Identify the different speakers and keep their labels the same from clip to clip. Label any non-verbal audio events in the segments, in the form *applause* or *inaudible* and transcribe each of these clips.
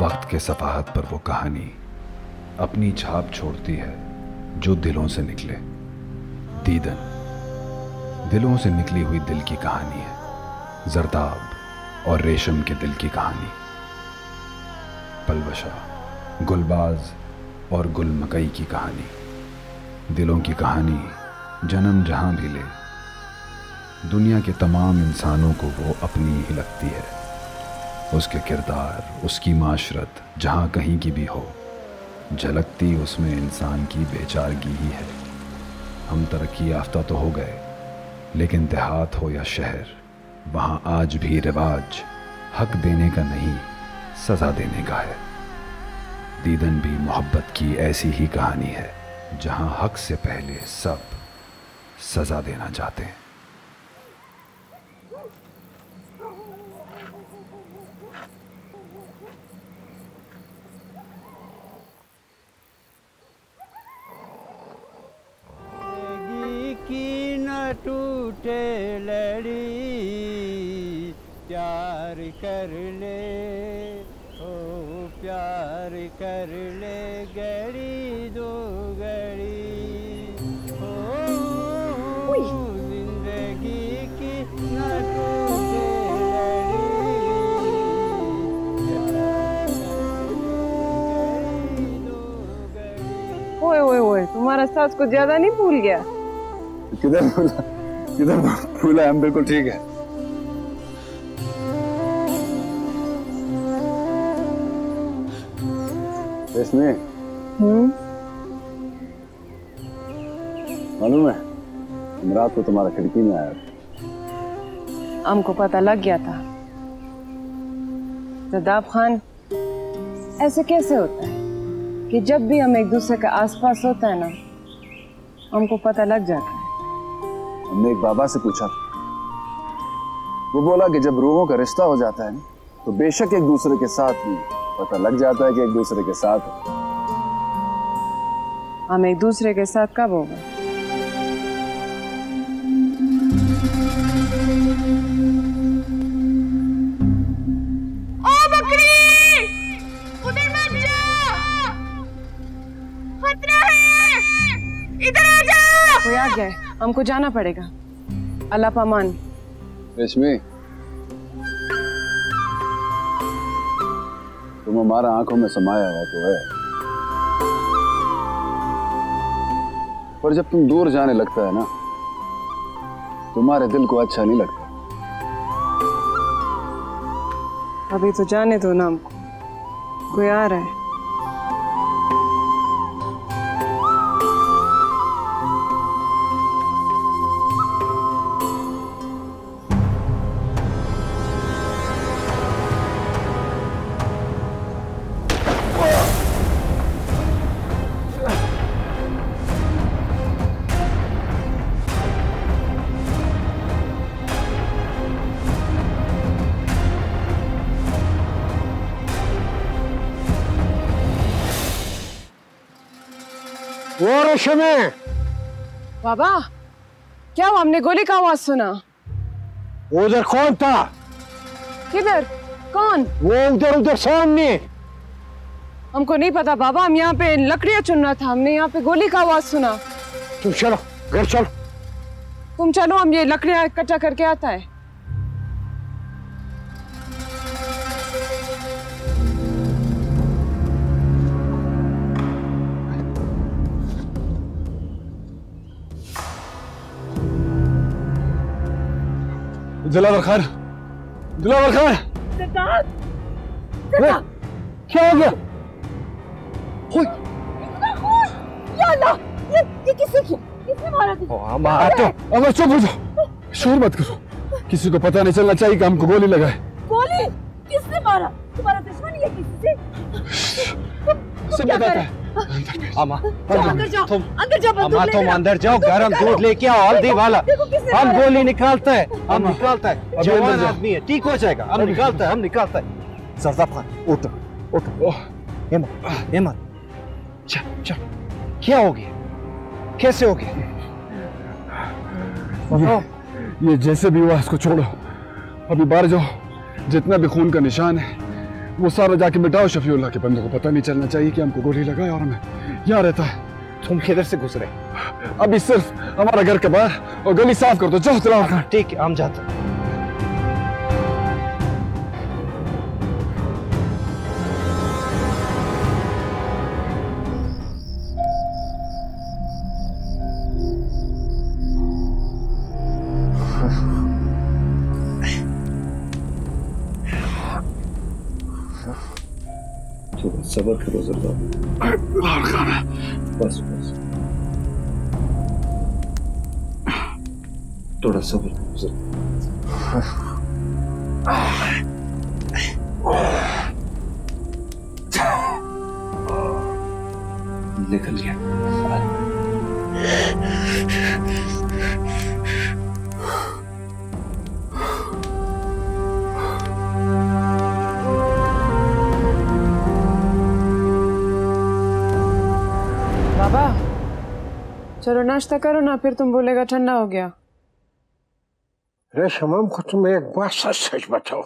Speaker 1: वक्त के सफाहत पर वो कहानी अपनी छाप छोड़ती है, जो दिलों से निकले। दीदन, दिलों से निकली हुई दिल की कहानी है, जरदाब और रेशम के दिल की कहानी। पलवशा, गुलबाज और गुल मकई की कहानी। दिलों की कहानी जन्म जहाँ भी ले, दुनिया के तमाम इंसानों को वो अपनी ही लगती है। उसके किरदार, उसकी माशरत, जहाँ कहीं की भी हो, झलकती उसमें इंसान की बेचारगी ही है। हम तरक्की याफ्ता तो हो गए, लेकिन देहात हो या शहर, वहाँ आज भी रिवाज हक देने का नहीं, सज़ा देने का है। दीदन भी मोहब्बत की ऐसी ही कहानी है, जहाँ हक से पहले सब सज़ा देना चाहते हैं।
Speaker 2: टूटे लड़ी प्यार कर ले ओ प्यार कर ले गड़ी दो गड़ी। ओ ज़िंदगी की न टूटे
Speaker 3: ओए ओए ओए तुम्हारा सास को ज़्यादा नहीं भूल गया?
Speaker 4: किधर भूला किधर भूला हम बिल्कुल ठीक है। इसमें
Speaker 3: हम्म।
Speaker 4: मालूम है? हम रात को तुम्हारा खिड़की में आया था
Speaker 3: हमको पता लग गया था। जदाब खान ऐसे कैसे होता है कि जब भी हम एक दूसरे के आसपास होता है ना हमको पता लग जाता है।
Speaker 4: हमने एक बाबा से पूछा था। वो बोला कि जब रूहों का रिश्ता हो जाता है ना तो बेशक एक दूसरे के साथ ही पता लग जाता है कि एक दूसरे के साथ है।
Speaker 3: हम एक दूसरे के साथ कब होगा?
Speaker 5: ओ
Speaker 3: हमको जाना पड़ेगा। अल्लाह पामान
Speaker 4: रेशमी। तुम हमारा आँखों में समाया हुआ तो है। पर जब तुम दूर जाने लगता है ना तुम्हारे दिल को अच्छा नहीं लगता।
Speaker 3: अभी तो जाने दो ना हमको। कोई आ रहा है।
Speaker 6: वो रेशमे
Speaker 3: बाबा क्या हुआ हमने गोली का आवाज़ सुना?
Speaker 6: उधर कौन था?
Speaker 3: किधर? कौन?
Speaker 6: वो उधर उधर सामने।
Speaker 3: हमको नहीं पता बाबा हम यहाँ पे लकड़ियाँ चुन रहा था हमने यहाँ पे गोली का आवाज़ सुना।
Speaker 6: तुम चलो घर चलो।
Speaker 3: तुम चलो हम ये लकड़ियाँ इकट्ठा करके आता है।
Speaker 4: दिलावर खान दिलावर खान। क्या हो गया?
Speaker 5: खून या अल्लाह ये ये किसने किया? किसने मारा
Speaker 4: तो अब चुप हो जाओ। शोर मत करो। किसी को पता नहीं चलना चाहिए कि हमको गोली लगाए।
Speaker 5: गोली? किसने मारा? तुम्हारा दुश्मन है किसी से। तुम
Speaker 4: सब
Speaker 5: क्या
Speaker 4: बताता है?
Speaker 7: अमा
Speaker 5: जाओ अंदर जाओ अंदर जाओ बंदूक
Speaker 7: तुम अंदर जाओ गरम दूध लेके आओ हल्दी वाला। हम गोली निकालते हैं हम निकालता है। जवान आदमी है ठीक हो जाएगा। हम निकालता है हम निकालता है। सरदार खान उठो उठो। हिम्मत हिम्मत चल चल। क्या हो गया? कैसे हो गया? बताओ।
Speaker 4: ये जैसे भी हुआ इसको छोड़ो। अभी बाहर जाओ। जितना भी खून का निशान है वो सारा जाके मिटाओ शफीउल्लाह के बंदों को पता नहीं चलना चाहिए कि हमको गोली लगाए और हमें। यहाँ रहता है।
Speaker 7: तुम किधर से घुस रहे?
Speaker 4: अभी सिर्फ़ हमारा घर कबार और गली साफ़ कर दो। जाओ चलाओ
Speaker 7: हाँ ठीक है हम जाते हैं।
Speaker 8: सबर करो जरा बस बस थोड़ा सबर निकल गया
Speaker 3: चलो नाश्ता करो ना फिर तुम बोलेगा ठंडा हो गया
Speaker 6: रेशम हमको तुम एक बात सच सच बताओ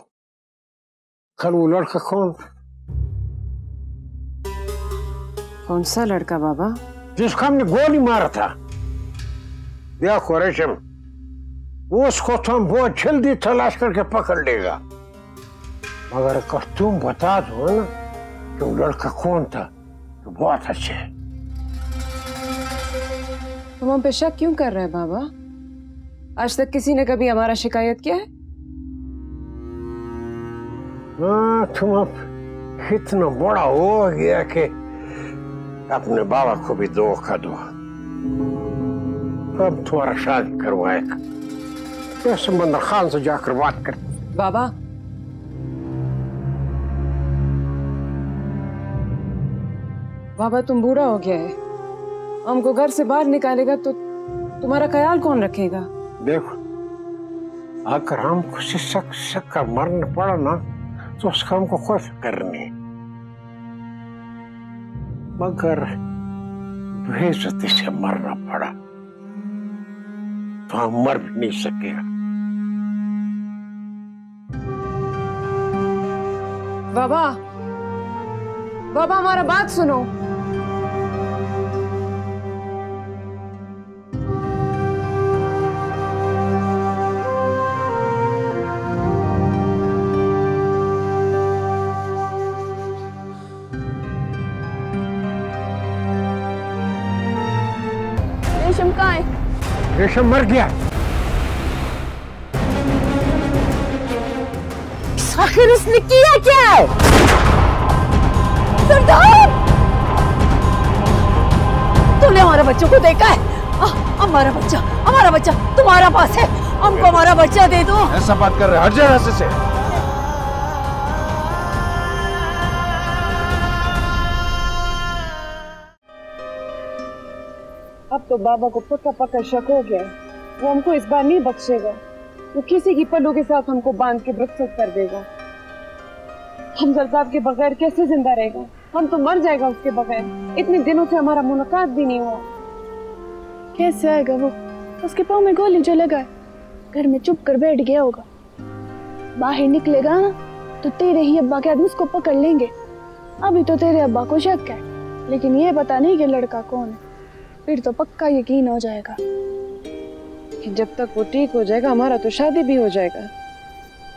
Speaker 6: कल वो लड़का कौन
Speaker 3: कौन सा लड़का बाबा
Speaker 6: जिसको हमने गोली मारा था देखो रेशम उसको तो हम बहुत जल्दी तलाश करके पकड़ लेगा मगर अगर तुम बता दो ना कि वो लड़का कौन था तो बहुत अच्छे है
Speaker 3: तुम हम पे शक क्यों कर रहे हैं बाबा? आज तक किसी ने कभी हमारा शिकायत किया है?
Speaker 6: हाँ तुम अब इतना बड़ा हो गया कि अपने बाबा को भी धोखा दो। अब तुम्हारा शादी करवाएगा। समंदर खान से जाकर बात कर
Speaker 3: बाबा? बाबा तुम बूढ़ा हो गया है। हमको घर से बाहर निकालेगा तो तुम्हारा ख्याल कौन रखेगा?
Speaker 6: देखो अगर हमको शिक्षक शिक्षक का मरना पड़ा ना तो उसका हमको कोई फ़िक्र नहीं। मगर बेइज्जती से मरना पड़ा तो हम मर भी नहीं सकेगा
Speaker 3: बाबा बाबा हमारा बात सुनो।
Speaker 5: है
Speaker 6: मर गया।
Speaker 5: आखिर उसने किया क्या? है सरदार! तुमने हमारे बच्चों को देखा है। आ, हमारा बच्चा हमारा बच्चा तुम्हारा पास है। हमको हमारा बच्चा दे दो।
Speaker 4: ऐसा बात कर रहे हर जगह से,
Speaker 3: से। तो बाबा को पक्का पक्का शक हो गया। वो हमको इस बार नहीं बख्शेगा। वो किसी की पल्लू के साथ हमको बाँध के रुखसत कर देगा। हम जरदाब के बगैर कैसे ज़िंदा रहेगा? हम तो मर जाएगा उसके बगैर। इतने दिनों से हमारा मुलाकात भी नहीं हुआ।
Speaker 9: कैसे आएगा वो? उसके पाँव में गोली जो लगा घर में चुप कर बैठ गया होगा। बाहर निकलेगा ना तो तेरे ही अब्बा के आदमी उसको पकड़ लेंगे। अभी तो तेरे अब्बा को शक है, लेकिन ये पता नहीं कि लड़का कौन है। फिर तो पक्का यकीन हो जाएगा
Speaker 3: कि जब तक वो ठीक हो जाएगा, हमारा तो शादी भी हो जाएगा।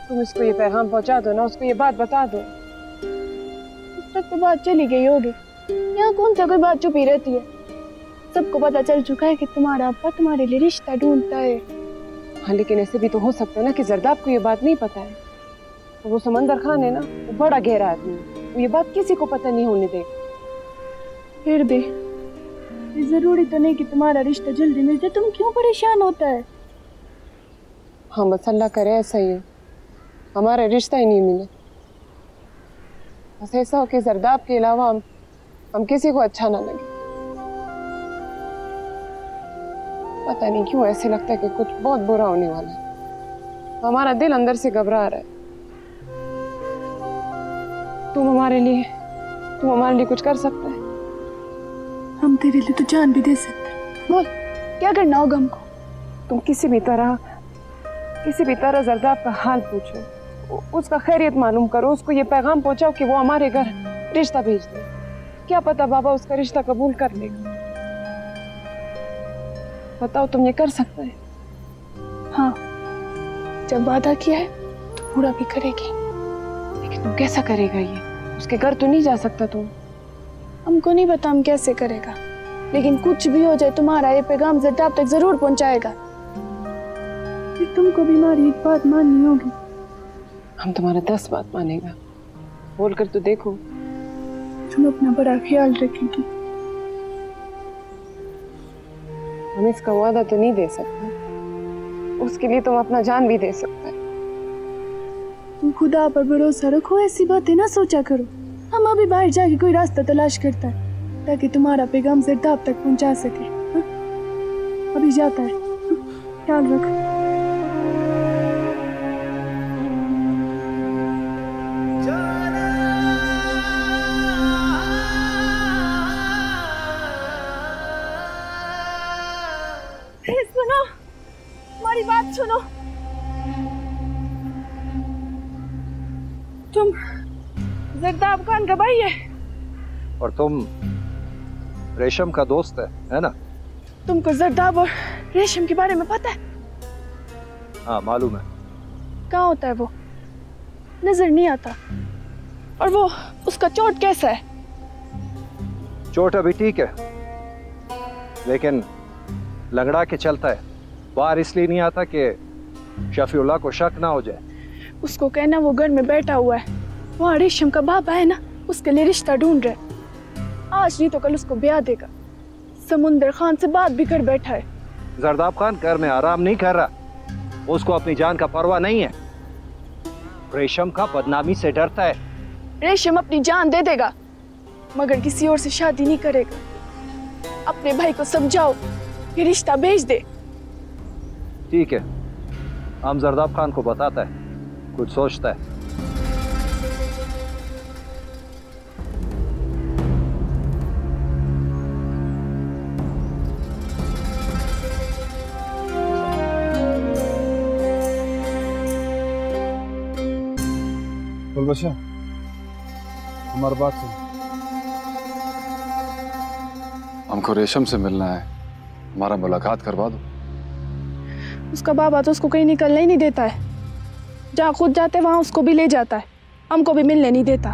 Speaker 3: तुम इसको ये पैगाम पहुँचा दो ना, उसको ये बात बता दो।
Speaker 9: उस तक तो बात चली गई होगी। यहाँ कौन सा कोई बात छुपी रहती है? सबको पता चल चुका है कि तुम्हारा अब्बा तुम्हारे लिए रिश्ता ढूंढता है।
Speaker 3: हाँ लेकिन ऐसे भी तो हो सकता है ना कि जरदाब को ये बात नहीं पता है। तो वो समंदर खान है ना, वो बड़ा गहरा आदमी है। ये बात किसी को पता नहीं होने दे
Speaker 9: फिर भी ज़रूरी तो नहीं कि तुम्हारा रिश्ता जल्दी मिल जाए। तुम क्यों परेशान होता है?
Speaker 3: हाँ बस अल्लाह करे, ऐसा ही हो। हमारा रिश्ता ही नहीं मिला। बस ऐसा हो कि जरदाब के अलावा हम हम किसी को अच्छा ना लगे। पता नहीं क्यों ऐसे लगता है कि कुछ बहुत बुरा होने वाला है। हमारा दिल अंदर से घबरा रहा है। तुम हमारे लिए, तुम हमारे लिए कुछ कर सकते है।
Speaker 9: हम तेरे लिए तो जान भी दे सकते बोल क्या करना होगा हमको?
Speaker 3: तुम किसी भी तरह किसी भी तरह जरदाब का हाल पूछो। उसका खैरियत मालूम करो उसको ये पैगाम पहुंचाओ कि वो हमारे घर रिश्ता भेज दे। क्या पता बाबा उसका रिश्ता कबूल कर लेगा बताओ तुम ये कर सकते हैं?
Speaker 9: हाँ। जब वादा किया है तो पूरा भी करेगी।
Speaker 3: लेकिन तुम कैसा करेगा ये? उसके घर तो नहीं जा सकता तुम
Speaker 9: हमको नहीं पता हम कैसे करेगा। लेकिन कुछ भी हो जाए तुम्हारा ये पैगाम जरदाब तक ज़रूर पहुंचाएगा। फिर तुमको भी हमारी एक बात माननी होगी।
Speaker 3: हम तुम्हारा दस बात मानेगा। बोल कर तो देखो।
Speaker 9: तुम अपना बड़ा ख्याल रखेगी।
Speaker 3: हम इसका वादा तो नहीं दे सकते। उसके लिए तुम अपना जान भी दे सकते।
Speaker 9: तुम खुदा पर भरोसा रखो ऐसी बातें ना सोचा करो। हम अभी बाहर जाके कोई रास्ता तलाश करता है, ताकि तुम्हारा पैगाम जरदाब तक पहुँचा सके हाँ? अभी जाता है हाँ? ख्याल रखो बात सुनो तुम जरदाब खान का भाई है।
Speaker 7: और तुम रेशम का दोस्त है है ना?
Speaker 9: तुमको जरदाब और रेशम के बारे में पता है?
Speaker 7: हाँ मालूम है।
Speaker 9: कहाँ होता है वो? नज़र नहीं आता। और वो उसका चोट कैसा है?
Speaker 7: चोट अभी ठीक है लेकिन लंगड़ा के चलता है। बाहर इसलिए नहीं आता कि शफीउल्लाह को शक ना हो जाए।
Speaker 9: उसको कहना वो घर में बैठा हुआ है। वहाँ रेशम का बाबा है ना उसके लिए रिश्ता ढूंढ रहा है। आज नहीं तो कल उसको ब्याह देगा। समुंदर खान से बात भी कर बैठा है।
Speaker 7: जरदाब खान घर में आराम नहीं कर रहा। उसको अपनी जान का परवाह नहीं है। रेशम का बदनामी से डरता है।
Speaker 9: रेशम अपनी जान दे देगा मगर किसी और से शादी नहीं करेगा। अपने भाई को समझाओ कि रिश्ता भेज दे।
Speaker 7: ठीक है। हम जरदाब खान को बताता है कुछ सोचता है।
Speaker 1: बोल बच्चा हमारी बात सुन हमको रेशम से मिलना है। हमारा मुलाकात करवा दो।
Speaker 9: उसका बाबा तो उसको कहीं निकलने ही नहीं देता है। जहाँ खुद जाते वहाँ उसको भी ले जाता है। हमको भी मिलने नहीं देता।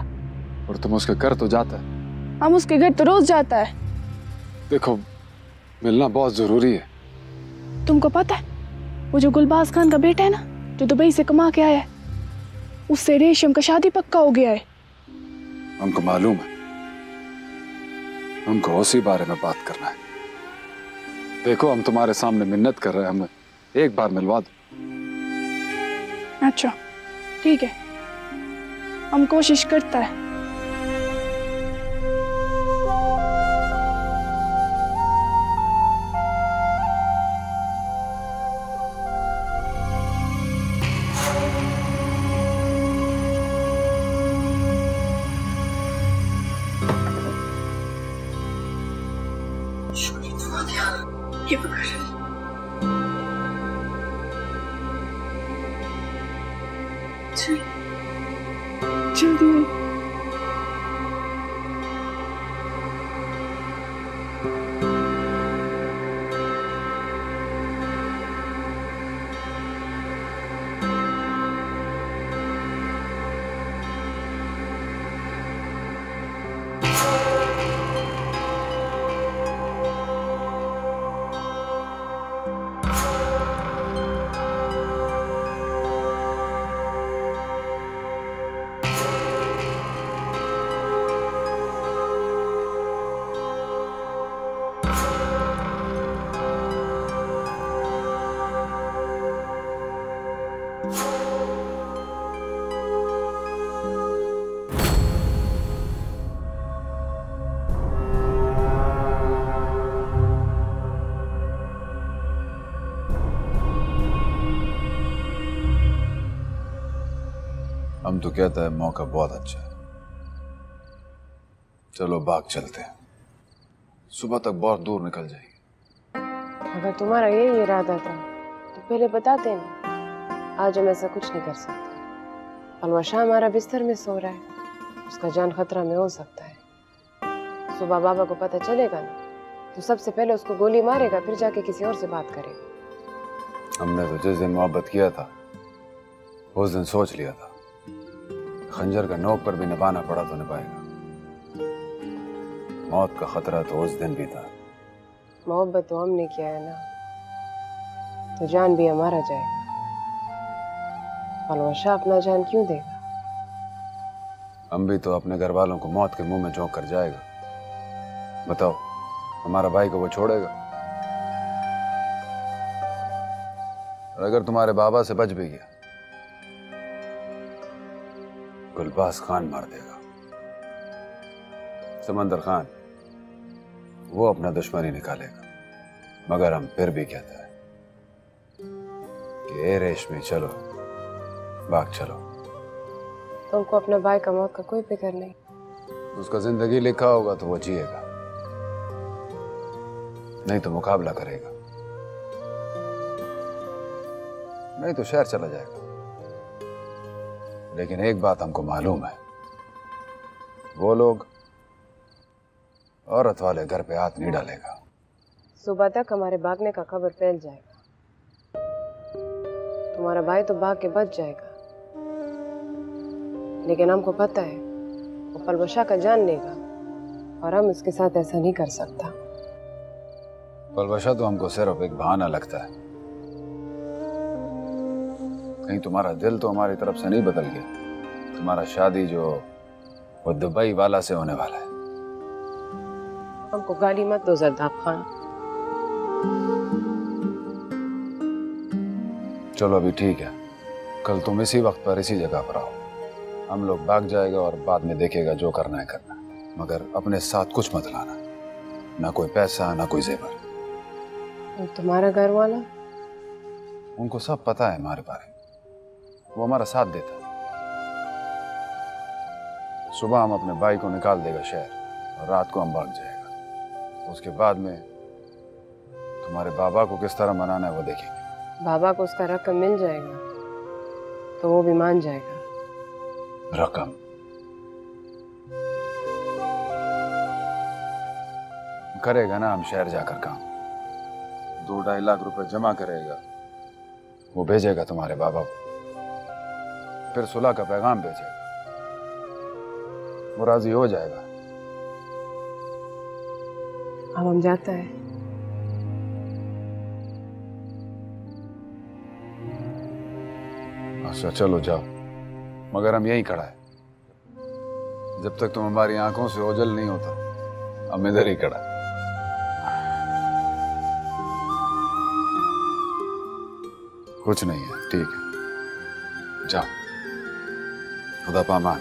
Speaker 1: और तुम उसके घर तो जाता है।
Speaker 9: हम उसके घर तो रोज जाता है।
Speaker 1: देखो मिलना बहुत ज़रूरी है।
Speaker 9: तुमको पता है वो जो गुलबाज खान का बेटा है ना जो दुबई से कमा के आया है उससे रेशम का शादी पक्का हो गया है।
Speaker 1: हमको मालूम है। हमको उसी बारे में बात करना है। देखो हम तुम्हारे सामने मिन्नत कर रहे हैं हमें एक बार मिलवा दो।
Speaker 9: अच्छा ठीक है। हम कोशिश करता है।
Speaker 1: तो कहता है मौका बहुत अच्छा है। चलो बाग चलते हैं। सुबह तक बहुत दूर निकल जाएगी।
Speaker 3: अगर तुम्हारा यही इरादा था तो पहले बताते ना आज हम ऐसा कुछ नहीं कर सकते। अलवाशाह हमारा बिस्तर में सो रहा है। उसका जान खतरा में हो सकता है। सुबह बाबा को पता चलेगा ना तो सबसे पहले उसको गोली मारेगा फिर जाके किसी और से बात करेगा।
Speaker 1: हमने तो जिस दिन मोहब्बत किया था उस दिन सोच लिया था। खंजर का नोक पर भी निभाना पड़ा तो निभाएगा। मौत का खतरा तो उस दिन भी था।
Speaker 3: मोहब्बत तो हमने किया है ना। तो जान भी हमारा जाएगा। अलवाशाह अपना जान क्यों देगा?
Speaker 1: हम भी तो अपने घर वालों को मौत के मुँह में झोंक कर जाएगा। बताओ हमारा भाई को वो छोड़ेगा? और अगर तुम्हारे बाबा से बच भी गया गुलबाज खान मार देगा। समंदर खान वो अपना दुश्मनी निकालेगा। मगर हम फिर भी कहते हैं कि ए रेशमी चलो भाग चलो।
Speaker 3: तुमको अपने भाई का मौत का कोई फ़िक्र नहीं।
Speaker 1: उसका ज़िंदगी लिखा होगा तो वो जिएगा। नहीं तो मुकाबला करेगा। नहीं तो शहर चला जाएगा। लेकिन एक बात हमको मालूम है। वो लोग औरत वाले घर पे हाथ नहीं डालेगा।
Speaker 3: सुबह तक हमारे भागने का खबर फैल जाएगा। तुम्हारा भाई तो भाग के बच जाएगा। लेकिन हमको पता है वो पलवशा का जान लेगा और हम इसके साथ ऐसा नहीं कर सकता।
Speaker 1: पलवशा तो हमको सिर्फ़ एक बहाना लगता है। कहीं तुम्हारा दिल तो हमारी तरफ़ से नहीं बदल गया। तुम्हारा शादी जो वो दुबई वाला से होने वाला है।
Speaker 3: हमको गाली मत दो जरदाब खान।
Speaker 1: चलो अभी ठीक है। कल तुम इसी वक्त पर इसी जगह पर आओ। हम लोग भाग जाएगा और बाद में देखेगा जो करना है करना। मगर अपने साथ कुछ मत लाना। ना कोई पैसा ना कोई जेवर।
Speaker 3: तुम्हारा घर वाला?
Speaker 1: उनको सब पता है हमारे बारे में। वो हमारा साथ देता। सुबह हम अपने भाई को निकाल देगा शहर और रात को हम भाग जाएगा। उसके बाद में तुम्हारे बाबा को किस तरह मनाना है वो देखेंगे।
Speaker 3: बाबा को उसका रकम मिल जाएगा तो वो भी मान जाएगा।
Speaker 1: रकम। करेगा ना हम शहर जाकर काम। दो ढाई लाख रुपए जमा करेगा। वो भेजेगा तुम्हारे बाबा को। फिर सुलह का पैगाम भेजेगा वो राज़ी हो जाएगा।
Speaker 3: अब हम जाता है।
Speaker 1: अच्छा चलो जाओ। मगर हम यहीं खड़ा है। जब तक तुम हमारी आँखों से ओझल नहीं होता हम इधर ही खड़ा कुछ नहीं है ठीक है। जाओ। खुदा पामान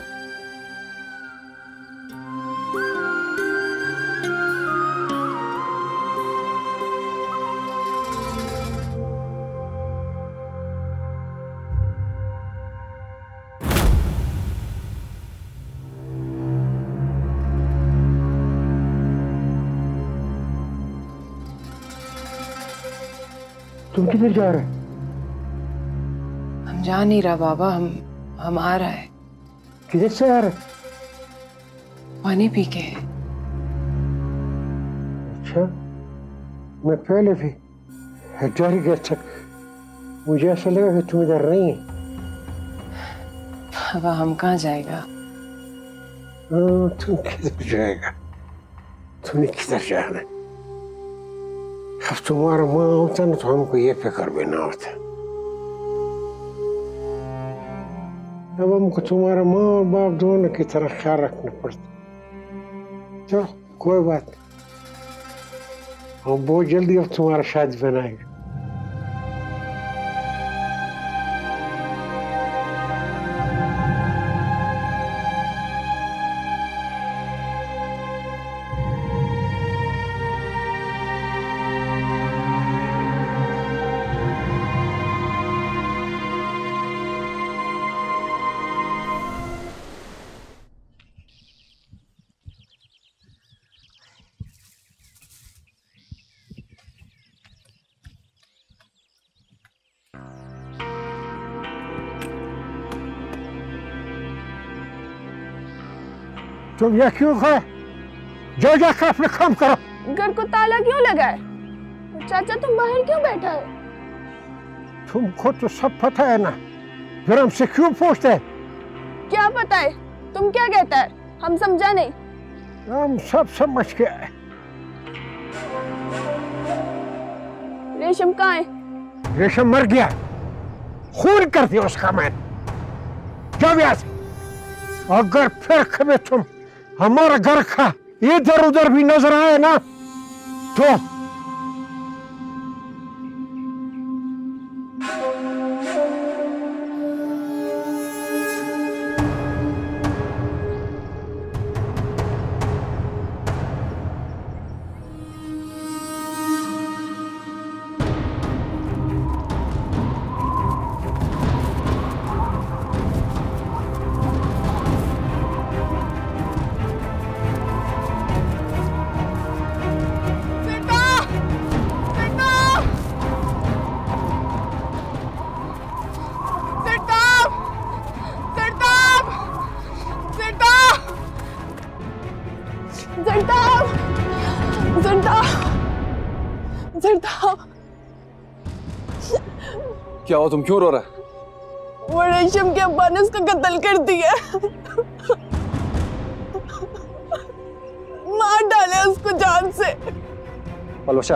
Speaker 6: तुम किधर जा रहे?
Speaker 3: हम जा नहीं रहा बाबा हम हम आ रहा है।
Speaker 6: किधर से आ
Speaker 3: पानी पी के।
Speaker 6: अच्छा मैं पहले भी डर गया था मुझे ऐसा लगा कि तुम इधर नहीं है।
Speaker 3: बाबा हम कहाँ जाएगा?
Speaker 6: तुम किधर जाएगा? तुम्हें किधर जाना अब तुम्हारा माँ होता ना तो हमको ये फ़िक्र भी ना होता। अब हमको तुम्हारा माँ और बाप दोनों की तरह ख्याल रखना पड़ता चलो कोई बात तुम ये क्यों खड़े जो जाकर अपने काम करो।
Speaker 9: घर को ताला क्यों लगा है चाचा तुम बाहर क्यों बैठा है?
Speaker 6: तुमको तो सब पता है ना फिर हमसे क्यों पूछते हैं?
Speaker 9: क्या पता है? तुम क्या कहता है? हम समझा नहीं।
Speaker 6: हम सब समझ के आए।
Speaker 9: रेशम कहाँ है?
Speaker 6: रेशम मर गया। खून कर दिया उसका मैंने। जो भी आज अगर फिर कभी तुम हमारा घर का इधर उधर भी नज़र आए ना तो
Speaker 10: हो तुम क्यों रो रहे?
Speaker 9: वो रेशम के अब्बा ने उसका कत्ल कर दिया मार डाले उसको जान से।
Speaker 7: पलोशा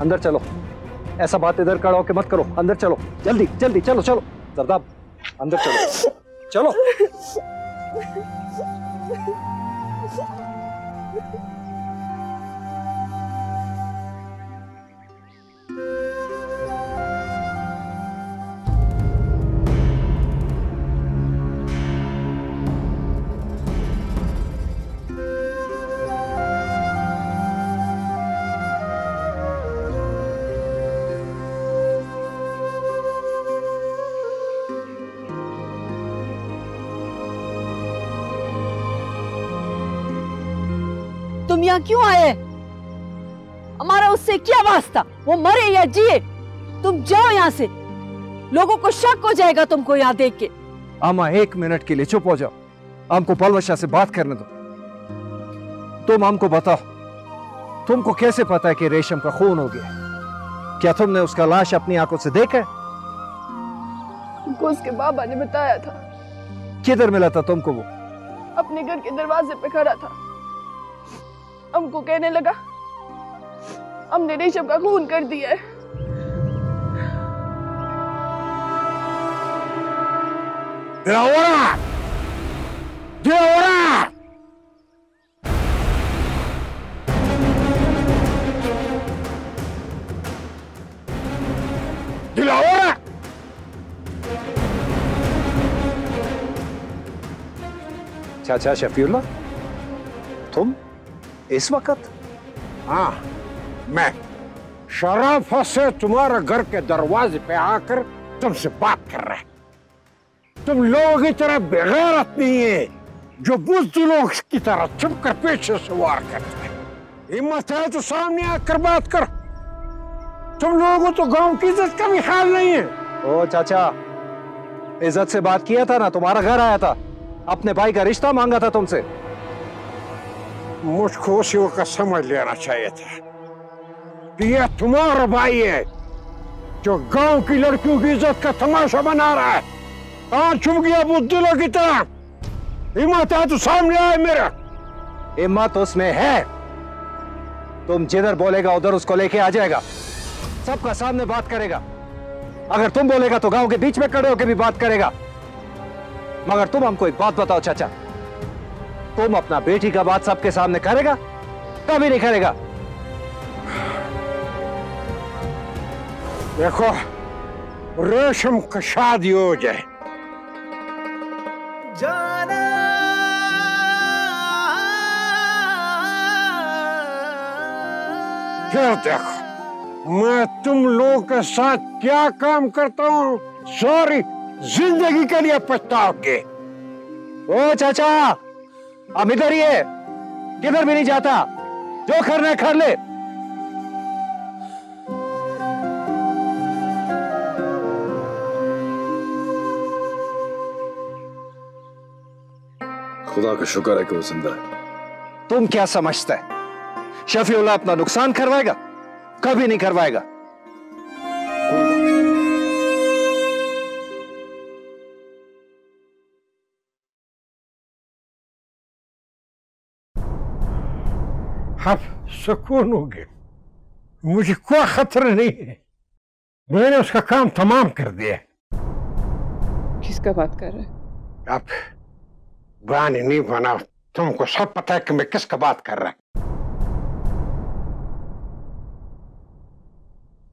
Speaker 7: अंदर चलो। ऐसा बात इधर खड़ा होके मत करो। अंदर चलो। जल्दी जल्दी चलो चलो। जरदाब अंदर चलो। चलो।
Speaker 5: यहाँ क्यों आए हमारा उससे क्या वास्ता? वो मरे या जिए? तुम जाओ यहाँ से। लोगों को शक हो जाएगा तुमको यहाँ देख के।
Speaker 7: आमा एक मिनट के लिए चुप हो जाओ। हमको पलवशा से बात करने दो। तुम हमको बताओ तुमको कैसे पता है कि रेशम का खून हो गया क्या तुमने उसका लाश अपनी आँखों से देखा है?
Speaker 9: हमको उसके बाबा ने बताया था।
Speaker 7: किधर मिला था तुमको वो?
Speaker 9: अपने घर के दरवाजे पे खड़ा था। हमको कहने लगा हमने रेशम का खून कर दिया है.
Speaker 7: चाचा शफीउल्ला तुम? इस वक्त?
Speaker 6: हाँ मैं शराफत से तुम्हारे घर के दरवाजे पे आकर तुमसे बात कर रहा है। तुम लोगों की तरह बेगैरत नहीं है जो बुजदिलों की तरह चुप कर पीछे से वार करते हैं। हिम्मत है तो सामने आकर बात कर। तुम लोगों को तो गाँव की इज़्ज़त का भी ख्याल नहीं है।
Speaker 7: ओ चाचा इज़्ज़त से बात किया था ना तुम्हारा घर आया था। अपने भाई का रिश्ता मांगा था तुमसे।
Speaker 6: मुझको उसी वक्त समझ लेना चाहिए था कि यह तुम्हारा भाई है जो गाँव की लड़कियों की इज़्ज़त का तमाशा बना रहा है आज चुप गया बुद्धिलों की हिम्मत है तो सामने आए मेरा
Speaker 7: हिम्मत उसमें है तुम जिधर बोलेगा उधर उसको लेके आ जाएगा सबका सामने बात करेगा अगर तुम बोलेगा तो गाँव के बीच में खड़े होकर भी बात करेगा मगर तुम हमको एक बात बताओ चाचा तुम अपना बेटी का बात सबके सामने करेगा कभी नहीं करेगा।
Speaker 6: देखो रेशम का शादी हो जाए। फिर देखो मैं तुम लोगों के साथ क्या काम करता हूँ सॉरी ज़िंदगी के लिए पछताओगे।
Speaker 7: ओ चाचा हम इधर ही है। किधर भी नहीं जाता। जो करना है कर ले।
Speaker 10: खुदा का शुक्र है कि वो ज़िंदा है।
Speaker 7: तुम क्या समझते है? शफीउल्लाह अपना नुकसान करवाएगा? कभी नहीं करवाएगा।
Speaker 6: अब सुकून हो गया मुझे कोई खतरा नहीं है। मैंने उसका काम तमाम कर दिया
Speaker 11: किसका बात कर रहे हैं?
Speaker 6: अब बयान नहीं बना तुमको सब पता है कि मैं किसका बात कर रहा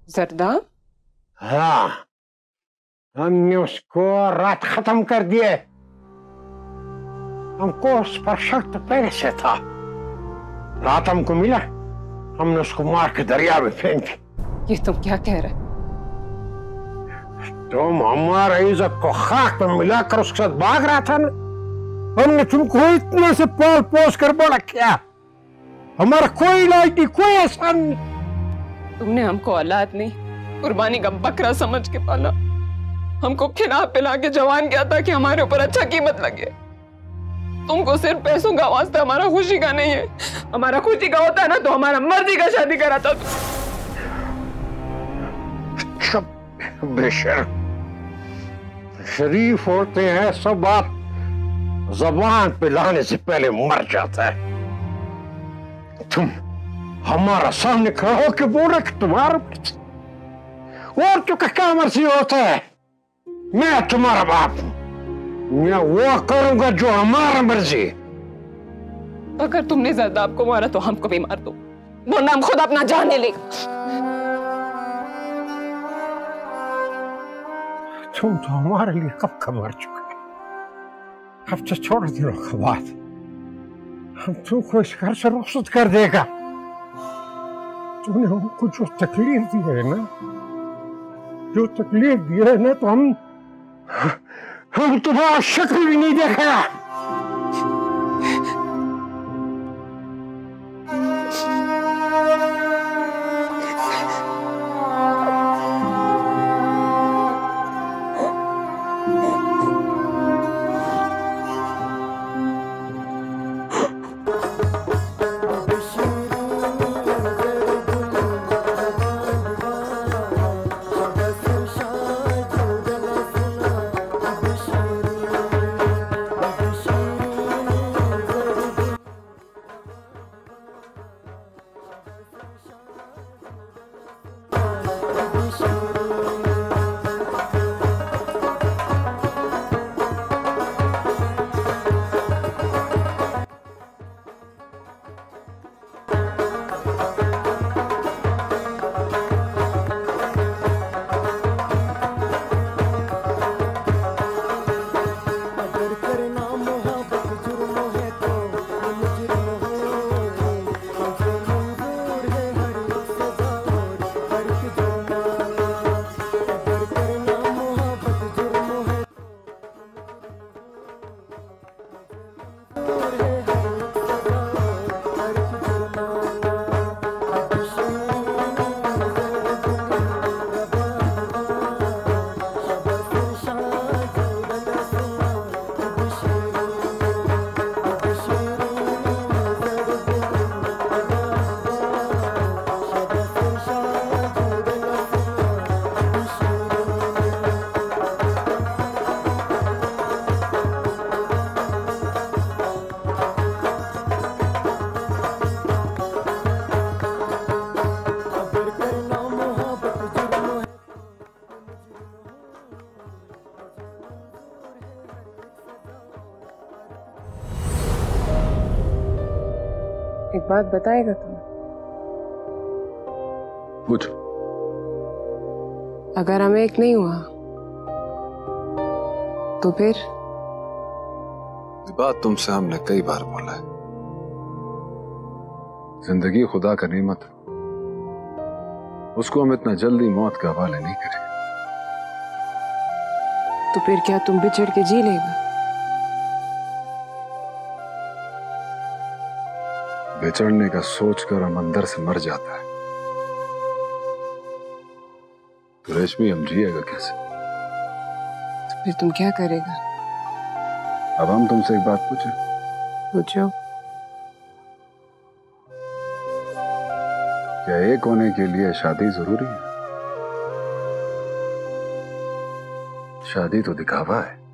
Speaker 11: जरदा
Speaker 6: हाँ। हमने उसको रात खत्म कर दिया हमको उस पर शक तो पहले से था। रात हमको मिला हमने उसको मार के दरिया में फेंक दी
Speaker 11: ये तुम क्या कह रहे?
Speaker 6: तुम हमारे इज़्ज़त को खाक में मिलाकर उसके साथ भाग रहा था ना? हमने तुमको इतने से पाल पोस कर बोला क्या। हमारा कोई इलाज नहीं कोई आसान नहीं।
Speaker 11: तुमने हमको औलाद नहीं कुर्बानी का बकरा समझ के पाला। हमको खिला पिला के जवान किया था कि हमारे ऊपर अच्छा कीमत लगे। तुमको सिर्फ़ पैसों का वास्ता हमारा खुशी का नहीं है। हमारा खुशी का होता है ना तो हमारा मर्ज़ी का शादी कराता
Speaker 6: सब शरीफ होते हैं, सब बात जबान पे लाने से पहले मर जाता है। तुम हमारा सामने खड़ा होकर बोल रहे तुम्हारा और तो क्या मर्ज़ी होता है? मैं तुम्हारा बाप हूँ। मैं वो करूँगा जो हमारा मर्ज़ी।
Speaker 11: अगर तुमने जरदाब को मारा तो हमको भी मार दो। वरना हम खुद अपना जान ले। लेगा
Speaker 6: तुम तो हमारे लिए कब का मर चुके अब तो छोड़ दिनों का बाद हम तुमको इस घर से रुखसत कर देगा। तूने हमको जो तकलीफ़ दी है ना जो तकलीफ़ दी है ना तो हम हम तुम्हारा शक्ल भी नहीं देखा
Speaker 11: बात बताएगा तुम
Speaker 10: पूछ।
Speaker 11: अगर हमें एक नहीं हुआ तो फिर?
Speaker 10: बात तुमसे हमने कई बार बोला है। ज़िंदगी खुदा का नेमत। है उसको हम इतना जल्दी मौत के हवाले नहीं करें
Speaker 11: तो फिर क्या तुम बिछड़ के जी लेगा?
Speaker 1: बिछड़ने का सोचकर हम अंदर से मर जाता है। तो रेशमी हम जिएगा कैसे?
Speaker 11: तो फिर तुम क्या करेगा?
Speaker 1: अब हम तुमसे एक बात पूछे।
Speaker 12: पूछो।
Speaker 1: क्या एक होने के लिए शादी ज़रूरी है? शादी तो दिखावा है।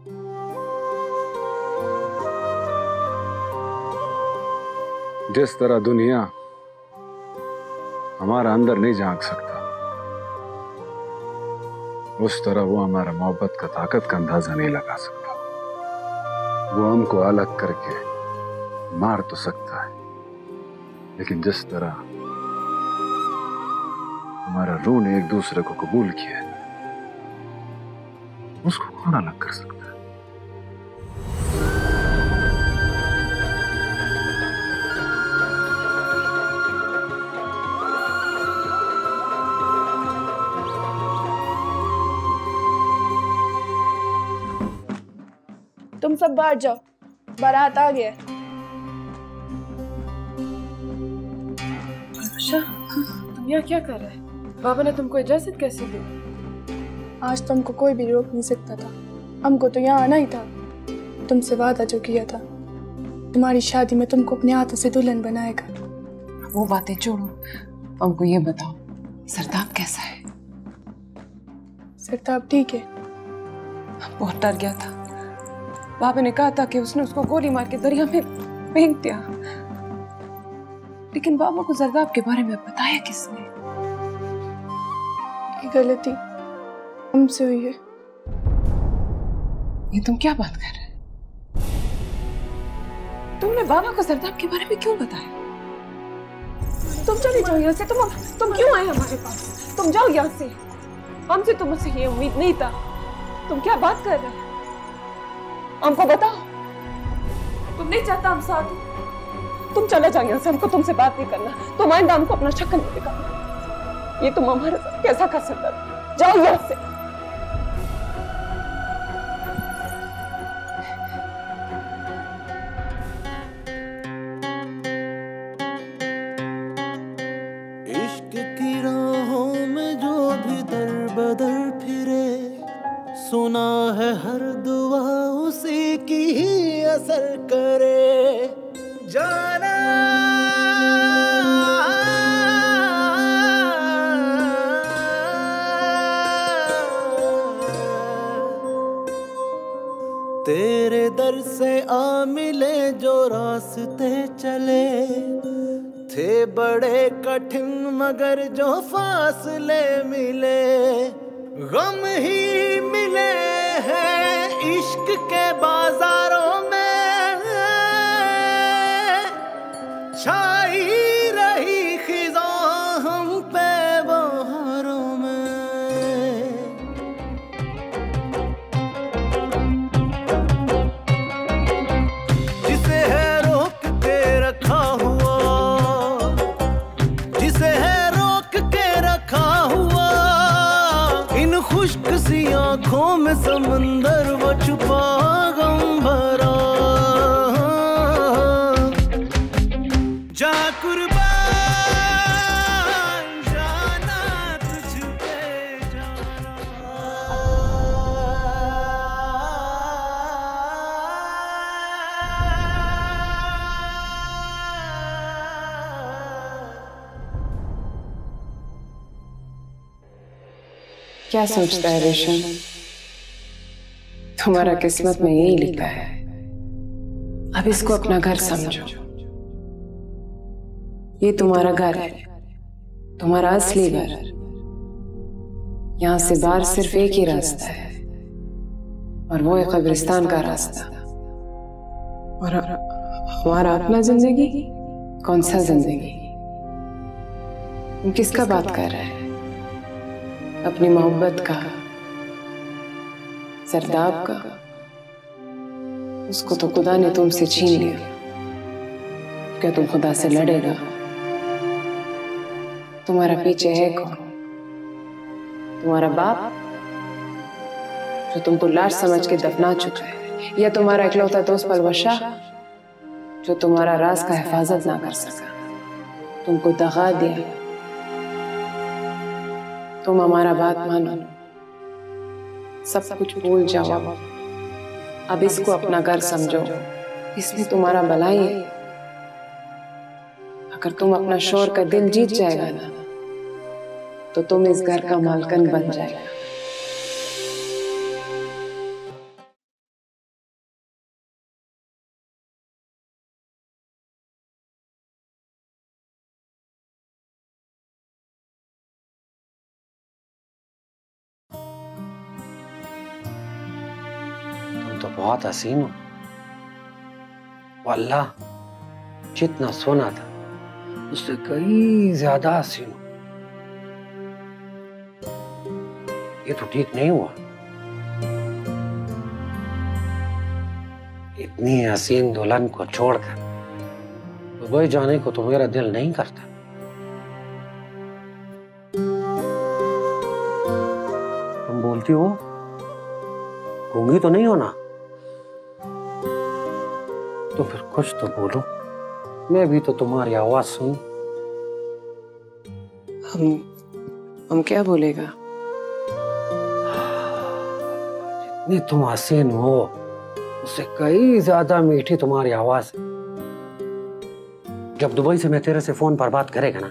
Speaker 1: जिस तरह दुनिया हमारा अंदर नहीं झाँक सकता, उस तरह वो हमारा मोहब्बत का ताकत का अंदाज़ा नहीं लगा सकता। वो हमको अलग करके मार तो सकता है, लेकिन जिस तरह हमारा रू ने एक दूसरे को कबूल किया है, उसको कौन अलग कर सकता?
Speaker 9: सब बाहर जाओ। बारात आ गया।
Speaker 12: अच्छा तुम यहाँ क्या कर रहे हैं? बाबा ने तुमको इजाज़त कैसे दी?
Speaker 9: आज तुमको कोई भी रोक नहीं सकता था। हमको तो यहाँ आना ही था। तुमसे वादा जो किया था। तुम्हारी शादी में तुमको अपने हाथों से दुल्हन बनाएगा।
Speaker 3: वो बातें छोड़ो। हमको ये बताओ सरताप कैसा है?
Speaker 9: सरताब ठीक है।
Speaker 3: बहुत डर गया था। बाबा ने कहा था कि उसने उसको गोली मार के दरिया में फेंक दिया। लेकिन बाबा को जरदाब के बारे में बताया किसने?
Speaker 9: गलती हमसे हुई है।
Speaker 3: ये तुम क्या बात कर रहे तुमने बाबा को जरदाब के बारे में क्यों बताया?
Speaker 12: तुम चले जाओ यहाँ से। तुम तुम क्यों आए हमारे पास? तुम जाओ यहाँ से। हमसे तो मुझसे ये उम्मीद नहीं था। तुम क्या बात कर रहे हो? हमको बताओ। तुम नहीं चाहता हम साथ हो? तुम चले जाओ यहाँ से हमको तुमसे बात नहीं करना। तुम आइंदा हमको अपना शक्ल नहीं दिखाना। ये तुम हमारे साथ कैसा कर सकता जाओ यहाँ से।
Speaker 13: मगर जो फासले
Speaker 3: क्या सोचता है रेशम तुम्हारा किस्मत में यही लिखा है। अब इसको अपना घर समझो। ये तुम्हारा घर है। तुम्हारा असली घर यहाँ से बाहर सिर्फ़ एक ही रास्ता है। और वो है कब्रिस्तान का रास्ता। और हमारा अपना ज़िंदगी? कौन सा ज़िंदगी? किसका बात कर रहे हैं? अपनी मोहब्बत का, सरदाब का, उसको तो खुदा ने तुमसे छीन लिया। क्या तुम खुदा से लड़ेगा? तुम्हारा पीछे है कौन? तुम्हारा बाप, जो तुमको लाश समझ के दफना चुका है, या तुम्हारा इकलौता दोस्त पलवशा जो तुम्हारा राज का हिफाजत ना कर सका? तुमको दगा दिया। तुम हमारा बात मानो। सब कुछ भूल जाओ। अब इसको अपना घर समझो। इसमें तुम्हारा भलाई है। अगर तुम अपना शोर का दिल जीत जाएगा ना तो तुम इस घर का मालकन बन जाएगा।
Speaker 14: बहुत हसीन हो। अल्लाह जितना सोना था, उससे कई ज़्यादा हसीन हो। ये तो ठीक नहीं हुआ। इतनी हसीन दुल्हन को छोड़कर दुबई जाने को तो मेरा दिल नहीं करता। तुम बोलती हो गूँगी तो नहीं होना? तो फिर कुछ तो बोलो। मैं भी तो तुम्हारी आवाज़ सुन।
Speaker 3: हम हम क्या बोलेगा?
Speaker 14: जितनी तुम हसीन हो उससे कई ज़्यादा मीठी तुम्हारी आवाज़। है जब दुबई से मैं तेरे से फ़ोन पर बात करेगा ना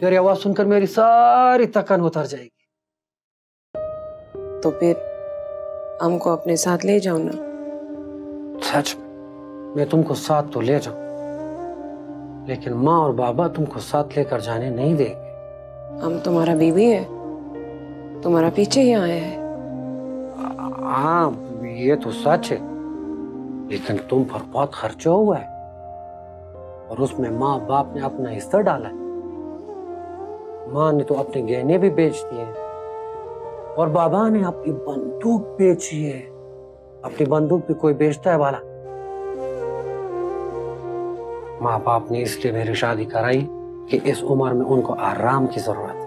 Speaker 14: तेरी आवाज़ सुनकर मेरी सारी थकन उतर जाएगी।
Speaker 3: तो फिर हमको अपने साथ ले जाओ ना।
Speaker 14: सच? में मैं तुमको साथ तो ले जाऊँ लेकिन माँ और बाबा तुमको साथ लेकर जाने नहीं देंगे।
Speaker 3: हम तुम्हारा बीवी है तुम्हारा पीछे ही आए हैं।
Speaker 14: हाँ ये तो सच है लेकिन तुम पर बहुत खर्चा हुआ है और उसमें माँ बाप ने अपना हिस्सा डाला है। माँ ने तो अपने गहने भी बेच दिए हैं और बाबा ने अपनी बंदूक बेची है। अपनी बंदूक भी कोई बेचता है वाला? माँ बाप ने इसलिए मेरी शादी कराई कि इस उम्र में उनको आराम की ज़रूरत है।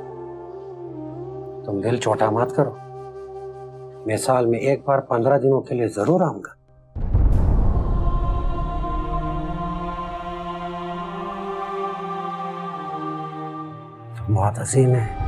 Speaker 14: तुम दिल छोटा मत करो। मैं साल में एक बार पंद्रह दिनों के लिए ज़रूर आऊँगा। बहुत हसीन है।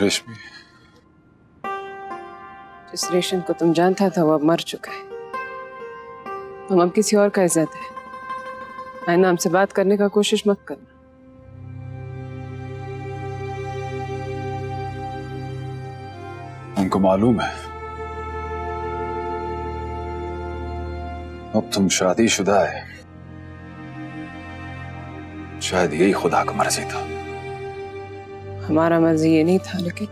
Speaker 1: रेशमी।
Speaker 3: जिस रेशम को तुम जानता था वो अब मर चुका है। हम अब किसी और का इज़्ज़त है। आईना हमसे बात करने का कोशिश मत करना।
Speaker 1: उनको मालूम है। अब तुम शादीशुदा है। शायद यही खुदा का मर्ज़ी था।
Speaker 3: हमारा मर्ज़ी ये नहीं था लेकिन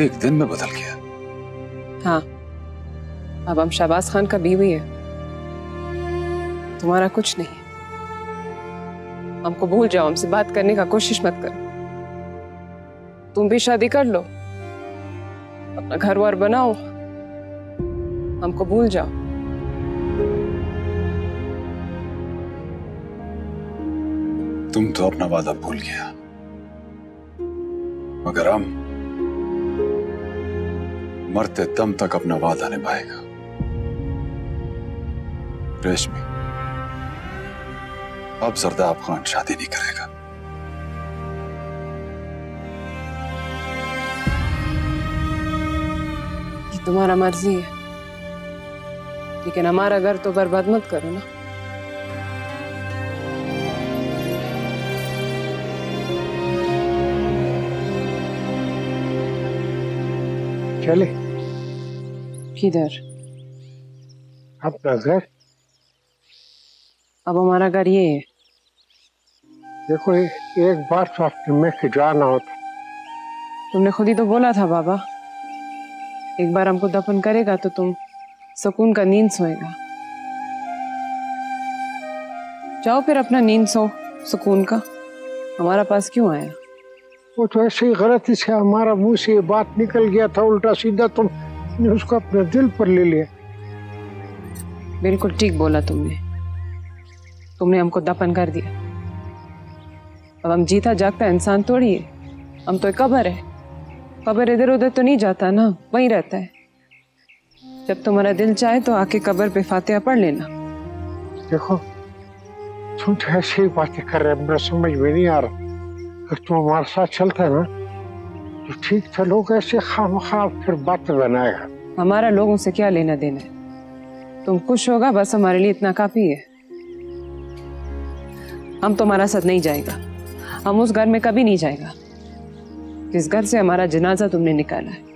Speaker 1: एक दिन में बदल गया।
Speaker 3: हाँ अब हम शहबाज खान का बीवी है। तुम्हारा कुछ नहीं। हमको भूल जाओ हमसे बात करने का कोशिश मत करो। तुम भी शादी कर लो अपना घर वार बनाओ हमको भूल जाओ।
Speaker 1: तुम तो अपना वादा भूल गया। मगर हम मरते दम तक अपना वादा निभाएगा। रेशमी, अब जरदाब खान शादी नहीं करेगा।
Speaker 3: तुम्हारा मर्ज़ी है। लेकिन हमारा घर तो बर्बाद मत करो ना।
Speaker 14: चले।
Speaker 3: किधर?
Speaker 14: अपना घर
Speaker 3: अब हमारा घर ये है।
Speaker 14: देखो एक बार तो अपने में के जाना होता।
Speaker 3: तुमने खुद ही तो बोला था बाबा। एक बार हमको दफन करेगा तो तुम सुकून का नींद सोएगा। जाओ फिर अपना नींद सो सुकून का। हमारा पास क्यों आया?
Speaker 14: वो तो ऐसे ही गलती से हमारा मुँह से बात निकल गया था उल्टा सीधा तुमने उसको अपने दिल पर ले लिया।
Speaker 3: बिल्कुल ठीक बोला तुमने। तुमने हमको दफन कर दिया। अब हम जीता जागता इंसान थोड़ी है। हम तो एक कबर है। कबर इधर उधर तो नहीं जाता ना वहीं रहता है। जब तुम्हारा दिल चाहे तो आके कबर पे फातिहा पढ़ लेना।
Speaker 6: देखो तुम तो ऐसी बातें कर रहे मेरा समझ में नहीं आ रहा। अगर तुम हमारे साथ चलते ना तो ठीक था, लोग ऐसे खाम खाम फिर बात बनाएगा
Speaker 3: हमारा लोगों से क्या लेना देना तुम खुश होगा, बस हमारे लिए इतना काफ़ी है। हम तुम्हारा साथ नहीं जाएगा। हम उस घर में कभी नहीं जाएगा। जिस घर से हमारा जनाजा तुमने निकाला है?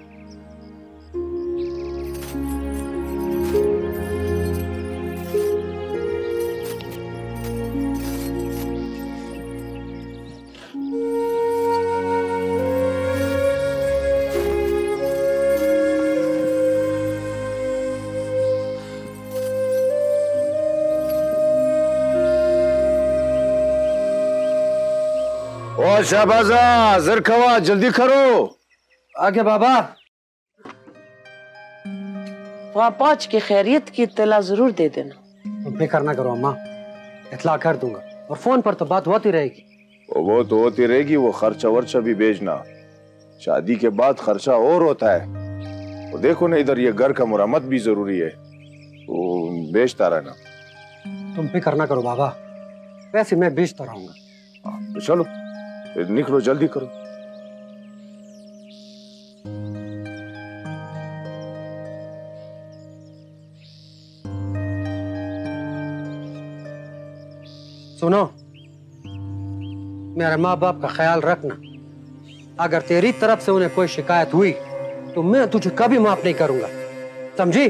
Speaker 15: ओ शहबाजा जरखवा जल्दी करो।
Speaker 14: आगे बाबा।
Speaker 16: वहाँ पहुँच के खैरियत की इत्तला ज़रूर दे देना।
Speaker 14: तुम फ़िक्र ना करो अम्मा। इतला कर दूँगा। और फ़ोन पर तो बात होती रहेगी।
Speaker 15: वो तो होती रहेगी वो खर्चा वर्चा भी भेजना। शादी के बाद खर्चा और होता है। वो देखो ना इधर ये घर का मुरम्मत भी ज़रूरी है। तो बेचता रहना।
Speaker 14: तुम फ़िक्र ना करो बाबा। वैसे मैं बेचता रहूँगा।
Speaker 15: तो चलो। निकलो, जल्दी करो।
Speaker 14: सुनो, मेरे माँ बाप का ख्याल रखना। अगर तेरी तरफ़ से उन्हें कोई शिकायत हुई तो मैं तुझे कभी माफ़ नहीं करूँगा। समझी?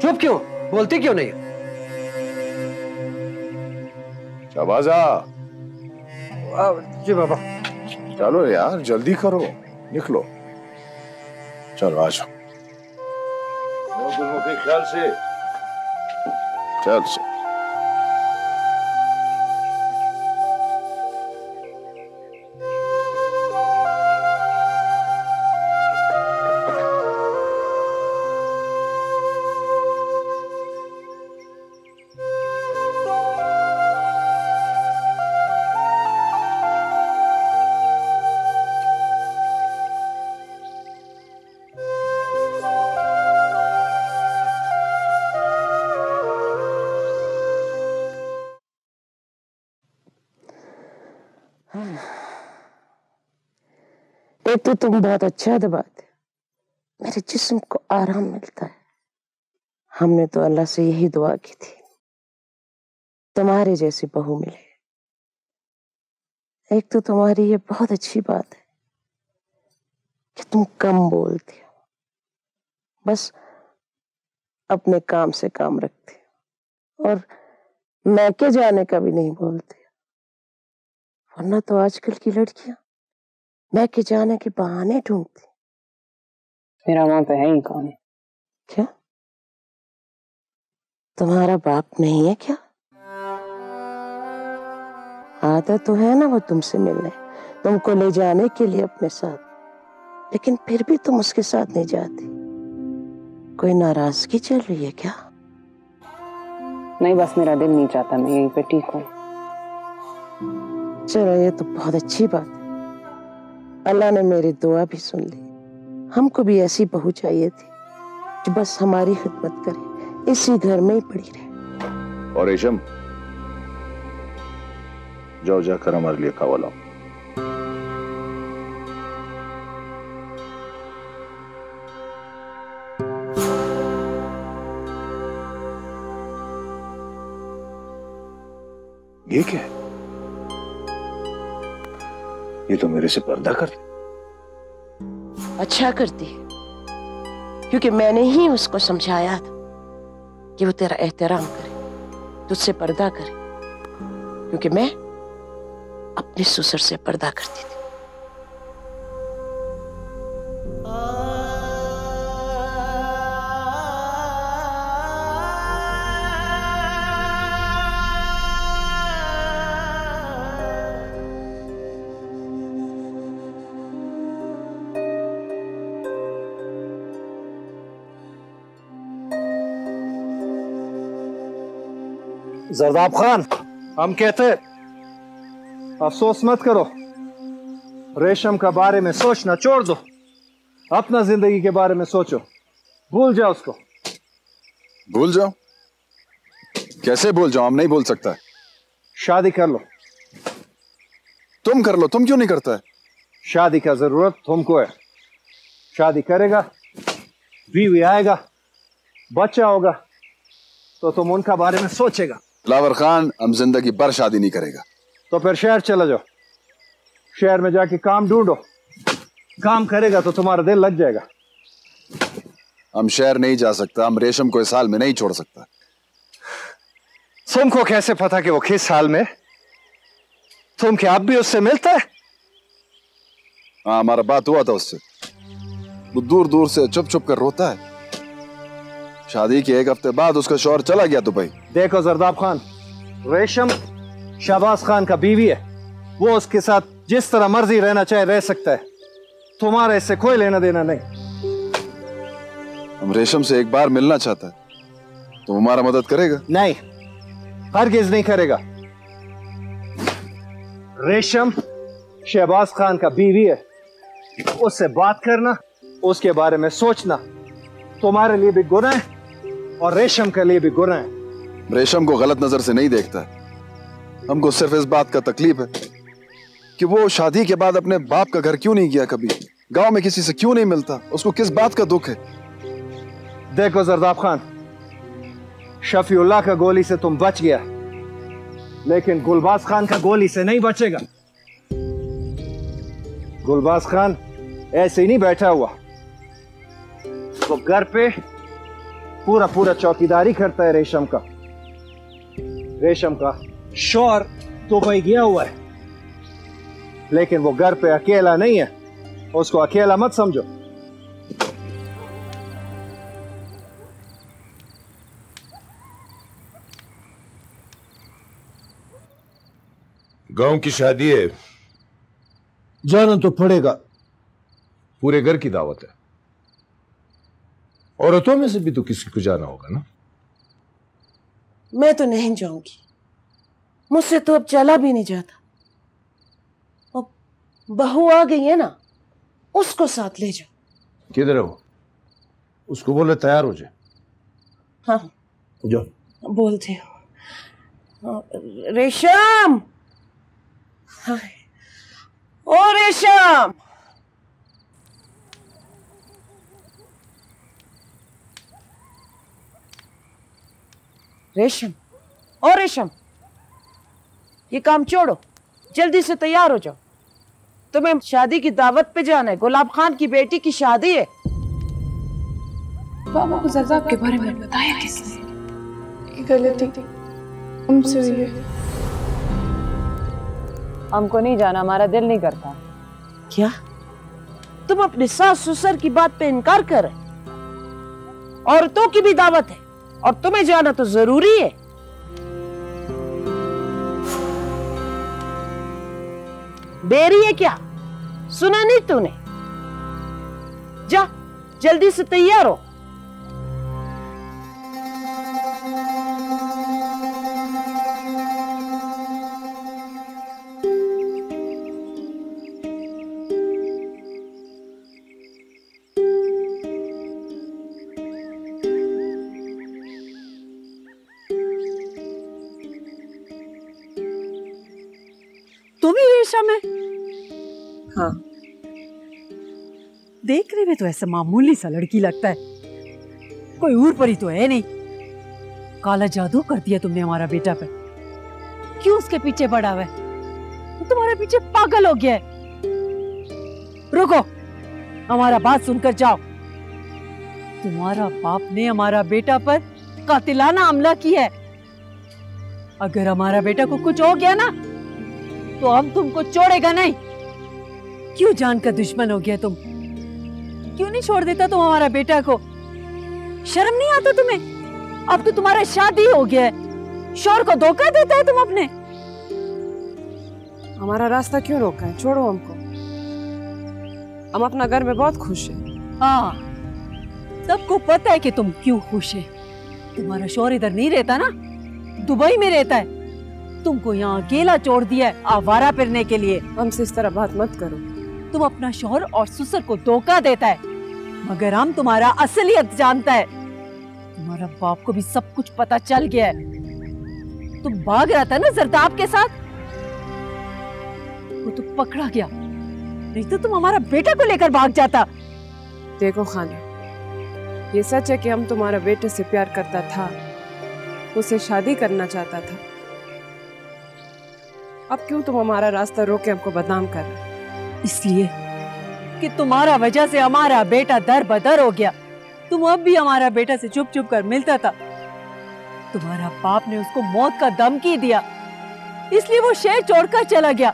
Speaker 14: चुप क्यों? बोलती क्यों नहीं?
Speaker 15: शहबाजा
Speaker 14: आ, जी बाबा।
Speaker 15: चलो यार जल्दी करो। निकलो। चलो आ जाओ। ख्याल से। चल से
Speaker 16: तो तुम बहुत अच्छा दबाते। मेरे जिस्म को आराम मिलता है। हमने तो अल्लाह से यही दुआ की थी। तुम्हारे जैसी बहू मिले। एक तो तुम्हारी ये बहुत अच्छी बात है कि तुम कम बोलती हो। बस अपने काम से काम रखती हो। और मैं के जाने का भी नहीं बोलती। वरना तो आजकल की लड़कियाँ मैं के जाने के बहाने ढूंढती।
Speaker 3: मेरा वहाँ पे है ही कौन? है
Speaker 16: क्या? तुम्हारा बाप नहीं है क्या? आता तो है ना वो तुमसे मिलने तुमको ले जाने के लिए अपने साथ। लेकिन फिर भी तुम उसके साथ नहीं जाती। कोई नाराज़गी चल रही है क्या?
Speaker 3: नहीं बस मेरा दिल नहीं चाहता मैं यहीं पे ठीक हूँ।
Speaker 16: चलो ये तो बहुत अच्छी बात है। अल्लाह ने मेरी दुआ भी सुन ली। हमको भी ऐसी बहू चाहिए थी जो बस हमारी खिदमत करे, इसी घर में ही पड़ी रहे।
Speaker 15: और रेशम जाओ जाकर हमारे लिए खावा लाओ। ये क्या है? ये तो मेरे से पर्दा करती।
Speaker 16: अच्छा करती क्योंकि मैंने ही उसको समझाया था कि वो तेरा एहतराम करे, तुझसे पर्दा करे, क्योंकि मैं अपने ससुर से पर्दा करती थी।
Speaker 7: जरदाब खान। हम कहते अफसोस मत करो। रेशम का बारे में सोचना छोड़ दो। अपना ज़िंदगी के बारे में सोचो। भूल जाओ उसको।
Speaker 10: भूल जाओ कैसे भूल जाओ हम नहीं भूल सकता।
Speaker 7: शादी कर लो।
Speaker 10: तुम कर लो तुम क्यों नहीं करता? है
Speaker 7: शादी का ज़रूरत तुमको है। शादी करेगा बीवी आएगा बच्चा होगा तो तुम उनका बारे में सोचेगा।
Speaker 10: लावर खान हम ज़िंदगी भर शादी नहीं करेगा।
Speaker 7: तो फिर शहर चला जाओ। शहर में जाके काम ढूंढो। काम करेगा तो तुम्हारा दिल लग जाएगा।
Speaker 10: हम शहर नहीं जा सकता हम रेशम को इस हाल में नहीं छोड़ सकता।
Speaker 7: तुमको कैसे पता कि वो किस हाल में? तुम क्या अब भी उससे मिलता है?
Speaker 10: हाँ हमारा बात हुआ था उससे। वो दूर दूर से चुप चुप कर रोता है। शादी के एक हफ़्ते बाद उसका शौहर चला गया दुबई।
Speaker 7: देखो जरदाब खान रेशम शहबाज खान का बीवी है। वो उसके साथ जिस तरह मर्ज़ी रहना चाहे रह सकता है। तुम्हारा इससे कोई लेना देना नहीं।
Speaker 10: हम रेशम से एक बार मिलना चाहता है। तो हमारा मदद करेगा?
Speaker 7: नहीं हरगिज नहीं करेगा। रेशम शहबाज खान का बीवी है। उससे बात करना उसके बारे में सोचना। तुम्हारे लिए भी गुना है। और रेशम के लिए भी गुना है।
Speaker 10: रेशम को गलत नज़र से नहीं देखता। हमको सिर्फ़ इस बात का तकलीफ़ है कि वो शादी के बाद अपने बाप का घर क्यों नहीं गया कभी? गाँव में किसी से क्यों नहीं मिलता? उसको किस बात का दुख है?
Speaker 7: देखो जरदाब खान शफीउल्लाह का गोली से तुम बच गया। लेकिन गुलबाज खान का गोली से नहीं बचेगा। गुलबाज खान ऐसे ही नहीं बैठा हुआ। वो घर पे पूरा पूरा चौकीदारी करता है रेशम का। रेशम का शोर तो दुबई गया हुआ है। लेकिन वो घर पे अकेला नहीं है। उसको अकेला मत समझो।
Speaker 17: गाँव की शादी है।
Speaker 18: जाना तो पड़ेगा।
Speaker 17: पूरे घर की दावत है। औरतों में से भी तो किसी को जाना होगा ना।
Speaker 16: मैं तो नहीं जाऊँगी। मुझसे तो अब चला भी नहीं जाता। अब बहू आ गई है ना उसको साथ ले जाओ।
Speaker 17: किधर है वो? उसको बोले तैयार हो जाए।
Speaker 16: हाँ।
Speaker 17: जाओ।
Speaker 16: बोलते हो। रेशम! हाँ। ओ रेशम! रेशम ओ रेशम ये काम छोड़ो जल्दी से तैयार हो जाओ। तुम्हें शादी की दावत पे जाना है गुलाब खान की बेटी की शादी है।
Speaker 9: बाबा को जरदाब के बारे में बताया किसने? गलती हमसे हुई है।
Speaker 5: हमको नहीं जाना हमारा दिल नहीं करता।
Speaker 16: क्या? तुम अपने सास ससुर की बात पे इनकार कर रहे औरतों की भी दावत है। और तुम्हें जाना तो ज़रूरी है। बेरी है क्या? सुना नहीं तूने? जा, जल्दी से तैयार हो।
Speaker 5: तू भी रेशम है देखने में तो ऐसा मामूली सा लड़की लगता है। कोई ऊर परी तो है नहीं। काला जादू कर दिया तुमने हमारा बेटा पे। क्यों उसके पीछे पड़ा हुआ है? तुम्हारे पीछे पागल हो गया है। रुको। हमारा बात सुनकर जाओ। तुम्हारा बाप ने हमारा बेटा पर कातिलाना हमला किया है। अगर हमारा बेटा को कुछ हो गया ना तो हम तुमको छोड़ेगा नहीं। क्यों जान का दुश्मन हो गया तुम? क्यों नहीं छोड़ देता तुम हमारा बेटा को? शर्म नहीं आता तुम्हें? अब तो तुम्हारा शादी हो गया है। शोर को धोखा देता है तुम अपने।
Speaker 19: हमारा रास्ता क्यों रोका है? छोड़ो हमको। हम अपना घर में बहुत खुश है।
Speaker 5: हाँ। सबको पता है कि तुम क्यों खुश है। तुम्हारा शोर इधर नहीं रहता ना? दुबई में रहता है। तुमको यहाँ अकेला छोड़ दिया है आवारा फिरने के लिए।
Speaker 3: हमसे इस तरह बात मत करो।
Speaker 5: तुम अपना शोहर और ससुर को धोखा देता है मगर हम तुम्हारा असलियत जानता है। तुम्हारा बाप को भी सब कुछ पता चल गया है। तुम भाग रहा था ना जरदाब के साथ? वो तो पकड़ा गया। नहीं तो तुम हमारा बेटा को लेकर भाग जाता।
Speaker 3: देखो खाने ये सच है कि हम तुम्हारा बेटे से प्यार करता था उसे शादी करना चाहता था। अब क्यों तुम हमारा रास्ता रोक के हमको बदनाम कर रहे
Speaker 5: इसलिए कि तुम्हारा वजह से हमारा बेटा दर बदर हो गया। तुम अब भी हमारा बेटा से चुप चुप कर मिलता था। तुम्हारा बाप ने उसको मौत का धमकी दिया। इसलिए वो शहर छोड़कर चला गया।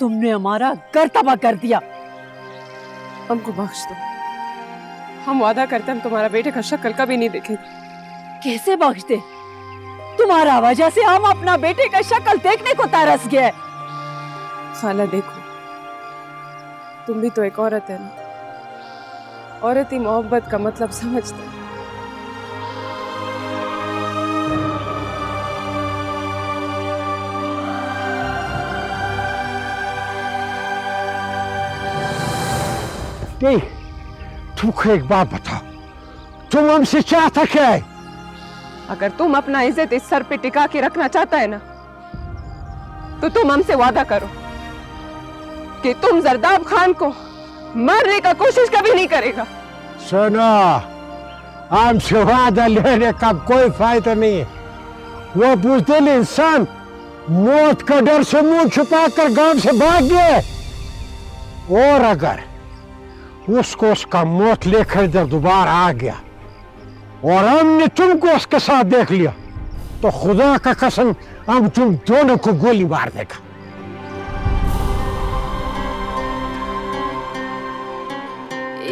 Speaker 5: तुमने हमारा घर तबाह कर दिया।
Speaker 3: हमको बख्श दो। हम वादा करते हम तुम्हारा बेटे का शक्ल कभी नहीं देखेंगे।
Speaker 5: कैसे बख्श दे? तुम्हारा वजह से हम अपना बेटे का शक्ल देखने को तरस गए।
Speaker 3: खाला देखो तुम भी तो एक औरत है ना? औरत ही मोहब्बत का मतलब समझते हैं।
Speaker 6: नहीं तुमको एक बात बताओ तुम हमसे चाहता क्या है?
Speaker 3: अगर तुम अपना इज़्ज़त इस सर पे टिका के रखना चाहता है ना तो तुम हमसे वादा करो कि तुम जरदाब खान को मारने का कोशिश कभी नहीं करेगा।
Speaker 6: सुनो, हमसे वादा लेने का कोई फ़ायदा नहीं है। वो बुजदिल इंसान मौत का डर से मुँह छुपाकर गाँव से भाग गए और अगर उसको उसका मौत लेकर जब दोबारा आ गया और हमने तुमको उसके साथ देख लिया। तो खुदा का कसम हम तुम दोनों को गोली मार देगा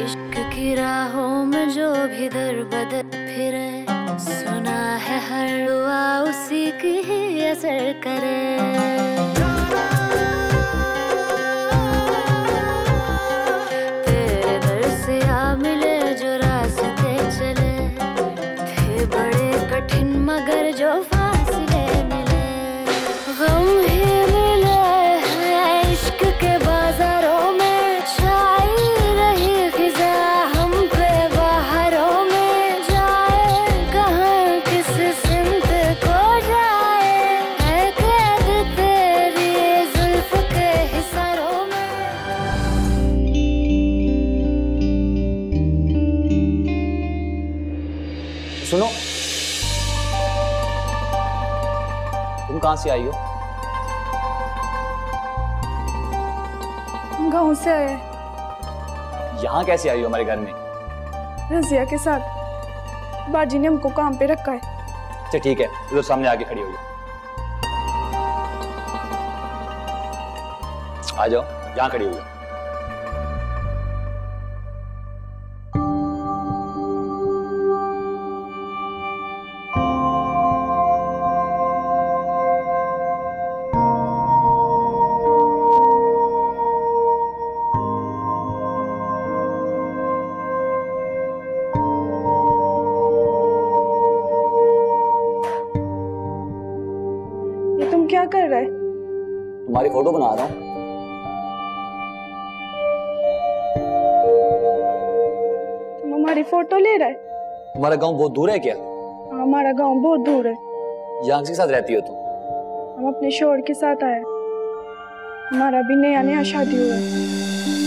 Speaker 20: इश्क की राहों में जो भी दर बदर फिरे, सुना है हर दुआ उसी की असर करे। मगर जो कहाँ
Speaker 21: से आई हो?
Speaker 9: हम गाँव से आए।
Speaker 21: यहाँ कैसे आई हो हमारे घर में?
Speaker 9: रजिया के साथ। बाजी ने हमको काम पे रखा है।
Speaker 21: अच्छा ठीक है। उधर सामने आके खड़ी हो जाओ। आ जाओ। यहाँ खड़ी हो जाओ। तुम्हारा गाँव बहुत दूर है क्या?
Speaker 9: हमारा गाँव बहुत दूर है।
Speaker 21: यहाँ के साथ रहती हो तुम?
Speaker 9: हम अपने शोर के साथ आए। हमारा भी नया नया शादी हुआ। है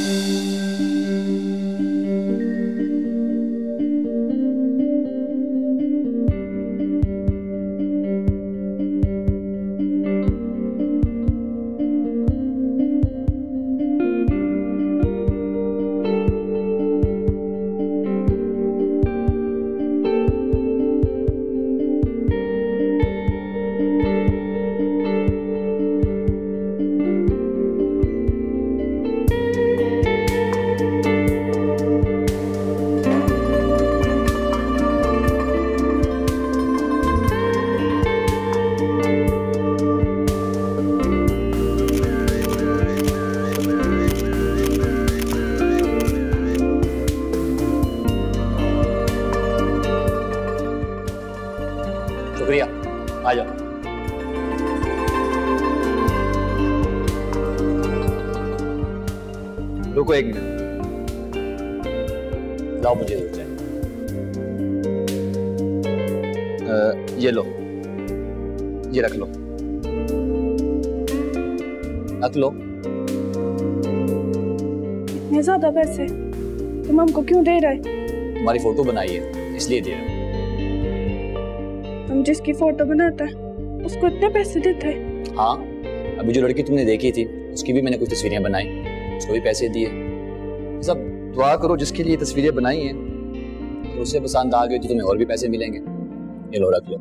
Speaker 21: तुम्हारी फ़ोटो बनाई है इसलिए दे रहा हूँ।
Speaker 9: हम जिसकी फ़ोटो बनाता है उसको इतने पैसे देते है।
Speaker 21: हाँ अभी जो लड़की तुमने देखी थी उसकी भी मैंने कुछ तस्वीरें बनाई उसको भी पैसे दिए। सब दुआ करो जिसके लिए तस्वीरें बनाई हैं तो उसे पसंद आ गई तो तुम्हें और भी पैसे मिलेंगे। ये लो रख लो।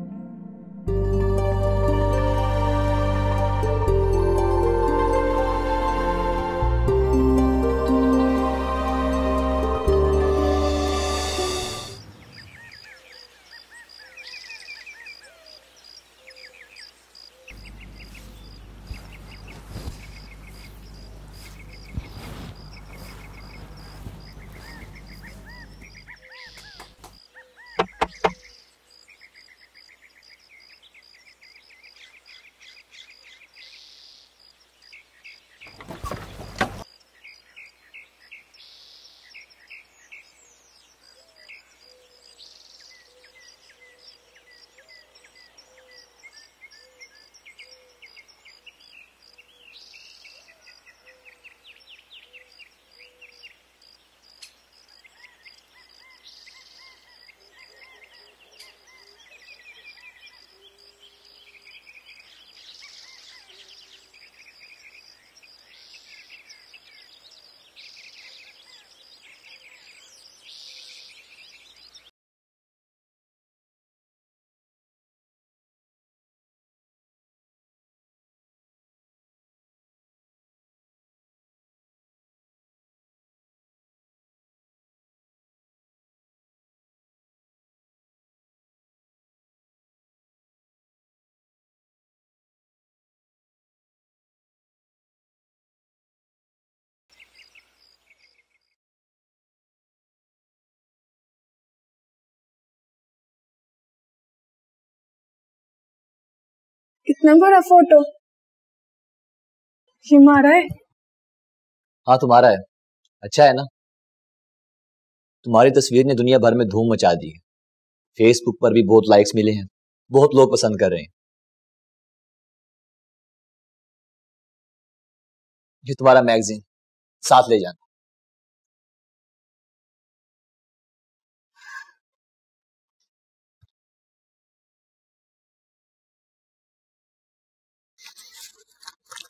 Speaker 9: इतना बड़ा फ़ोटो? ये मारा है।
Speaker 21: हाँ तुम्हारा है। अच्छा है ना? तुम्हारी तस्वीर ने दुनिया भर में धूम मचा दी है। फेसबुक पर भी बहुत लाइक्स मिले हैं। बहुत लोग पसंद कर रहे हैं। ये तुम्हारा मैगजीन साथ ले जाना।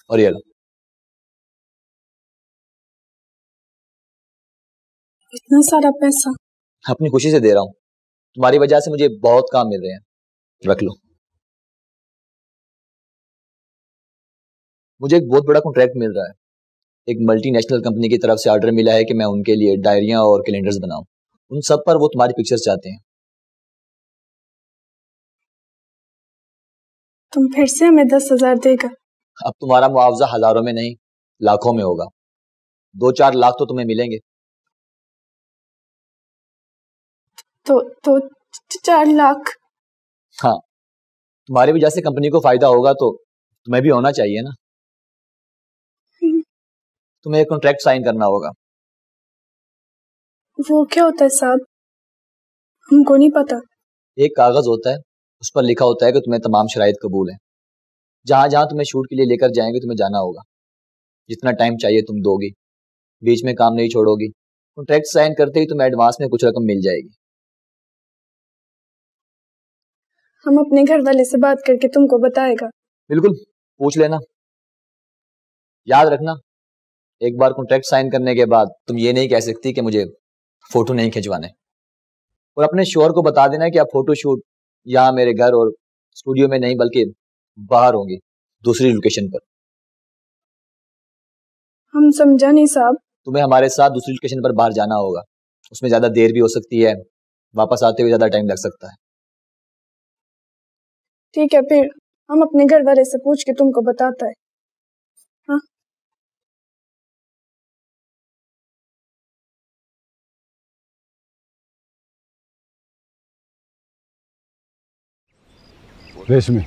Speaker 21: और ये
Speaker 9: इतना सारा पैसा?
Speaker 21: अपनी खुशी से दे रहा हूँ। तुम्हारी वजह से मुझे बहुत काम मिल रहे हैं। रख लो। मुझे एक बहुत बड़ा कॉन्ट्रैक्ट मिल रहा है। एक मल्टीनेशनल कंपनी की तरफ़ से ऑर्डर मिला है कि मैं उनके लिए डायरिया और कैलेंडर्स बनाऊँ। उन सब पर वो तुम्हारी पिक्चर्स चाहते हैं।
Speaker 9: तुम फिर से हमें दस हज़ार देगा।
Speaker 21: अब तुम्हारा मुआवजा हज़ारों में नहीं लाखों में होगा। दो चार लाख तो तुम्हें मिलेंगे।
Speaker 9: तो तो चार लाख।
Speaker 21: हाँ। तुम्हारी वजह से कंपनी को फ़ायदा होगा तो तुम्हें भी होना चाहिए ना। तुम्हें एक कॉन्ट्रैक्ट साइन करना होगा।
Speaker 9: वो क्या होता है साहब? हमको नहीं पता।
Speaker 21: एक कागज़ होता है उस पर लिखा होता है कि तुम्हें तमाम शराइत कबूल हैं। जहाँ जहाँ तुम्हें शूट के लिए लेकर जाएँगे तुम्हें जाना होगा। जितना टाइम चाहिए तुम दोगी। बीच में काम नहीं छोड़ोगी। कॉन्ट्रैक्ट साइन करते ही तुम्हें एडवांस में कुछ रकम मिल जाएगी।
Speaker 9: हम अपने घर वाले से बात करके तुमको बताएगा।
Speaker 21: बिल्कुल पूछ लेना। याद रखना एक बार कॉन्ट्रैक्ट साइन करने के बाद तुम ये नहीं कह सकती कि मुझे फ़ोटो नहीं खिंचवाने। और अपने शोर को बता देना कि आप फ़ोटो शूट यहाँ मेरे घर और स्टूडियो में नहीं बल्कि बाहर होंगी दूसरी लोकेशन पर।
Speaker 9: हम समझा नहीं साहब।
Speaker 21: तुम्हें हमारे साथ दूसरी लोकेशन पर बाहर जाना होगा। उसमें ज़्यादा देर भी हो सकती है। वापस आते हुए ज़्यादा टाइम लग सकता है।
Speaker 9: ठीक है फिर हम अपने घर वाले से पूछ के तुमको बताता है। हाँ।
Speaker 1: रेशमी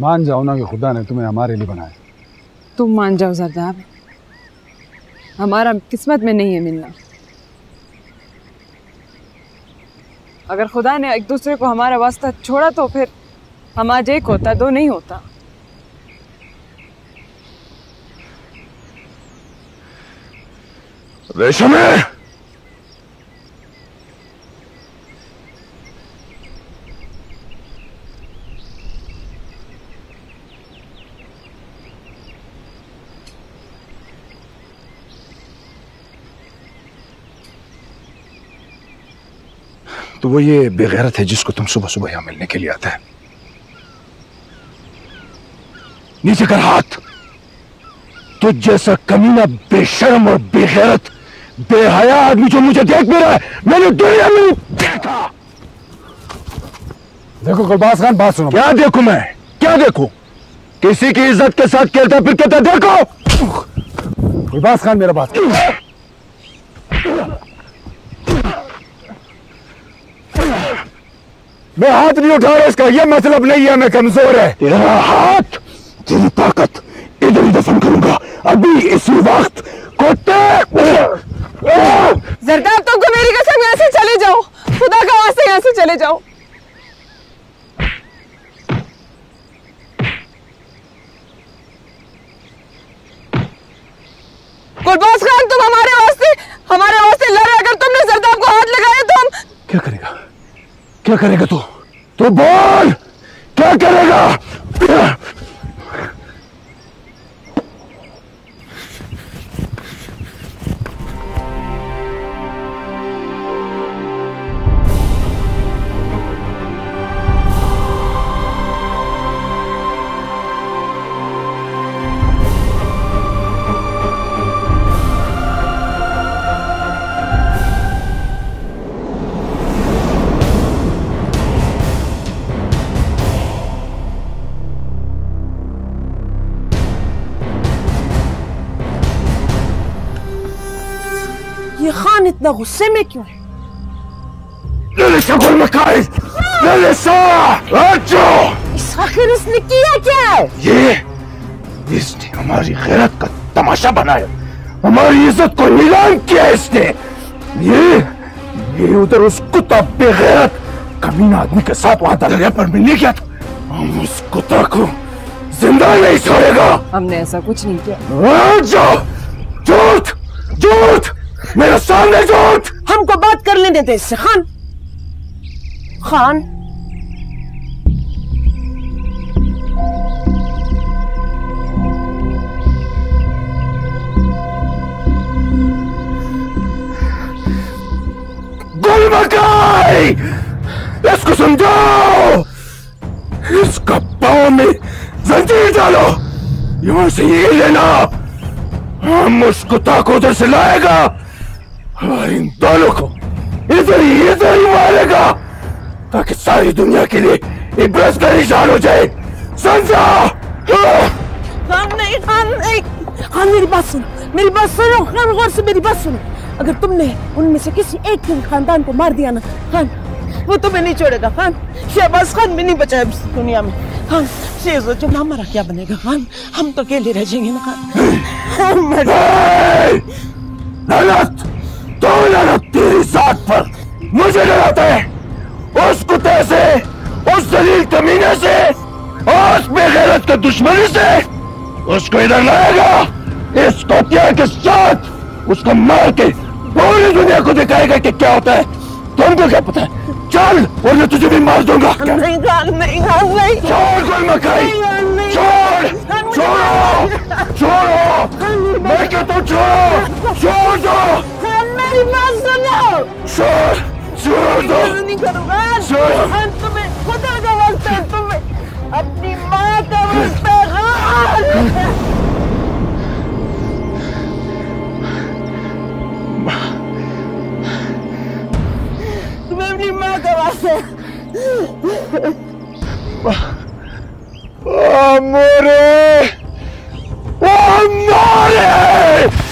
Speaker 1: मान जाओ ना कि खुदा ने तुम्हें हमारे लिए बनाया।
Speaker 19: तुम मान जाओ जरदाब हमारा किस्मत में नहीं है मिलना। अगर खुदा ने एक दूसरे को हमारा वास्ता छोड़ा तो फिर हम आज एक होता दो नहीं होता।
Speaker 17: रेशम तो वो ये बेगैरत है जिसको तुम सुबह सुबह यहाँ मिलने के लिए आता है। नीचे कर हाथ। तुझ जैसा कमीना बेशर्म और बेगैरत बेहया आदमी जो मुझे देख भी रहा है मैंने दुनिया में देखा।
Speaker 1: देखो गुलबाज खान बात सुनो।
Speaker 17: क्या देखूँ मैं? क्या देखू? किसी की इज़्ज़त के साथ खेलता फिर कहता देखो।
Speaker 1: गुलबाज खान मेरा बात
Speaker 17: मैं हाथ नहीं उठा रहा इसका ये मतलब नहीं है मैं कमज़ोर है। तेरा हाथ तेरी ताकत इधर ही दफन करूँगा। अभी इसी वक्त कुत्ते
Speaker 19: जरदाब तुमको मेरी कसम यहाँ से चले जाओ। खुदा का वास्ते यहाँ से चले जाओ। गुलबाज खान तुम हमारे वास्ते हमारे वास्ते लड़े अगर तुमने जरदाब को हाथ लगाया तो हम
Speaker 17: क्या करेगा? क्या करेगा तू? तू बोल! क्या करेगा?
Speaker 16: इतना गुस्से में क्यों है आखिर इसने किया क्या
Speaker 17: ये इसने हमारी गैरत का तमाशा बनाया हमारी इज़्ज़त को नीलाम किया इसने ये ये उधर उस कुत्ता बेगैरत कमीन आदमी के साथ वहाँ दरिया पर मिलने गया था हम उस कुत्ता को ज़िंदा नहीं छोड़ेगा
Speaker 19: हमने ऐसा कुछ नहीं किया
Speaker 17: झूठ झूठ मेरे सामने झूठ!
Speaker 16: हमको बात कर लेने दे इससे खान। खान।
Speaker 17: इसको समझाओ इसका पाँव में जंजीर डालो! यहाँ से ये लेना! हम उसको उधर से लाएगा! इन दोनों को इधर ही इधर ही मारेगा ताकि सारी दुनिया के लिए इब्रत का निशान हो जाए समझा
Speaker 16: खान नहीं खान नहीं खान मेरी बात सुनो मेरी बात सुनो खान गौर से मेरी बात सुनो अगर तुमने उनमें से किसी एक के खानदान को मार दिया ना खान वो तुम्हें नहीं छोड़ेगा खान शहबाज खान भी नहीं बचा है दुनिया में खान शेर सोचो ना हमारा क्या बनेगा खान हम तो अकेले रह जाएँगे ना खान हम मर
Speaker 17: तो तेरी जात पर मुझे डराता है उस कुत्ते से उस दलील कमीने से और उस बेगैरत के दुश्मनी से उसको इधर लाएगा इस कोतिया के साथ उसको मार के पूरी दुनिया को दिखाएगा कि क्या होता है तुमको क्या पता है चल और मैं तुझे भी मार दूँगा
Speaker 16: नहीं खान नहीं खान नहीं
Speaker 17: छोड़ गोल मकाई छोड़ छोड़ो छोड़ो मैं कहता हूँ छोड़ो छोड़ दो
Speaker 16: मेरी बात सुनो
Speaker 17: छोड़ छोड़ दो
Speaker 16: नहीं करूँगा तुम्हें खुदा का वक्त है तुम्हें अपनी माँ का वक्त है तुम्हें अपनी माँ का वक्त है
Speaker 17: मोरे मोरे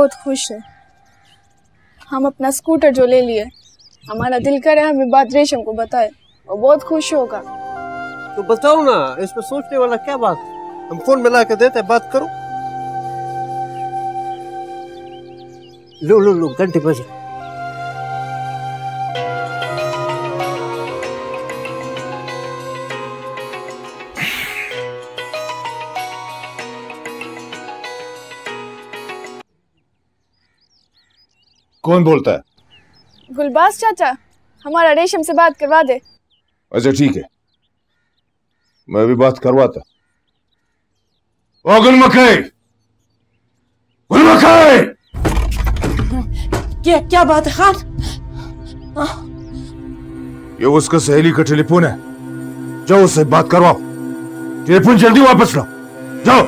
Speaker 11: बहुत खुश है। हम अपना स्कूटर जो ले लिए, हमारा दिल करे हमें बात रेशम को बताए वो बहुत खुश होगा।
Speaker 18: तो बताओ ना इसमें सोचने वाला क्या बात? हम फ़ोन मिला के देते बात करो। लो लो लो, घंटे बजे।
Speaker 15: कौन बोलता है?
Speaker 11: गुलबाज चाचा हमारा रेशम से बात करवा दे।
Speaker 15: अच्छा ठीक है। मैं भी बात करवाता। ओ गुल मकई गुल मकई
Speaker 16: क्या क्या बात है खान?
Speaker 15: ये उसका सहेली का टेलीफोन है। जाओ उससे बात करवाओ। टेलीफोन जल्दी वापस लो जाओ।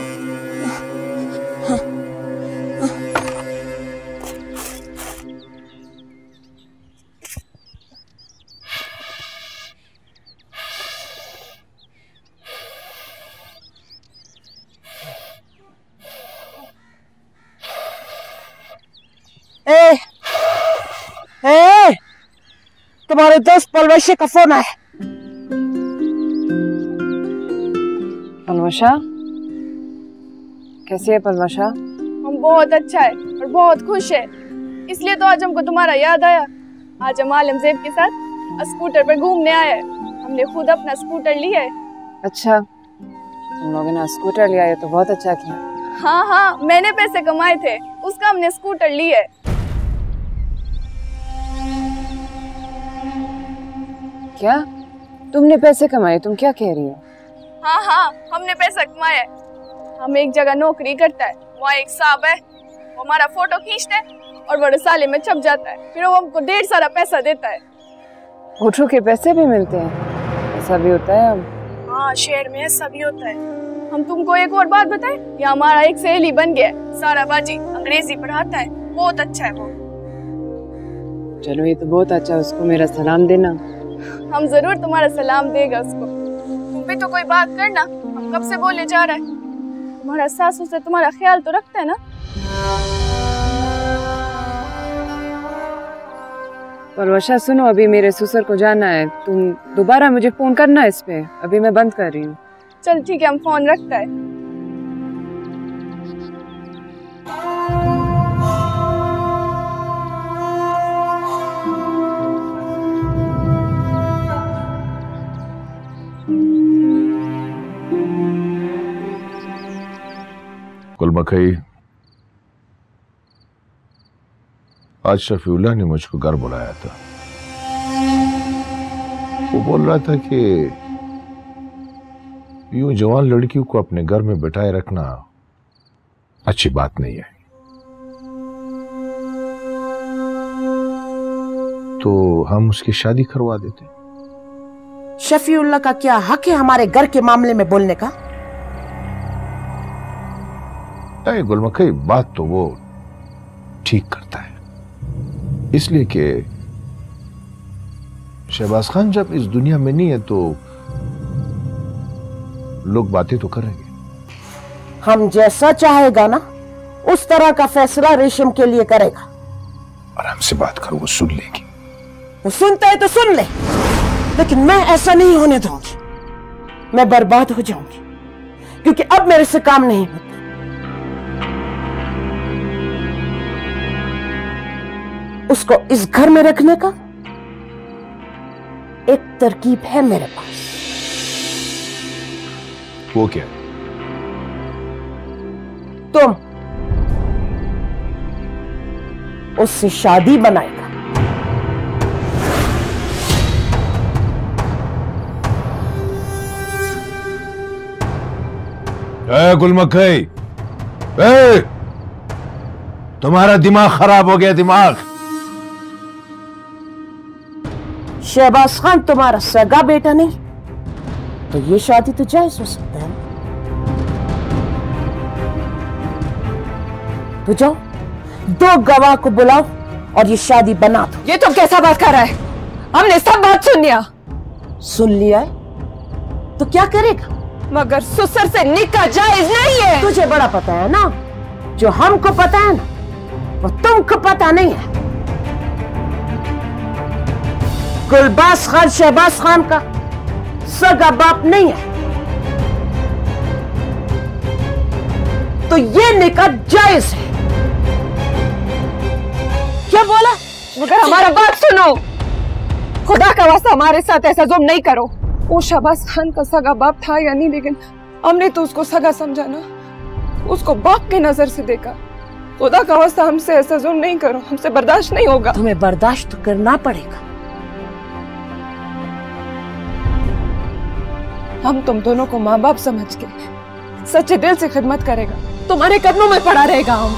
Speaker 16: तुम्हारे दोस्त पलवशी का फ़ोन आया।
Speaker 3: पलवशा? कैसी है पलवशा?
Speaker 11: हम बहुत अच्छा है और बहुत खुश है। इसलिए तो आज हमको तुम्हारा याद आया। आज हम आलम जेब के साथ स्कूटर पर घूमने आए हैं। हमने खुद अपना स्कूटर लिया है।
Speaker 3: अच्छा तुम लोगों ने स्कूटर लिया है तो बहुत अच्छा किया।
Speaker 11: हाँ हाँ मैंने पैसे कमाए थे उसका हमने स्कूटर लिया है।
Speaker 3: क्या? तुमने पैसे कमाए तुम क्या कह रही हो?
Speaker 11: हाँ हाँ हमने पैसा कमाया हम एक जगह नौकरी करता है वहाँ एक साहब है वो हमारा फ़ोटो खींचता है और वो रसाले में छप जाता है। फिर वो हमको ढेर सारा पैसा देता है।
Speaker 3: फ़ोटो के पैसे भी मिलते हैं। ऐसा भी होता है अब।
Speaker 11: हाँ शहर में ऐसा भी होता है। हम तुमको एक और बात बताएँ? ये हमारा एक सहेली बन गया सारा बाजी अंग्रेज़ी पढ़ाता है। बहुत अच्छा है वो।
Speaker 3: चलो ये तो बहुत अच्छा उसको मेरा सलाम देना।
Speaker 11: हम ज़रूर तुम्हारा सलाम देगा उसको। तुम भी तो कोई बात करना हम कब से बोले जा रहे हैं? तुम्हारा सासू से तुम्हारा ख्याल तो रखता है ना?
Speaker 3: पलवशा सुनो अभी मेरे ससुर को जाना है। तुम दोबारा मुझे फ़ोन करना इस पे। अभी मैं बंद कर रही हूँ।
Speaker 11: चल ठीक है हम फ़ोन रखता है।
Speaker 15: मकई। आज शफीउल्ला ने मुझको घर बुलाया था। वो बोल रहा था कि यूँ जवान लड़कियों को अपने घर में बिठाए रखना अच्छी बात नहीं है। तो हम उसकी शादी करवा देते।
Speaker 16: शफीउल्ला का क्या हक है हमारे घर के मामले में बोलने का?
Speaker 15: अरे गुलमकई बात तो वो ठीक करता है। इसलिए कि शहबाज खान जब इस दुनिया में नहीं है तो लोग बातें तो करेंगे।
Speaker 16: हम जैसा चाहेगा ना उस तरह का फैसला रेशम के लिए करेगा।
Speaker 15: और हमसे बात करो वो सुन लेगी।
Speaker 16: वो सुनता है तो सुन ले लेकिन मैं ऐसा नहीं होने दूँगी। मैं बर्बाद हो जाऊँगी क्योंकि अब मेरे से काम नहीं होता। उसको इस घर में रखने का? एक तरकीब है मेरे पास।
Speaker 15: वो क्या?
Speaker 16: तुम उससे शादी बनाएगा।
Speaker 15: ए तुम्हारा दिमाग खराब हो गया दिमाग।
Speaker 16: शहबाज खान तुम्हारा सगा बेटा नहीं तो ये शादी तो जायज़ हो सकता है। तो जाओ दो गवाह को बुलाओ और ये शादी बना दो।
Speaker 11: ये तो कैसा बात कर रहा है? हमने सब बात सुन लिया।
Speaker 16: सुन लिया है? तो क्या करेगा?
Speaker 11: मगर सुसर से निकाह जायज़ नहीं है।
Speaker 16: तुझे बड़ा पता है ना? जो हमको पता है ना वो तुमको पता नहीं है। गुलबास खान शहबाज खान का सगा बाप नहीं है। तो ये निकाह जायज़ है।
Speaker 3: क्या बोला? मगर हमारा बात सुनो। खुदा का वास्ता हमारे साथ ऐसा जुल्म नहीं करो। वो शहबाज खान का सगा बाप था या नहीं लेकिन हमने तो उसको सगा समझा ना। उसको बाप की नज़र से देखा। खुदा का वास्ता हमसे ऐसा जुल्म नहीं करो। हमसे बर्दाश्त नहीं होगा।
Speaker 16: तुम्हें बर्दाश्त करना पड़ेगा।
Speaker 3: हम तुम दोनों को माँ बाप समझ के सच्चे दिल से खिदमत करेगा। तुम्हारे कदमों में पड़ा रहेगा हम।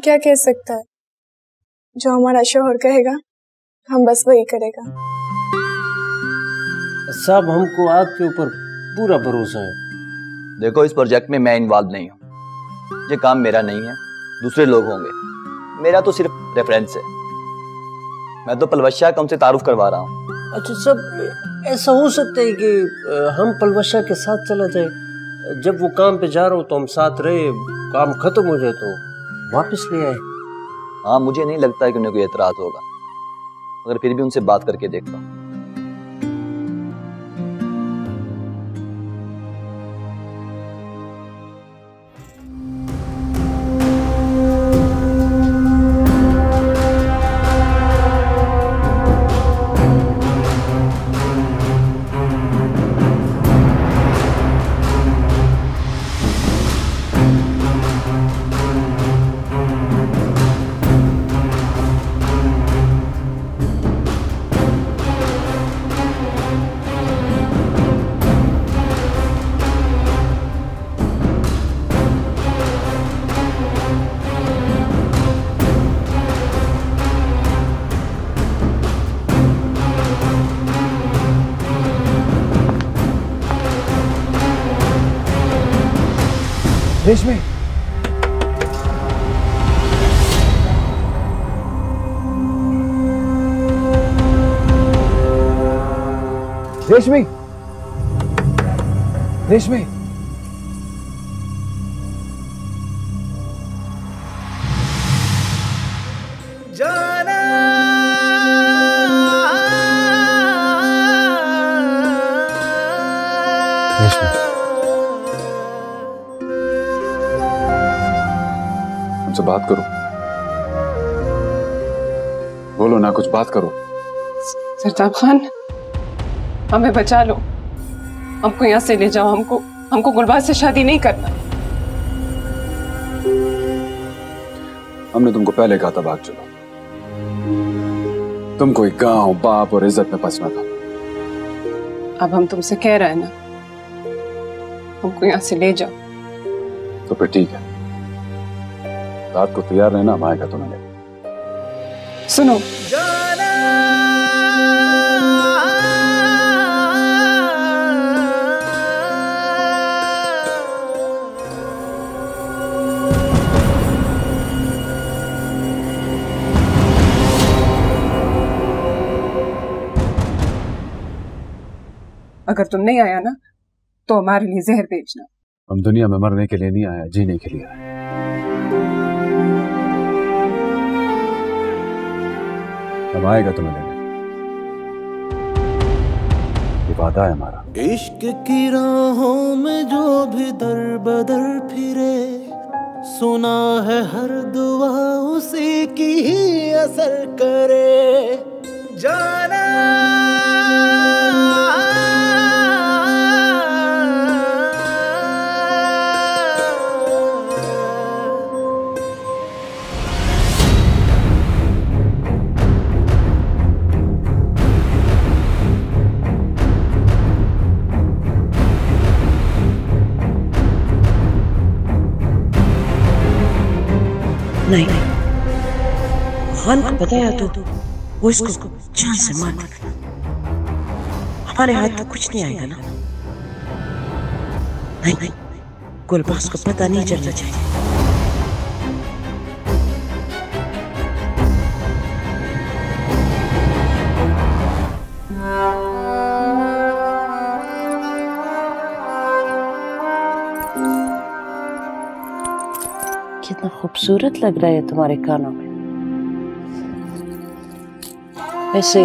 Speaker 9: क्या कह सकता है? जो हमारा शोहर कहेगा हम बस वही करेगा।
Speaker 18: साहब हमको आपके ऊपर पूरा भरोसा है।
Speaker 21: देखो इस प्रोजेक्ट में मैं इन्वॉल्व नहीं हूँ। ये काम मेरा नहीं है दूसरे लोग होंगे। मेरा तो सिर्फ़ रेफरेंस है। मैं तो पलवशा का उनसे तारुफ करवा रहा हूँ।
Speaker 18: अच्छा सब ऐसा हो सकता है कि हम पलवशा के साथ चला जाए। जब वो काम पे जा रहा हो तो हम साथ रहे काम खत्म हो जाए तो। वापस ले आए।
Speaker 21: हाँ मुझे नहीं लगता है कि उन्हें कोई एतराज़ होगा। मगर फिर भी उनसे बात करके देखता हूँ।
Speaker 1: रेशमी। रेशमी।
Speaker 13: जाना।
Speaker 1: बात करो। बोलो ना कुछ बात करो।
Speaker 3: सरताब खान हमें बचा लो। हमको यहाँ से ले जाओ। हमको हमको गुलबाज से शादी नहीं करना
Speaker 1: हमने तुमको पहले कहा था भाग चलो। तुमको एक गाँव बाप और इज़्ज़त में फंसना था
Speaker 3: अब हम तुमसे कह रहे हैं ना हमको यहाँ से ले जाओ।
Speaker 1: तो फिर ठीक है। रात को तैयार रहना हम आएगा तुम्हें लेने।
Speaker 3: सुनो। अगर तुम नहीं आया ना तो हमारे लिए जहर बेचना।
Speaker 1: हम दुनिया में मरने के लिए नहीं आया जीने के लिए आए हम आएगा तुम्हें लेने। ये वादा है हमारा।
Speaker 13: इश्क की राहों में जो भी दर बदर फिरे सुना है हर दुआ उसी की ही असर करे। जाना।
Speaker 16: नहीं। हाल को बताया तो वो इसको जान से मार हमारे हाथ तो कुछ नहीं आएगा ना। नहीं नहीं को पता नहीं चलना चाहिए। खूबसूरत लग रहा है तुम्हारे कानों में। वैसे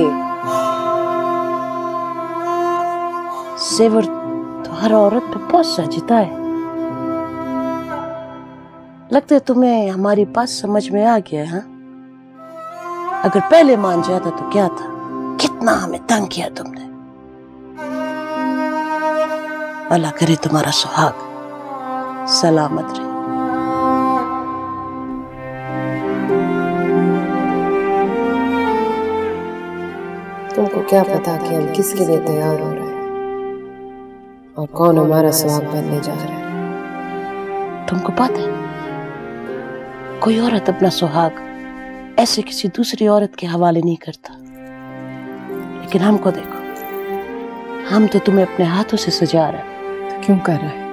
Speaker 16: सेवर तो हर औरत पे बहुत सजता है। लगता है तुम्हें हमारी बात समझ में आ गया है हाँ? अगर पहले मान जाता तो क्या था? कितना हमें तंग किया तुमने। अल्लाह करे तुम्हारा सुहाग, सलामत रहे।
Speaker 3: तुमको क्या पता कि हम किसके लिए तैयार हो रहे हैं? और कौन हमारा सुहाग बनने जा रहा है?
Speaker 16: तुमको पता है कोई औरत अपना सुहाग ऐसे किसी दूसरी औरत के हवाले नहीं करता। लेकिन हमको देखो हम तो तुम्हें अपने हाथों से सजा रहे
Speaker 3: तो क्यों कर रहे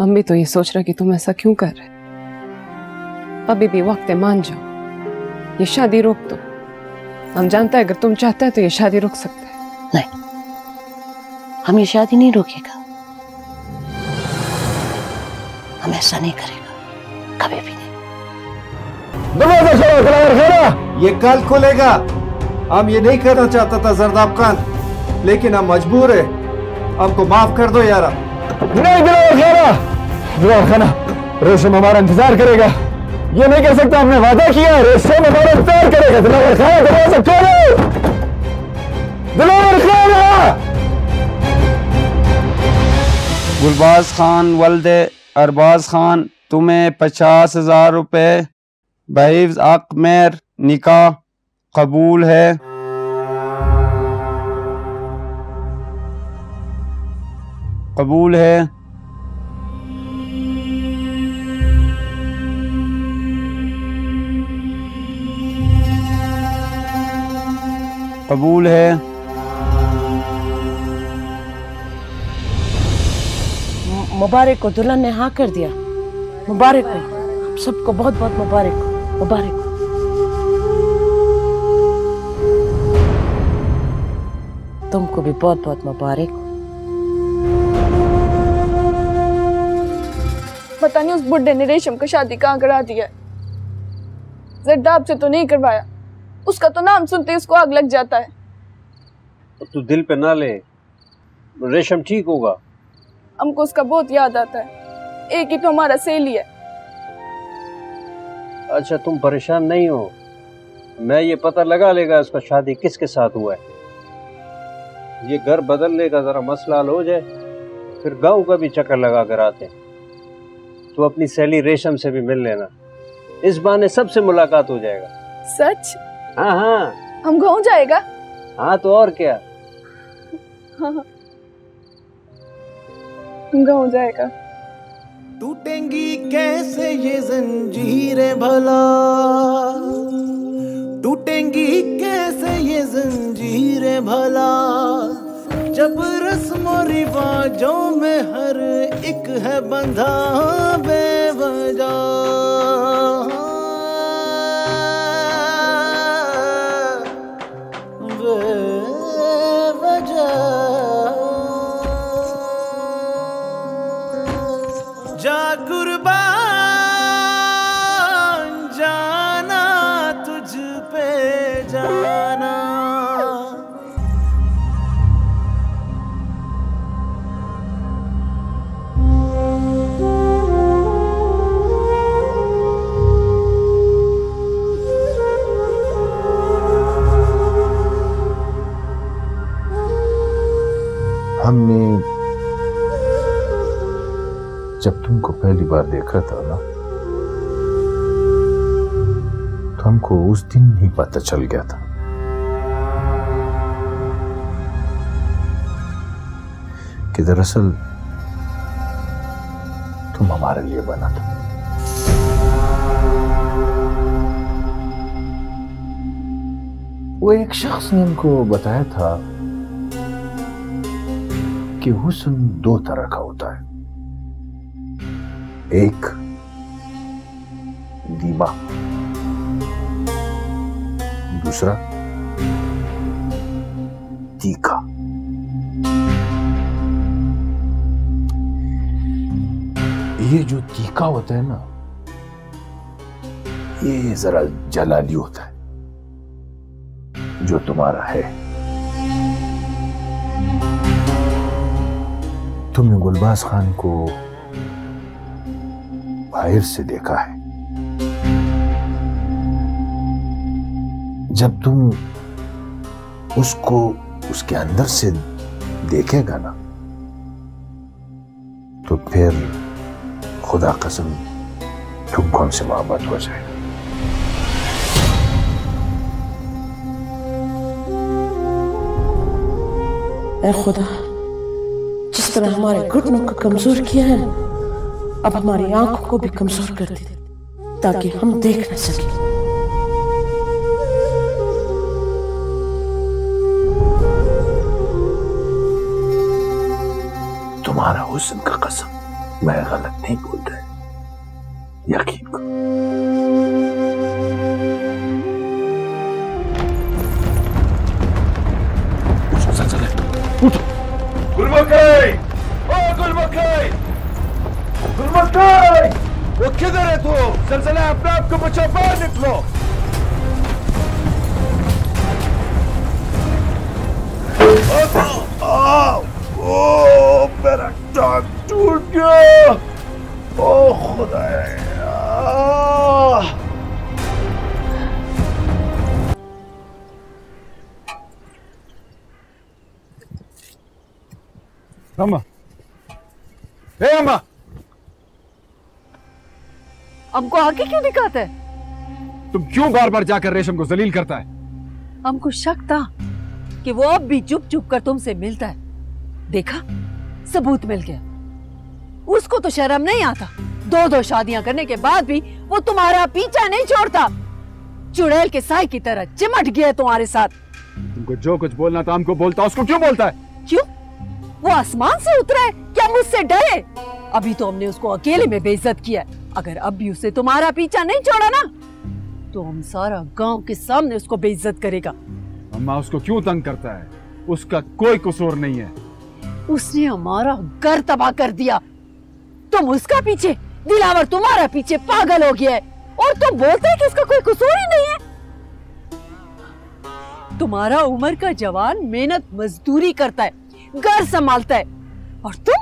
Speaker 3: हम भी तो ये सोच रहे कि तुम ऐसा क्यों कर रहे अभी भी वक्त है मान जाओ। ये शादी रोक दो। हम जानते हैं अगर तुम चाहते हैं तो ये शादी रुक सकते हैं।
Speaker 16: नहीं। हम ये शादी नहीं रोकेगा। हम ऐसा नहीं करेगा। कभी भी नहीं।
Speaker 7: ये कल खुलेगा। हम ये नहीं करना चाहता था जरदाब खान। लेकिन हम मजबूर है। हमको माफ़ कर दो यारा।
Speaker 4: नहीं दिलावर खाना दिलावर खाना रेशम हमारा इंतज़ार करेगा। ये नहीं कर सकता हमने वादा किया है रेशम हमारा इंतज़ार करेगा। दिलावर खाना दरवाज़ा खोलो दिलावर खाना
Speaker 22: गुलबाज खान, वल्द अरबाज खान, तुम्हें पचास हज़ार रुपए। बहिव्ज अक मेर निकाह कबूल है। कबूल है। कबूल है।
Speaker 16: मुबारक को दुल्हन ने हाँ कर दिया। मुबारक हो। आप सबको बहुत बहुत मुबारक हो। मुबारक हो। तुमको भी बहुत बहुत मुबारक हो।
Speaker 11: पता नहीं उस बुढ़े ने रेशम को शादी कहाँ करा दिया है। जरदाब से तो नहीं करवाया। उसका तो नाम सुनते ही उसको आग लग जाता है।
Speaker 18: तो तू दिल पे ना ले। रेशम ठीक होगा।
Speaker 11: हमको उसका बहुत याद आता है। एक ही तो हमारा सहेली है।
Speaker 18: अच्छा तुम परेशान नहीं हो। मैं ये पता लगा लेगा इसका शादी किसके साथ हुआ है। ये घर बदल लेगा जरा मसला हल हो जाए। फिर गाँव का भी चक्कर लगा कर आते। हैं तो अपनी सहेली रेशम से भी मिल लेना। इस बहाने सबसे मुलाकात हो जाएगा।
Speaker 11: सच?
Speaker 18: हाँ हाँ।
Speaker 11: हम गाँव जाएगा?
Speaker 18: हाँ तो और क्या?
Speaker 11: हाँ हाँ। गाँव जाएगा।
Speaker 13: टूटेंगी कैसे ये जंजीरें भला? टूटेंगी कैसे ये जंजीरें भला? जब रस्म रिवाजों में हर एक है बंधा बेवजह।
Speaker 8: जब तुमको पहली बार देखा था ना तो हमको उस दिन ही पता चल गया था। कि दरअसल तुम हमारे लिए बना था।
Speaker 1: वो एक शख्स ने उनको बताया था कि हुस्न दो तरह का होता है। एक दीमा दूसरा तीखा। ये जो तीखा होता है ना, ये जरा जलाली होता है, जो तुम्हारा है। तुमने गुलबाज खान को बाहर से देखा है। जब तुम उसको उसके अंदर से देखेगा ना तो फिर खुदा कसम तुमको से मोहब्बत हो जाए?
Speaker 16: खुदा, जिस तरह हमारे घुटनों को कमज़ोर किया है अब हमारी आँखों को भी कमज़ोर कर दे, ताकि हम देख न सकें।
Speaker 1: तुम्हारा हुस्न का कसम, मैं गलत नहीं बोलता यकीन
Speaker 17: आ, आ, ओ मेरा टांग टूट गया ओ
Speaker 1: अम्मा ए अम्मा
Speaker 5: हमको आगे क्यों दिखाता है?
Speaker 1: तुम क्यों बार बार जाकर रेशम को जलील करता है?
Speaker 5: हमको शक था कि वो अब भी चुप चुप कर तुमसे मिलता है। देखा? सबूत मिल गया। उसको तो शर्म नहीं आता। दो दो शादियाँ करने के बाद भी वो तुम्हारा पीछा नहीं छोड़ता। चुड़ैल के साय की तरह चिमट गया है तुम्हारे साथ।
Speaker 1: तुमको जो कुछ बोलना था हमको बोलता उसको क्यों बोलता है?
Speaker 5: क्यों? वो आसमान से उतरा है। क्या मुझसे डरे? अभी तो हमने उसको अकेले में बेइज्जत किया अगर अब भी उसे तुम्हारा पीछा नहीं छोड़ा ना तो हम सारा गाँव के सामने उसको बेइज्जत करेगा।
Speaker 1: अम्मा उसको क्यों तंग करता है? उसका कोई कसूर नहीं है।
Speaker 5: उसने हमारा घर तबाह कर दिया। तुम उसका पीछे दिलावर तुम्हारा पीछे पागल हो गया है। और तुम बोलते हैं कि इसका कोई कसूर ही नहीं है। तुम्हारा उम्र का जवान मेहनत मजदूरी करता है घर संभालता है। और तुम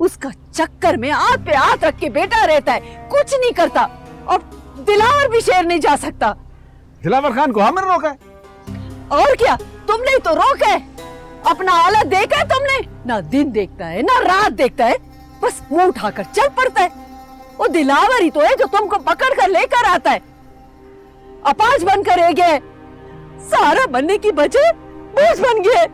Speaker 5: उसका चक्कर में हाथ पे हाथ रख के बैठा रहता है कुछ नहीं करता। और दिलावर भी शेर नहीं जा सकता।
Speaker 1: दिलावर खान को हमने रोका है।
Speaker 5: और क्या? तुमने तो रोका है। अपना आला देखा है तुमने? ना दिन देखता है ना रात देखता है। बस मुँह उठाकर चल पड़ता है। वो दिलावर ही तो है जो तुमको पकड़ कर लेकर आता है। अपाज बनकर रह गए सारा बनने की बजाय बोझ बन गए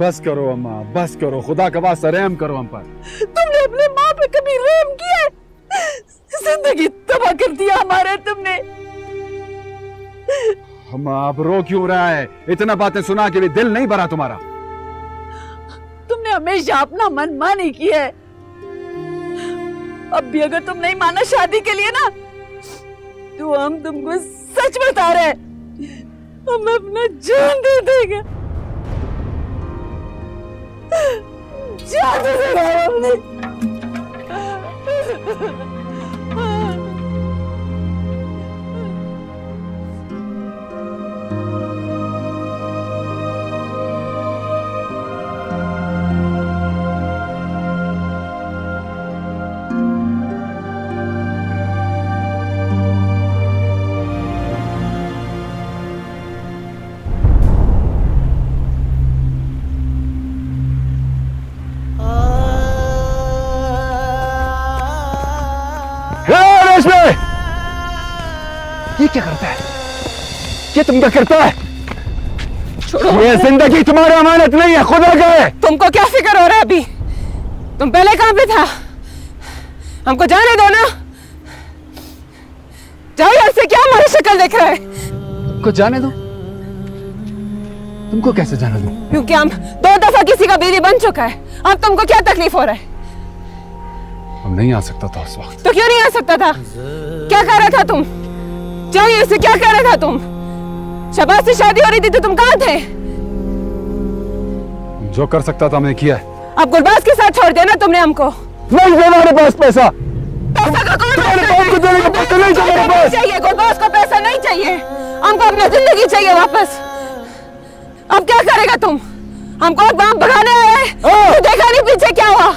Speaker 1: बस करो अम्मा बस करो। खुदा का वास्ता रहम करो हम पर।
Speaker 5: तुमने अपने माँ पे कभी रहम किया ज़िंदगी तबाह कर दिया हमारे तुमने।
Speaker 1: अम्मा आप रो क्यों रहा है? इतना बातें सुना के भी दिल नहीं भरा तुम्हारा।
Speaker 5: तुमने हमेशा अपना मन मानी की है। अब भी अगर तुम नहीं माना शादी के लिए ना तो हम तुमको सच बता रहे हैं। हम अपना जान दे देंगे। जान दे देंगे हमने
Speaker 17: रेशमे क्या करता है? ये तुम क्या करता है?
Speaker 23: छोड़ो।
Speaker 17: ये ज़िंदगी तुम्हारी अमानत नहीं है खुदा का। है
Speaker 23: तुमको क्या फ़िक्र हो रहा है अभी? तुम पहले कहाँ पे था। हमको जाने दो ना। जाओ यहाँ से क्या हमारी शक्ल देख रहा है?
Speaker 24: को जाने दो। तुमको कैसे जाने दो?
Speaker 23: क्योंकि हम दो दफ़ा किसी का बीवी बन चुका है। अब तुमको क्या तकलीफ़ हो रहा है?
Speaker 24: हम नहीं आ सकता था उस वक्त।
Speaker 23: तो क्यों नहीं आ सकता था? क्या कर रहा था तुम? जाओ यहाँ से क्या कर रहा था तुम? शबाज से शादी हो रही थी तो तुम कहाँ थे?
Speaker 24: जो कर सकता था मैं किया है।
Speaker 23: अब गुलबाज के साथ छोड़ दिया ना तुमने हमको।
Speaker 24: नहीं है हमारे पास पैसा।
Speaker 23: पैसा का कौन
Speaker 24: तुम्हारे बाप को देने का पैसा नहीं चाहिए मेरे पास।
Speaker 23: चाहिए गुलबाज को पैसा नहीं चाहिए। हमको अपनी ज़िंदगी चाहिए वापस। अब क्या करेगा तुम? हमको भगाने आए तो देखा नहीं पीछे क्या हुआ?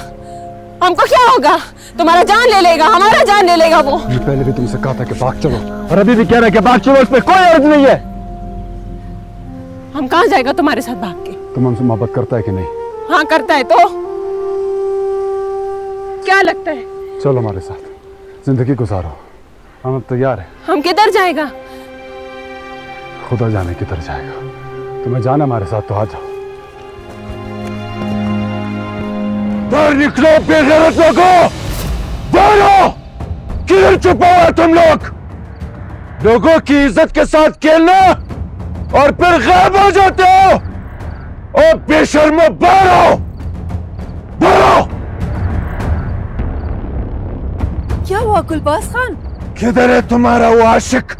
Speaker 23: हमको क्या होगा? तुम्हारा जान ले लेगा हमारा जान ले लेगा वो।
Speaker 24: मैं पहले भी तुमसे कहा था कि भाग चलो और अभी भी कह रहा है कि भाग चलो उसमें कोई अर्ज़ नहीं है।
Speaker 23: हम कहाँ जाएगा तुम्हारे साथ भाग के?
Speaker 24: तुम हमसे मोहब्बत करता है कि नहीं?
Speaker 23: हाँ करता है तो। क्या लगता है?
Speaker 24: चलो हमारे साथ ज़िंदगी गुजारो हम अब तैयार है।
Speaker 23: हम किधर जाएगा?
Speaker 24: खुदा जाने किधर जाएगा। तुम्हें जाना हमारे साथ तो आ जाओ।
Speaker 17: बाहर निकलो बेगैरत लोगों! आओ किधर छुपा हुआ है तुम लोग? लोगों की इज़्ज़त के साथ खेलना और फिर गायब हो जाते हो और बेशर्मो आओ। बाहर
Speaker 5: क्या हुआ गुलबाज खान?
Speaker 17: किधर है तुम्हारा वो आशिक?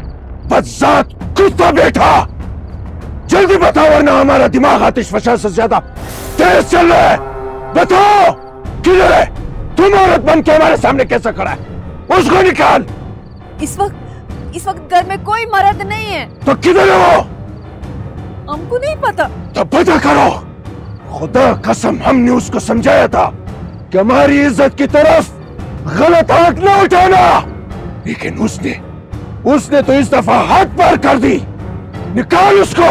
Speaker 17: बदजात कुत्ता बैठा जल्दी बताओ वरना हमारा दिमाग आतिश फशा से ज़्यादा तेज चल रहा है। बताओ किधर है? तुम औरत बन के हमारे सामने कैसे खड़ा है? उसको निकाल।
Speaker 5: इस वक्त इस वक्त घर में कोई मर्द नहीं है।
Speaker 17: तो किधर है वो?
Speaker 5: हमको नहीं पता।
Speaker 17: तो पता करो खुदा कसम हमने उसको समझाया था कि हमारी इज़्ज़त की तरफ़ गलत आँख न उठाना। लेकिन उसने उसने तो इस दफ़ा हाथ पार कर दी। निकाल उसको।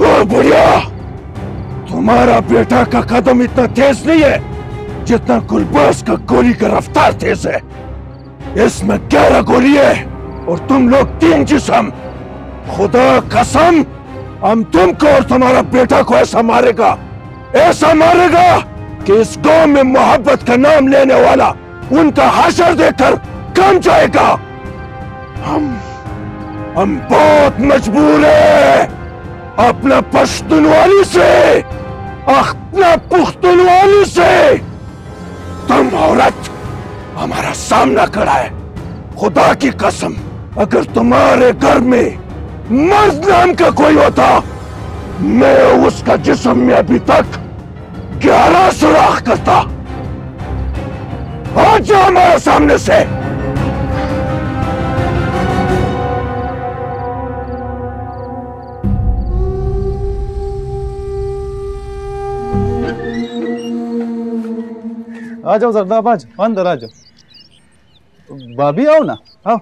Speaker 17: ओ बुढ़िया! तुम्हारा बेटा का कदम इतना तेज नहीं है, जितना गुलबाज का गोली का रफ्तार तेज है। इसमें ग्यारह गोली है और तुम लोग तीन जिसम, खुदा कसम, हम तुमको और तुम्हारा बेटा को ऐसा मारेगा ऐसा मारेगा कि इस गाँव में मोहब्बत का नाम लेने वाला उनका हाशर देखकर कम जाएगा। हम हम बहुत मजबूर है अपना पश्तूनवाली से। से। तुम औरत, हमारा सामना करा है। खुदा की कसम, अगर तुम्हारे घर में मर्द नाम का कोई होता, मैं उसका जिसम में अभी तक ग्यारह सुराख करता। आ जाओ हमारे सामने से।
Speaker 4: आ जाओ जरदाब आज अंदर आ जाओ भाभी, आओ ना, आओ।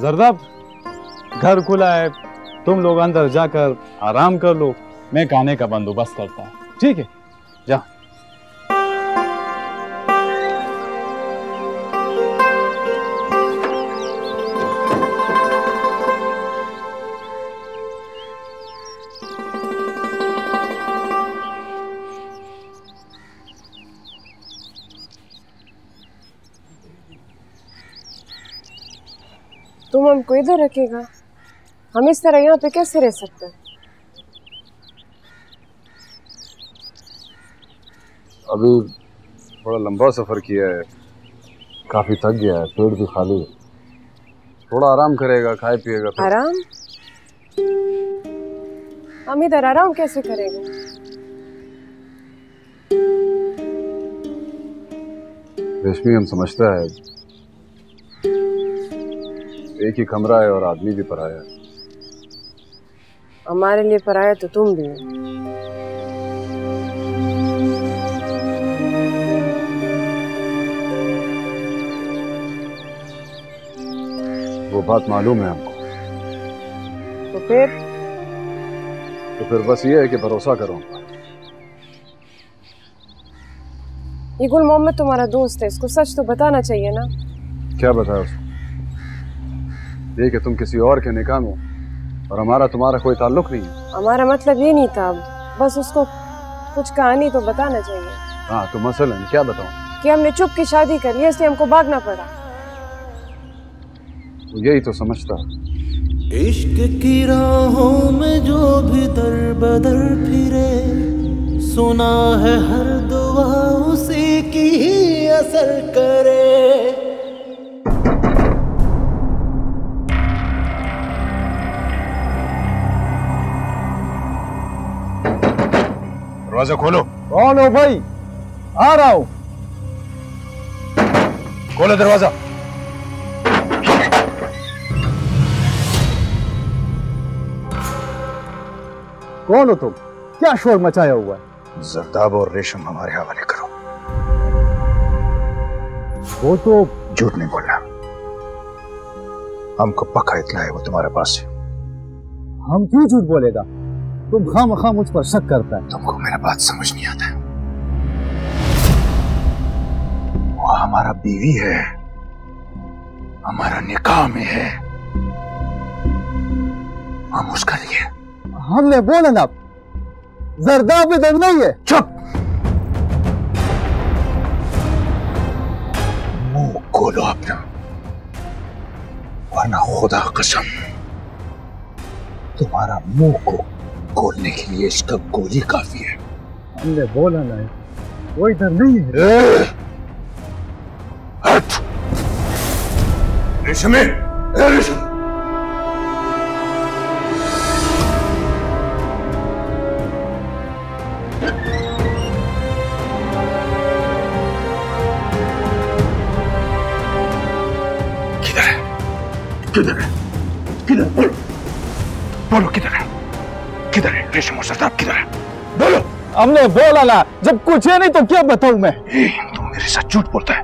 Speaker 4: जरदाब घर खुला है, तुम लोग अंदर जाकर आराम कर लो। मैं खाने का बंदोबस्त करता हूँ। ठीक है?
Speaker 3: तुम हमको इधर रखेगा। हम इस तरह यहाँ पे कैसे रह सकते हैं?
Speaker 1: अभी थोड़ा लंबा सफ़र किया है। काफ़ी थक गया है पेट भी खाली है। थोड़ा आराम करेगा खाए पिएगा फिर
Speaker 3: आराम? हम इधर आराम कैसे करेंगे?
Speaker 1: रेशमी हम समझता है। एक ही कमरा है और आदमी भी पराया है।
Speaker 3: हमारे लिए पराया तो तुम भी हो।
Speaker 1: वो बात मालूम है हमको।
Speaker 3: तो फिर?
Speaker 1: तो फिर बस ये है कि भरोसा करो
Speaker 3: ये गुल मोहम्मद तुम्हारा दोस्त है इसको सच तो बताना चाहिए ना।
Speaker 1: क्या बताया उसको ये कि तुम किसी और के निकाह में हो। और हमारा तुम्हारा कोई ताल्लुक नहीं है।
Speaker 3: हमारा मतलब ये नहीं था बस उसको कुछ कहानी तो बताना चाहिए।
Speaker 1: हाँ तो मसलन क्या बताऊँ?
Speaker 25: कि हमने चुप की शादी कर ली इसलिए हमको भागना पड़ा।
Speaker 1: तो यही तो समझता
Speaker 13: इश्क की राहों में जो भी दर बदर फिरे सुना है हर दुआ उसी की ही असर करे।
Speaker 8: दरवाज़ा खोलो।
Speaker 4: कौन हो भाई? आ रहा हूँ।
Speaker 8: खोलो दरवाज़ा।
Speaker 4: कौन हो तुम? क्या शोर मचाया हुआ है?
Speaker 8: जरदाब और रेशम हमारे हवाले करो।
Speaker 4: वो तो
Speaker 8: झूठ नहीं बोलना। हमको पक्का इतना है वो तुम्हारे पास है।
Speaker 4: हम क्यों झूठ बोलेगा? तुम खाम खाम मुझ पर शक करता है।
Speaker 8: तुमको मेरा बात समझ नहीं आता? है वो हमारा बीवी है। हमारा निकाह में है। हम उसका लिए।
Speaker 4: हमने बोला ना जरदा में दम नहीं है।
Speaker 8: चुप! मुँह खोलो अपना। वरना खुदा कसम तुम्हारा मुँह को खोलने के लिए इसका गोली काफ़ी है।
Speaker 4: हमने बोला ना वो इधर नहीं है!
Speaker 8: हट! रेशमे रेशम
Speaker 4: हमने बोला ना जब कुछ है नहीं तो क्या बताऊँ मैं?
Speaker 8: तुम मेरे साथ झूठ बोलता है।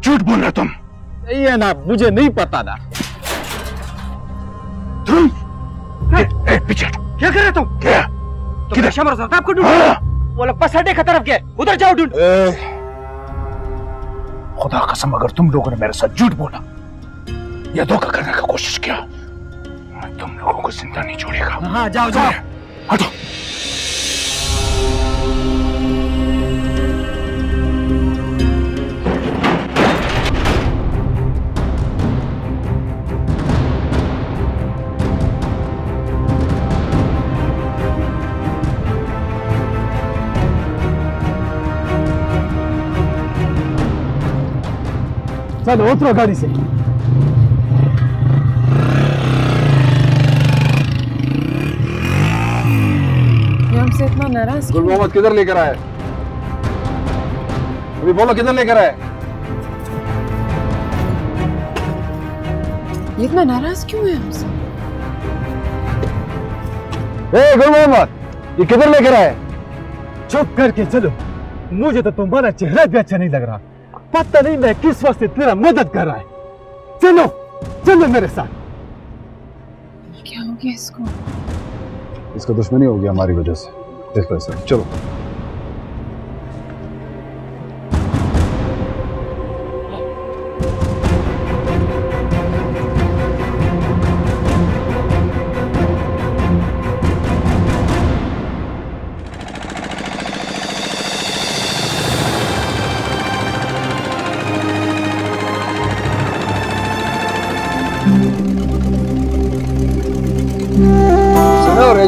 Speaker 8: झूठ बोल रहे तुम।
Speaker 4: नहीं है ना मुझे नहीं पता ना।
Speaker 8: तुम? ए, ए, पीछे
Speaker 26: क्या कर रहे तुम?
Speaker 8: क्या?
Speaker 26: तुम रेशम और सरदाब ढूंढ वो लोग बस अड्डे की तरफ़ गए उधर जाओ ढूंढ।
Speaker 8: खुदा कसम अगर तुम लोगों ने मेरे साथ झूठ बोला या धोखा करने का कोशिश किया मैं तुम लोगों को ज़िंदा नहीं छोड़ेगा।
Speaker 26: हाँ जाओ जाओ।
Speaker 8: हटो।
Speaker 4: चलो उतरो गाड़ी से।
Speaker 3: हमसे इतना नाराज़
Speaker 1: गुल मोहम्मद किधर लेकर आए अभी बोलो किधर लेकर आए
Speaker 3: इतना नाराज़ क्यों है हमसे?
Speaker 4: ए गुल मोहम्मद ये किधर लेकर आए चुप करके चलो। मुझे तो तुम्हारा चेहरा भी अच्छा नहीं लग रहा। पता नहीं मैं किस वक्त तेरा मदद कर रहा है। चलो चलो मेरे साथ।
Speaker 3: क्या हो गया इसको?
Speaker 1: इसका दुश्मनी हो गया हमारी वजह से। देखो ऐसा चलो।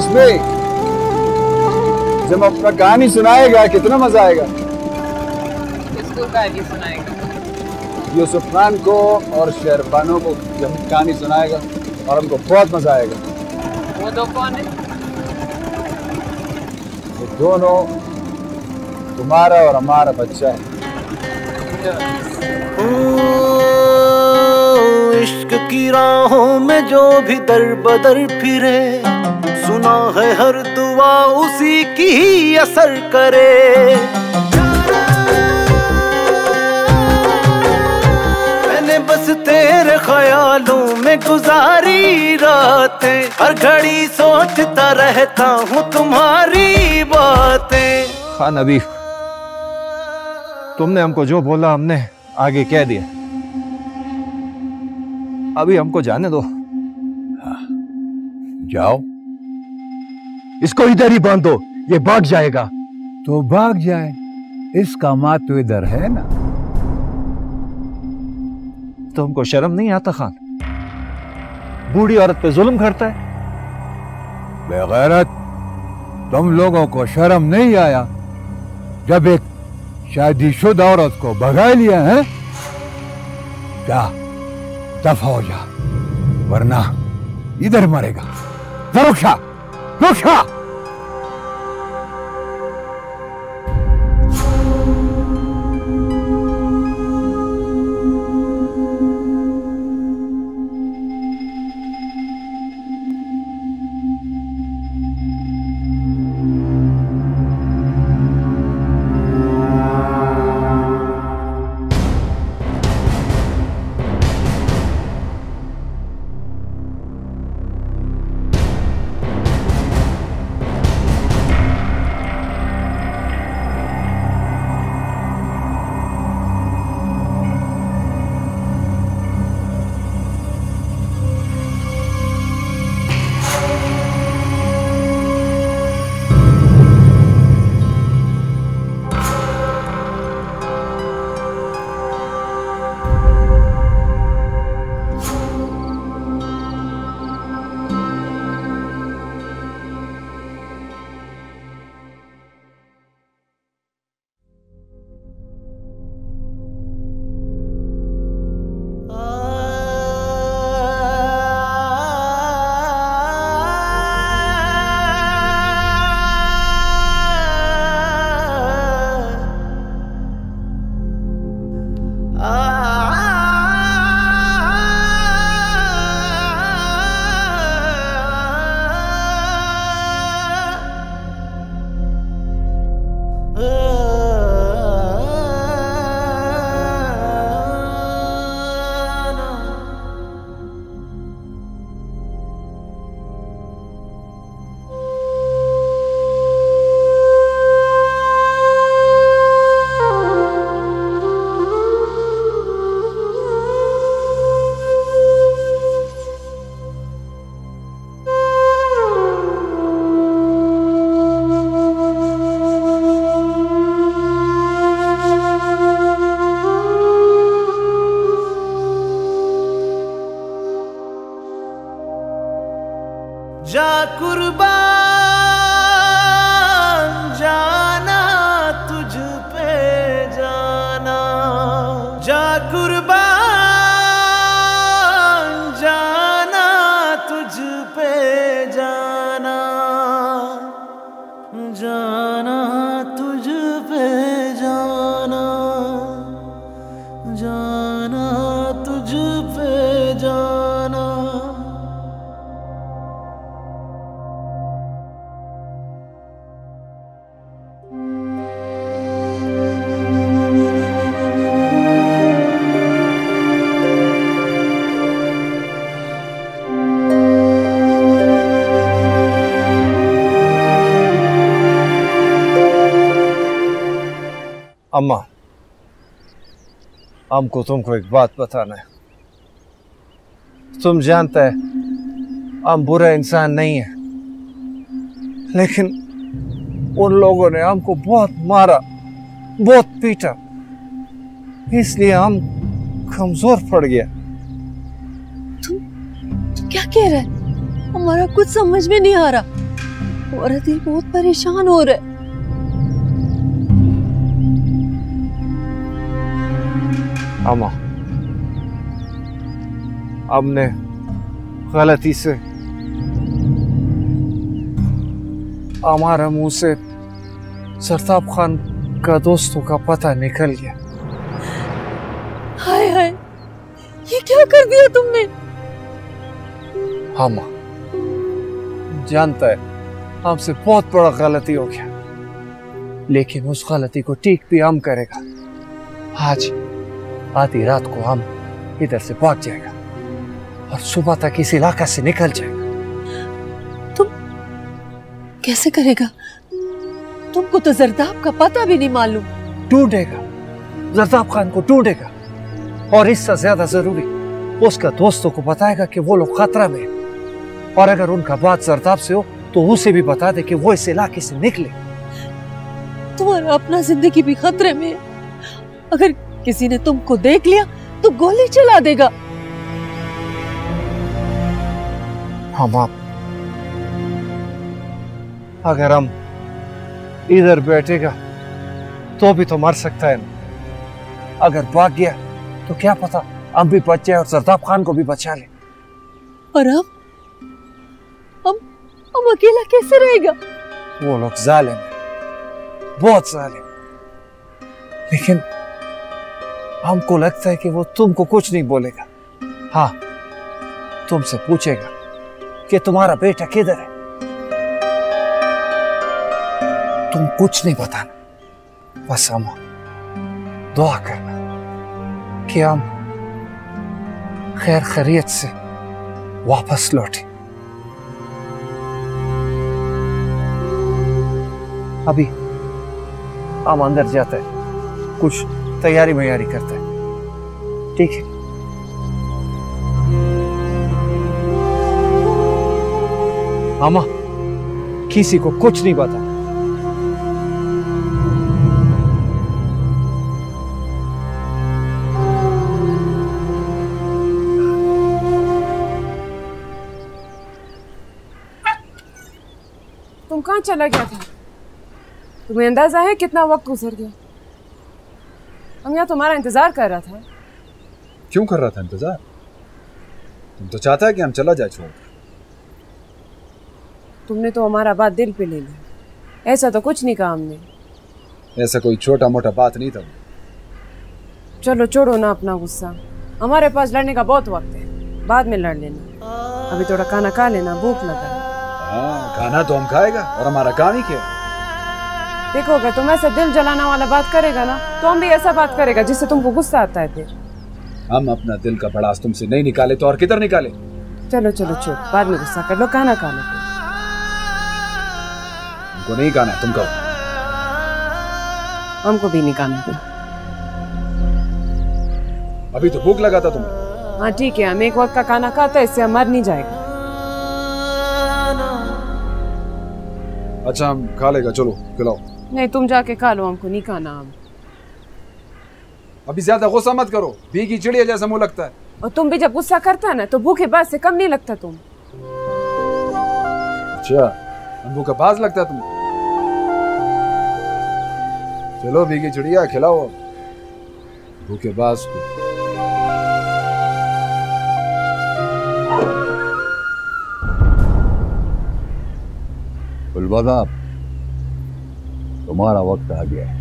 Speaker 1: रेशमी जब अपना कहानी सुनाएगा कितना मज़ा आएगा।
Speaker 19: किसको कहानी सुनाएगा?
Speaker 1: यूसुफ खान को और शेरबानो को जब कहानी सुनाएगा और हमको बहुत मज़ा आएगा।
Speaker 19: वो दो कौन है?
Speaker 1: ये दोनों तुम्हारा और हमारा बच्चा है।
Speaker 13: ओ, इश्क की राहों में जो भी दर बदर फिरे सुना है हर दुआ उसी की ही असर करे। मैंने बस तेरे ख्यालों में गुजारी रातें हर घड़ी सोचता रहता हूँ तुम्हारी बातें।
Speaker 27: खान अभी तुमने हमको जो बोला हमने आगे कह दिया। अभी हमको जाने दो।
Speaker 8: जाओ।
Speaker 4: इसको इधर ही बाँध दो ये भाग जाएगा।
Speaker 8: तो भाग जाए।
Speaker 4: इसका माँ तो इधर है ना?
Speaker 27: तुमको शर्म नहीं आता खान? बूढ़ी औरत पे जुल्म करता है?
Speaker 4: बेगैरत तुम लोगों को शर्म नहीं आया जब एक शादीशुदा औरत को भगा लिया है? क्या दफ़ा हो जा वरना इधर मरेगा। रुक्षा रुक्षा
Speaker 13: जा
Speaker 27: हमको तुमको एक बात बताना है। तुम जानते है, हम बुरा इंसान नहीं है। लेकिन उन लोगों ने हमको बहुत मारा, बहुत पीटा। इसलिए हम कमज़ोर पड़ गया
Speaker 5: तू क्या कह रहे हमारा कुछ समझ में नहीं आ रहा। दिल बहुत परेशान हो रहा
Speaker 27: अम्मा हमने गलती से हमारा मुँह से सरताब खान का दोस्तों का पता निकल गया
Speaker 5: हाय हाय ये क्या कर दिया तुमने
Speaker 27: हाँ माँ जानता है हमसे बहुत बड़ा गलती हो गया लेकिन उस गलती को ठीक भी हम करेगा आज आधी रात को हम इधर से भाग जाएगा और सुबह तक इस इलाका से निकल जाएगा।
Speaker 5: तुम कैसे करेगा? तुमको तो जरदाब का पता भी नहीं मालूम।
Speaker 27: ढूंढेगा। जरदाब खान को ढूंढेगा। और इससे ज़्यादा ज़रूरी उसका दोस्तों को बताएगा कि वो लोग खतरा में और अगर उनका बात जरदाब से हो तो उसे भी बता दे कि वो इस इलाके से निकले।
Speaker 5: तुम्हारा अपना ज़िंदगी भी खतरे में अगर किसी ने तुमको देख लिया तो गोली चला देगा।
Speaker 27: हम आप अगर हम इधर बैठेगा तो भी तो मर सकता है ना। अगर भाग गया तो क्या पता हम भी बच जाए और सरताब खान को भी बचा ले।
Speaker 5: और अब? हम हम अकेला कैसे रहेगा?
Speaker 27: वो लोग जालिम बहुत जालिम। लेकिन हमको लगता है कि वो तुमको कुछ नहीं बोलेगा। हाँ तुमसे पूछेगा कि तुम्हारा बेटा किधर है? तुम कुछ नहीं बताना। बस हम दुआ करना कि हम खैर खैरियत से वापस लौटे। अभी हम अंदर जाते हैं। कुछ तैयारी मैयारी करते हैं। ठीक है। मामा, किसी को कुछ नहीं पता।
Speaker 3: तुम कहाँ चला गया था? तुम्हें अंदाज़ा है कितना वक्त गुजर गया? हम यहाँ तुम्हारा इंतज़ार कर रहा था।
Speaker 1: क्यों कर रहा था इंतज़ार? तुम तो चाहता है कि हम चला जाए छोड़।
Speaker 3: तुमने तो हमारा बात दिल पे ले लिया ऐसा तो कुछ नहीं कहा हमने
Speaker 1: ऐसा कोई छोटा मोटा बात नहीं था।
Speaker 3: चलो छोड़ो ना अपना गुस्सा। हमारे पास लड़ने का बहुत वक्त है। बाद में लड़ लेना। अभी थोड़ा खाना खा लेना भूख लगा हाँ
Speaker 1: खाना तो हम खाएगा और हमारा काम ही क्या?
Speaker 3: देखो अगर तुम ऐसा दिल जलाना वाला बात करेगा ना तो हम भी ऐसा बात करेगा जिससे तुमको गुस्सा आता है फिर।
Speaker 1: हम अपना दिल का भड़ास तुमसे नहीं निकाले तो और किधर निकाले?
Speaker 3: चलो चलो छोड़ बाद में गुस्सा कर लो खाना खा लो।
Speaker 1: हमको नहीं खाना तुम कहो
Speaker 3: हमको भी नहीं खाना फिर
Speaker 1: अभी तो भूख लगा था तुम्हें।
Speaker 3: हाँ ठीक है हम एक वक्त का खाना खाते हैं इससे हम मर नहीं जाएगा।
Speaker 1: अच्छा हम खा लेगा चलो खिलाओ।
Speaker 3: नहीं तुम जाके खा लो हमको नहीं खाना अब।
Speaker 1: अभी ज़्यादा गुस्सा मत करो। भीगी चिड़िया जैसा मुँह लगता है।
Speaker 3: और तुम भी जब गुस्सा करता है ना तो भूखे बाद से कम नहीं लगता तुम।
Speaker 1: अच्छा का बाज लगता है तुम्हें? चलो भीगी चिड़िया खिलाओ भूखे बाज को।
Speaker 28: गुलबाज साहब तुम्हारा वक्त आ गया है।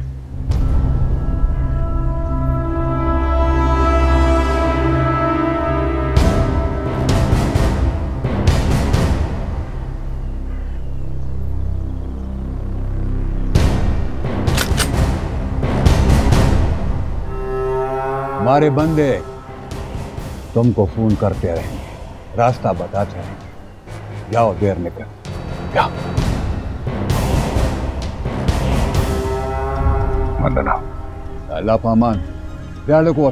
Speaker 28: हमारे बंदे, तुमको फ़ोन करते रहेंगे। रास्ता बताते रहेंगे। जाओ, देर निकल। जाओ। वंदना अल्लाह पामान ध्यान को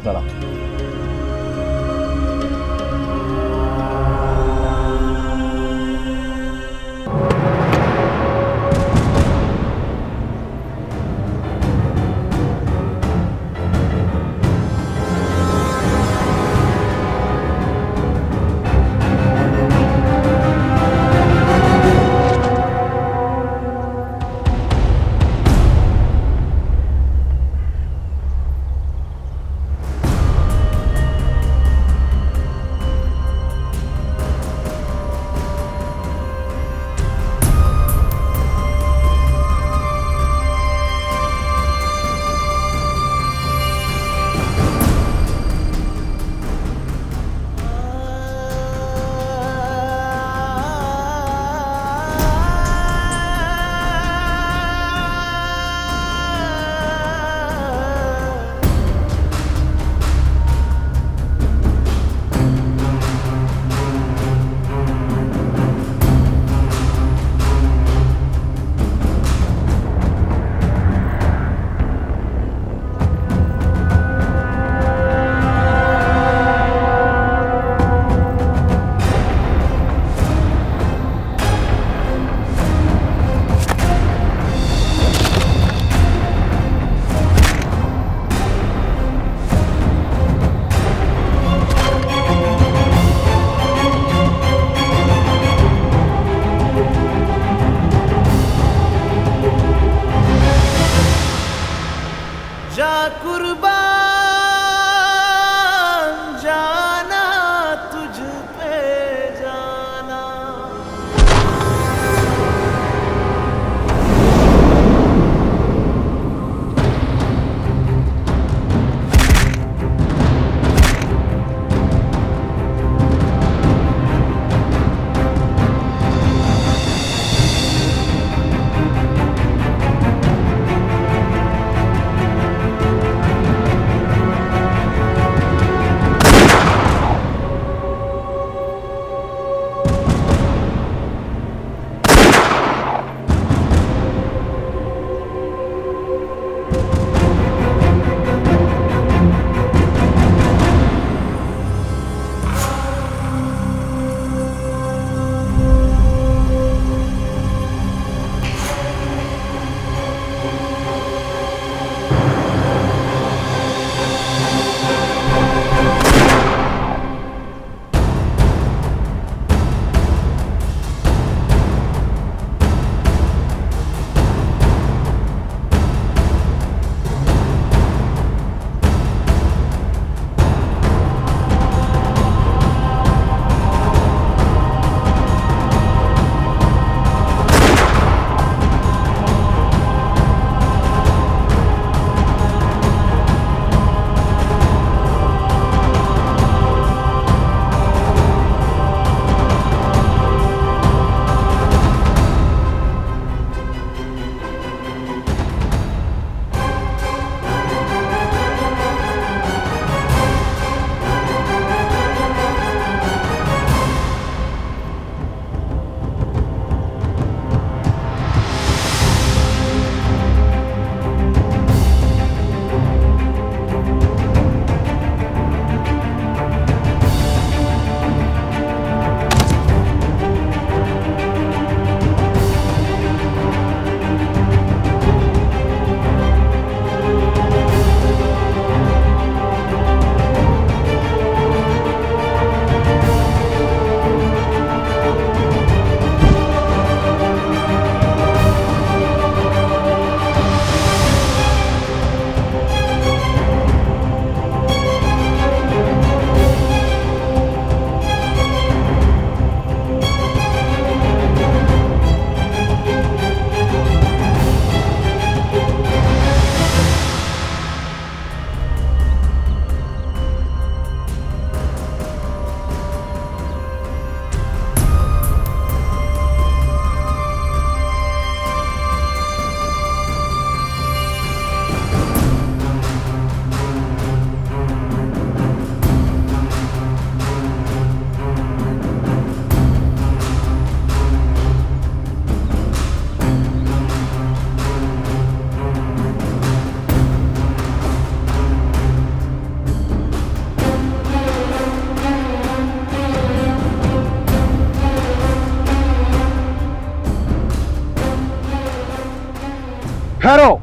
Speaker 1: ठहरो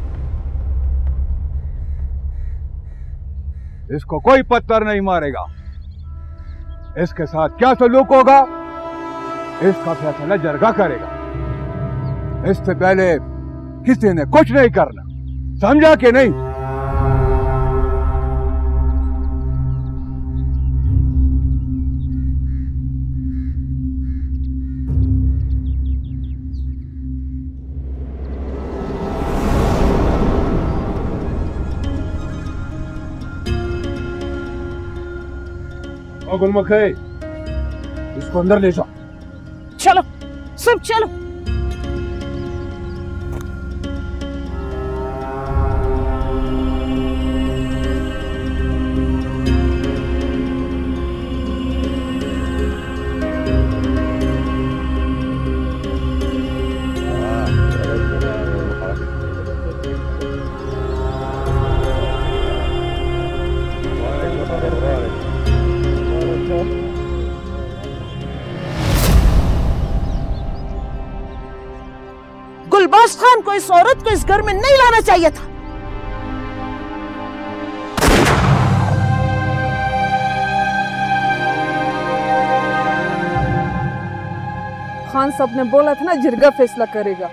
Speaker 1: इसको कोई पत्थर नहीं मारेगा। इसके साथ क्या सलूक होगा? इसका फैसला जरगा करेगा। इससे पहले किसी ने कुछ नहीं करना। समझा कि नहीं? गुलमखे इसको अंदर ले जाओ।
Speaker 16: इस घर में नहीं लाना चाहिए था।
Speaker 29: खान साहब ने बोला था ना जिरगा फैसला करेगा।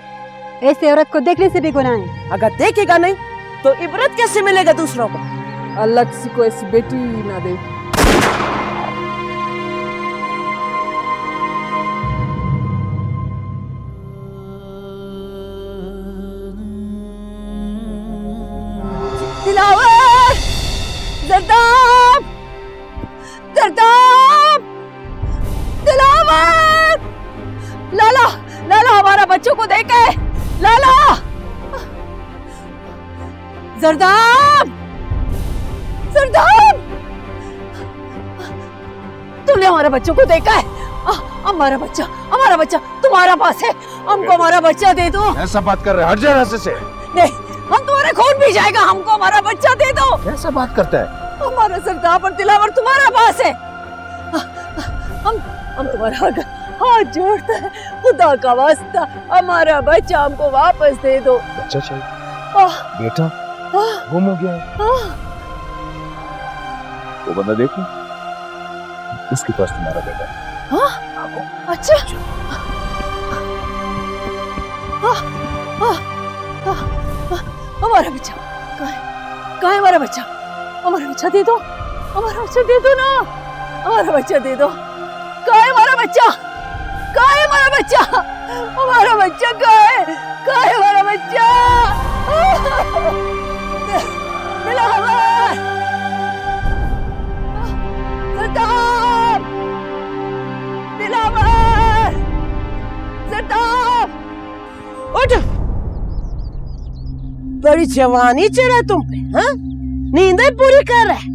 Speaker 5: ऐसे औरत को देखने से भी गुनाह है।
Speaker 16: अगर देखेगा नहीं तो इबरत कैसे मिलेगा दूसरों को?
Speaker 3: अल्लाह किसी को ऐसी बेटी ना दे।
Speaker 5: बच्चों को देखा है? आ, हमारा बच्चा हमारा बच्चा तुम्हारा पास है। हमको हमारा बच्चा दे दो।
Speaker 27: ऐसा बात कर रहे हट जा रास्ते से।
Speaker 5: नहीं हम तुम्हारे खून भी जाएगा हमको हमारा बच्चा दे दो।
Speaker 27: कैसा बात करता है?
Speaker 5: हमारा सरदार और दिलावर तुम्हारा पास है। हम हम तुम्हारा हाथ जोड़ते हैं। खुदा का वास्ता हमारा बच्चा हमको वापस दे दो।
Speaker 27: बच्चा चाहिए। बेटा गुम हो गया वो बंदा देखो। उसके पास तुम्हारा बेटा है?
Speaker 5: हाँ? अच्छा आह, आह, हमारा बच्चा। कहाँ है हमारा बच्चा? हमारा बच्चा दे दो। हमारा बच्चा दे दो ना। हमारा बच्चा दे दो। कहाँ है हमारा बच्चा? कहाँ है हमारा बच्चा? हमारा बच्चा कहाँ है? कहाँ है हमारा बच्चा? *laughs* मिला हमारा।
Speaker 16: बड़ी जवानी चढ़ा तुम पे हाँ? नींदें पूरी कर रहे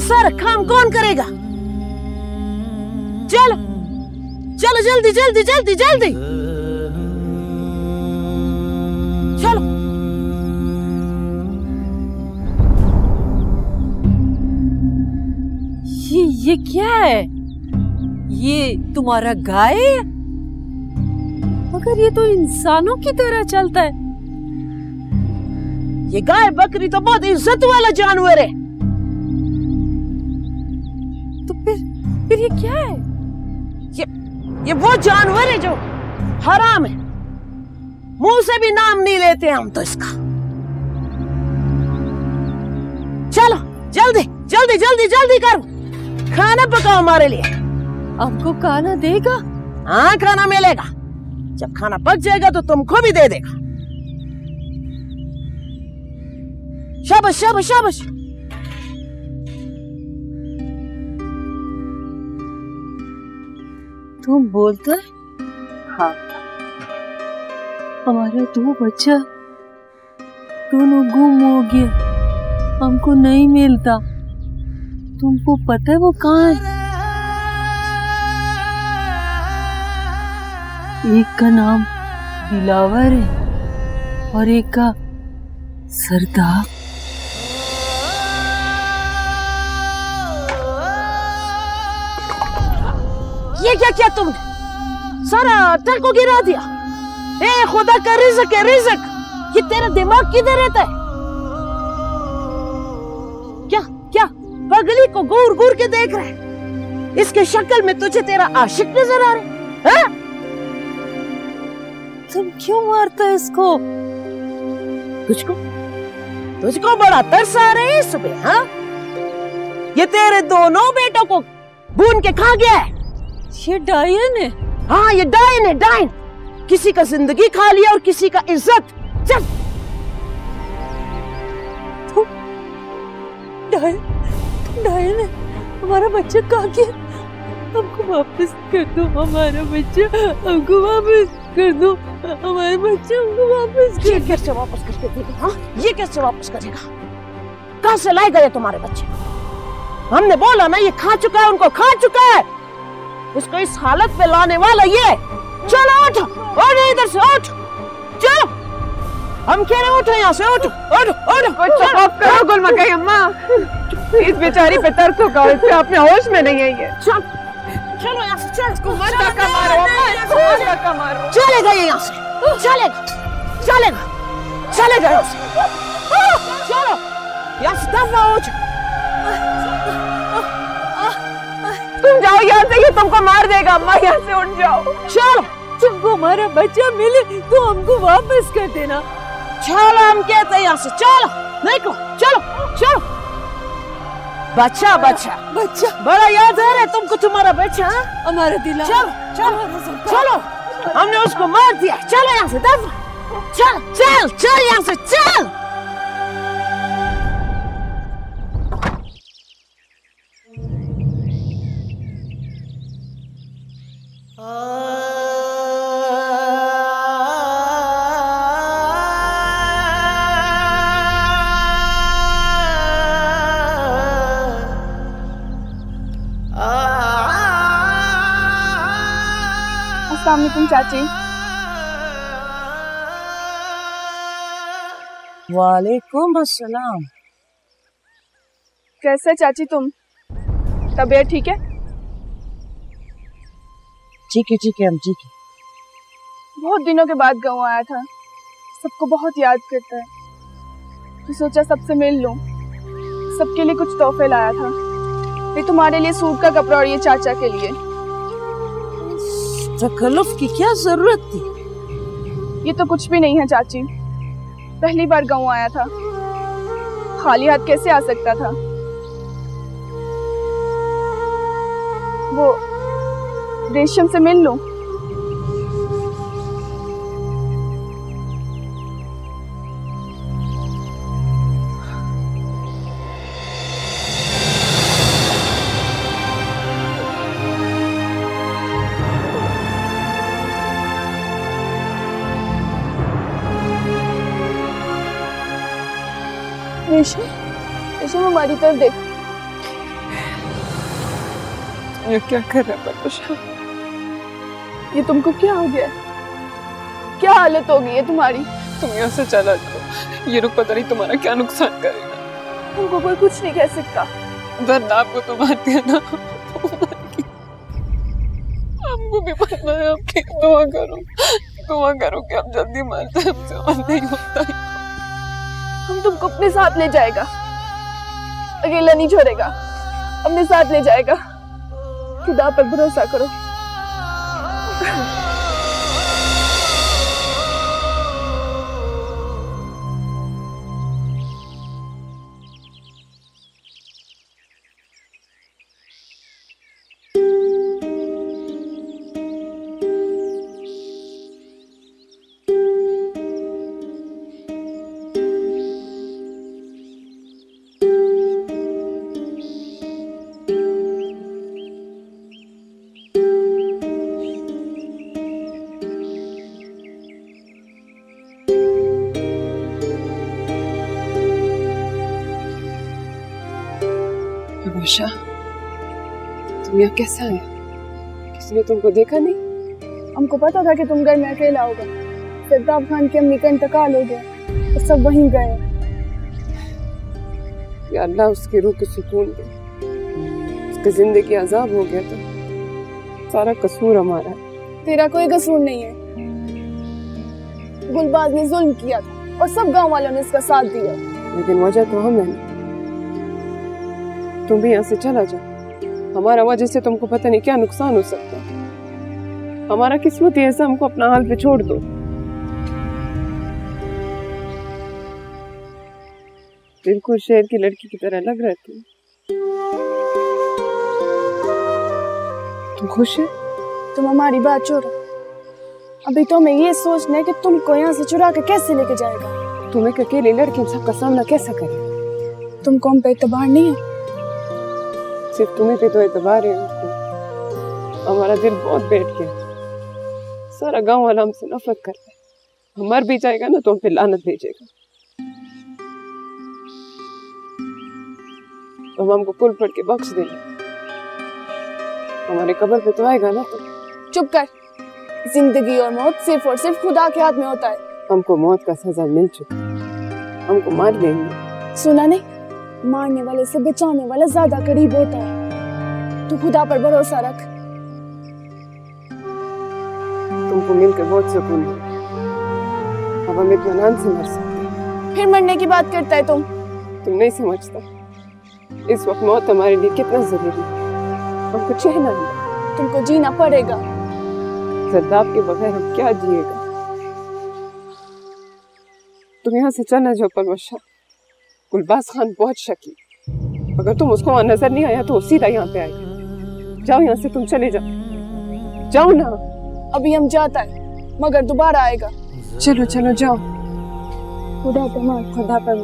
Speaker 16: सारा काम कौन करेगा? चलो चलो जल्दी जल्दी जल्दी जल्दी। चलो।
Speaker 5: ये ये क्या है? ये तुम्हारा गाय है? मगर ये तो इंसानों की तरह चलता है।
Speaker 16: ये गाय बकरी तो बहुत इज़्ज़त वाला जानवर है।
Speaker 5: तो फिर फिर ये क्या है?
Speaker 16: ये ये वो जानवर है जो हराम है। मुँह से भी नाम नहीं लेते हम तो इसका। चलो जल्दी जल्दी जल्दी जल्दी करो। खाना पकाओ हमारे लिए।
Speaker 5: हमको खाना देगा?
Speaker 16: हाँ खाना मिलेगा। जब खाना पक जाएगा तो तुमको भी दे देगा। शाबाश शाबाश शाबाश
Speaker 5: तुम बोलते? हाँ। हमारा दो बच्चा। दोनों गुम हो गया हमको नहीं मिलता। तुमको पता है वो कहाँ है? एक का नाम दिलावर है और एक का सरदार।
Speaker 16: ये क्या किया तुमने? सारा आटा को गिरा दिया। ए, खुदा का रिजक है, रिजक। ये तेरा दिमाग किधर रहता है? क्या क्या? पगली को घूर घूर के देख रहा इसके शक्ल में तुझे तेरा आशिक नज़र आ रहा है
Speaker 5: तुम क्यों मारते हो इसको?
Speaker 16: तुझको? तुझको बड़ा तरस आ रहा है सुबह हाँ? ये तेरे दोनों बेटों को भून के खा गया है।
Speaker 5: ये डायन है।
Speaker 16: हाँ ये डायन है डायन। किसी का ज़िंदगी खा लिया और किसी का इज़्ज़त। चल।
Speaker 5: डायन डायन है। हमारा बच्चा कहाँ गया? हमको वापस कर दो हमारा बच्चा। हमको वापस कर दो। हमारे बच्चे हमको वापस कर
Speaker 16: ये कैसे वापस करके देगा हाँ? ये कैसे वापस करेगा? कहाँ से लाए गए तुम्हारे बच्चे? हमने बोला ना ये खा चुका है उनको खा चुका है। इसको इस हालत पे लाने वाला ये। चलो उठ उठ इधर से उठ। चलो। हम कह रहे उठो यहाँ से उठ उठ उठ।
Speaker 23: कुछ तो करो गुल मकई अम्मा। इस बेचारी पे तरसो का इससे अपने होश में नहीं आई है
Speaker 16: चल। चलो यहाँ से चल।
Speaker 23: इसको मत धक्का मारो अम्मा। इसको मत धक्का मारो।
Speaker 16: चलेगा ये यहाँ से। चलेगा चलेगा। चलेगा यहाँ से। चलो। यहाँ से दफ़ा हो जाओ
Speaker 23: तुम जाओ यहाँ से ये तुमको मार देगा। अम्मा यहाँ से उठ जाओ।
Speaker 16: चलो
Speaker 5: तुमको हमारा बच्चा मिले तो हमको वापस कर देना।
Speaker 16: चलो हम कहते हैं यहाँ से? चलो निकलो चलो चलो। बच्चा बच्चा।
Speaker 5: बच्चा।
Speaker 16: बड़ा याद आ रहा है तुमको तुम्हारा बच्चा हाँ?
Speaker 5: हमारे दिला।
Speaker 16: चलो चलो चलो। हमने उसको मार दिया। चलो यहाँ से दफ़ा चल चल चल यहाँ से चल।
Speaker 11: चाची
Speaker 16: वालेकुम अस्सलाम
Speaker 11: कैसे चाची तुम? तबीयत ठीक है?
Speaker 16: ठीक है ठीक है हम ठीक है
Speaker 11: बहुत दिनों के बाद गाँव आया था। सबको बहुत याद करता है। तो सोचा सबसे मिल लूँ। सबके लिए कुछ तोहफे लाया था। ये तुम्हारे लिए सूट का कपड़ा और ये चाचा के लिए।
Speaker 16: तकल्लुफ की क्या ज़रूरत थी?
Speaker 11: ये तो कुछ भी नहीं है चाची। पहली बार गाँव आया था। खाली हाथ कैसे आ सकता था? वो रेशम से मिल लूँ। रेशम हमारी तरफ़ देख।
Speaker 3: ये क्या कर रहा है
Speaker 11: ये तुमको क्या हो गया? क्या हालत हो गई है तुम्हारी?
Speaker 3: तुम यहाँ से चला जाओ ये लोग पता नहीं तुम्हारा क्या नुकसान करेगा।
Speaker 11: हमको कोई कुछ नहीं कह सकता।
Speaker 3: दर्द आपको तो मारती है ना हमको भी पता है आपकी दुआ करो। दुआ करो कि आप जल्दी मर जाए हमसे और नहीं होता। है
Speaker 11: हम तुमको अपने साथ ले जाएगा। अकेला नहीं छोड़ेगा। अपने साथ ले जाएगा। खुदा पर भरोसा करो। Oh!
Speaker 3: विभूषा तुम यहाँ कैसे आए? किसी ने तुमको देखा नहीं?
Speaker 11: हमको पता था कि तुम घर में अकेला होगा। सिद्धार्थ खान की अम्मी का इंतकाल हो गया तो सब वहीं गए।
Speaker 3: अल्लाह उसकी रूह को सुकून दे। उसकी ज़िंदगी अजाब हो गया तो सारा कसूर हमारा है।
Speaker 11: तेरा कोई कसूर नहीं है। गुलबाज ने जुल्म किया था और सब गाँव वालों ने इसका साथ दिया।
Speaker 3: लेकिन वजह तो हम है। तुम भी यहाँ से चला जाओ। हमारा वजह से तुमको पता नहीं क्या नुकसान हो सकता है। हमारा किस्मत ही ऐसा हमको अपना हाल पे छोड़ दो। बिल्कुल शेर की लड़की की तरह लग रहा तुम। तुम खुश है?
Speaker 11: तुम हमारी बात छोड़ो। अभी तो हमें ये सोचना है कि तुमको यहाँ से चुरा के कैसे लेके जाएगा?
Speaker 3: तुम एक अकेली लड़की सबका सामना कैसे करे?
Speaker 11: तुमको हम पे इतबार नहीं है?
Speaker 3: सिर्फ़ तुम्हें पे तो एतबार है हमको। हमारा दिल बहुत बैठ गया। सारा गाँव वाला हमसे नफरत करता है। हम मर भी जाएगा ना तो हम पे लानत भेजेगा। अब हमको कुल पढ़ के बख्श देना हमारे कब्र पे तो आएगा ना तो।
Speaker 11: चुप कर। ज़िंदगी और मौत सिर्फ़ और सिर्फ़ खुदा के हाथ में होता है।
Speaker 3: हमको मौत का सजा मिल चुका हमको मार देंगे।
Speaker 11: सुना नहीं? मारने वाले से बचाने वाला ज़्यादा करीब होता है। तू खुदा पर भरोसा रख।
Speaker 3: तुमको मिलकर बहुत सुकून है। अब हम इत्मीनान से मर सकते
Speaker 11: फिर मरने की बात करता है तुम।
Speaker 3: तुम नहीं समझता? इस वक्त मौत हमारे लिए कितना ज़रूरी है। हमको चहना है
Speaker 11: तुमको जीना पड़ेगा।
Speaker 3: जद्दाब के बगैर हम क्या जिएगा? तुम यहाँ से चलना जाओ परवशा गुलबाज खान बहुत शकी अगर तुम उसको वहाँ नज़र नहीं आया तो सीधा यहाँ पे आएगा। जाओ यहाँ से, तुम चले जाओ। जाओ ना।
Speaker 9: अभी हम जाता है, मगर दोबारा आएगा।
Speaker 3: चलो चलो, जाओ।
Speaker 9: खुदा तमाम
Speaker 3: खुदा पर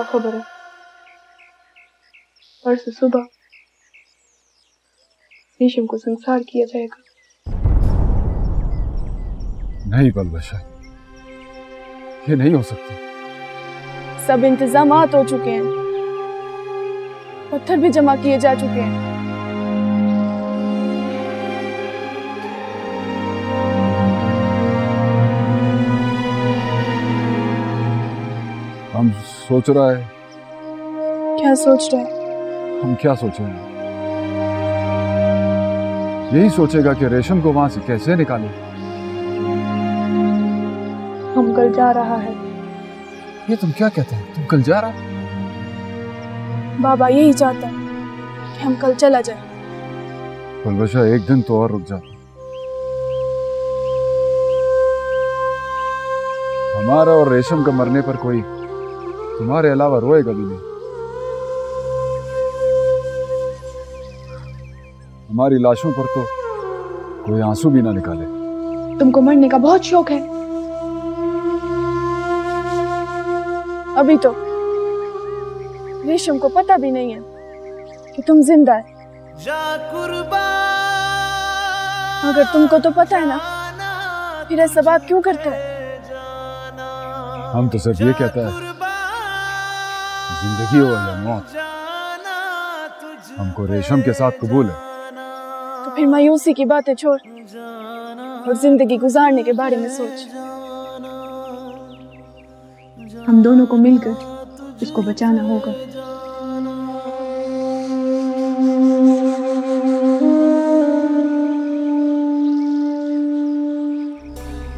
Speaker 9: बुरा खबर है? परसों सुबह रेशम को संसार किया जाएगा।
Speaker 1: नहीं बलबशा ये नहीं हो सकता।
Speaker 9: सब इंतज़ाम हो चुके हैं। पत्थर भी जमा किए जा चुके हैं।
Speaker 1: हम सोच रहा है?
Speaker 9: क्या सोच रहे हैं?
Speaker 1: हम क्या सोचेंगे? यही सोचेगा कि रेशम को वहाँ से कैसे निकाले।
Speaker 9: हम कल जा रहा है।
Speaker 1: ये तुम क्या कहते हैं? तुम कल जा रहा
Speaker 9: बाबा यही चाहता है कि हम कल चला जाए।
Speaker 1: बलबशा एक दिन तो और रुक जा हमारा और रेशम का मरने पर कोई तुम्हारे अलावा रोएगा भी नहीं। हमारी लाशों पर तो कोई आँसू भी ना निकाले।
Speaker 9: तुमको मरने का बहुत शौक है। अभी तो रेशम को पता भी नहीं है कि तुम ज़िंदा है। अगर तुमको तो पता है ना फिर ऐसा बात क्यों करता है?
Speaker 1: हम तो सिर्फ़ ये कहता है। ज़िंदगी हो या मौत, हमको रेशम के साथ कबूल है।
Speaker 9: तो फिर मायूसी की बातें छोड़ और ज़िंदगी गुजारने के बारे में सोच। हम दोनों को मिलकर इसको बचाना होगा।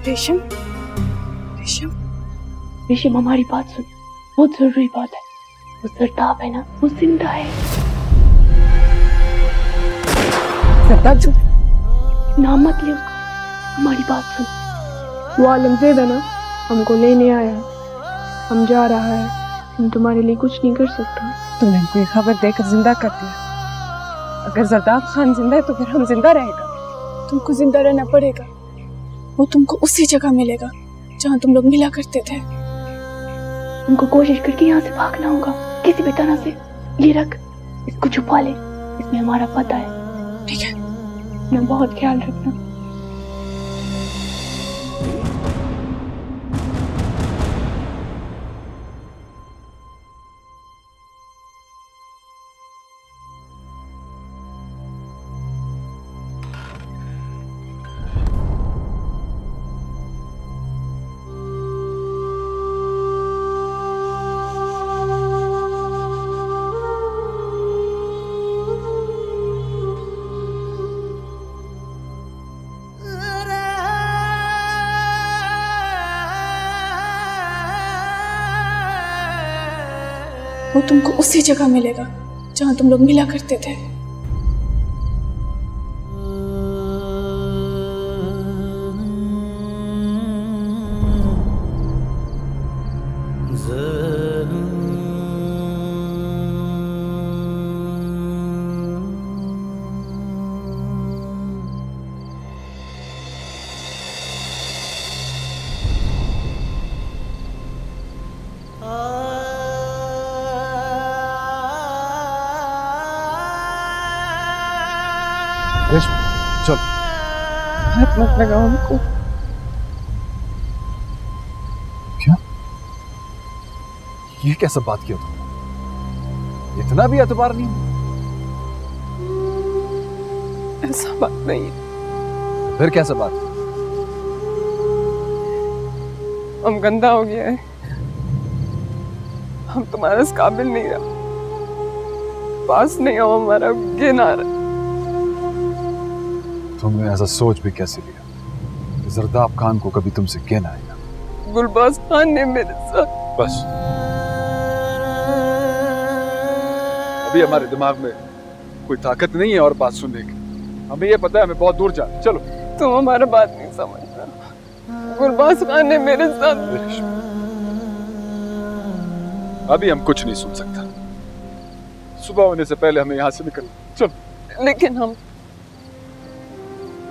Speaker 9: रेशम? रेशम? रेशम, हमारी बात सुन। बहुत ज़रूरी बात है। वो सरताप है ना वो ज़िंदा है। सरताप जो। नाम मत ले उसका। हमारी बात सुन। वो आलमजेब है ना हमको लेने आया है। हम जा रहा है। हम तुम्हारे लिए कुछ नहीं कर सकता।
Speaker 3: तुमने हमको ये खबर देकर ज़िंदा कर दिया। अगर जरदाब खान ज़िंदा है तो फिर हम ज़िंदा रहेगा।
Speaker 9: तुमको ज़िंदा रहना पड़ेगा। वो तुमको उसी जगह मिलेगा जहाँ तुम लोग मिला करते थे। तुमको कोशिश करके यहाँ से भागना होगा। किसी भी तरह से ये रख इसको छुपा ले। इसमें हमारा पता है। ठीक है। मैं बहुत ख्याल रखना। तुमको उसी जगह मिलेगा जहाँ तुम लोग मिला करते थे।
Speaker 3: हाथ मत लगाओ हमको क्या?
Speaker 1: ये कैसा बात किया तुम इतना भी एतबार नहीं
Speaker 3: ऐसा बात नहीं है।
Speaker 1: फिर कैसा बात?
Speaker 3: हम गंदा हो गया है। हम तुम्हारे इस काबिल नहीं रहा। पास नहीं हो हमारा गिन आ रहा
Speaker 1: तुमने ऐसा सोच भी कैसे लिया? कि जरदाब खान को कभी तुमसे कहना आएगा
Speaker 3: गुलबाज खान ने मेरे साथ
Speaker 1: बस। अभी हमारे दिमाग में कोई ताकत नहीं है और बात सुनने की। हमें ये पता है हमें बहुत दूर जा। चलो।
Speaker 3: तुम हमारा बात नहीं समझना। गुलबाज खान ने मेरे साथ
Speaker 1: अभी हम कुछ नहीं सुन सकता। सुबह होने से पहले हमें यहाँ से निकलना। चलो।
Speaker 3: लेकिन हम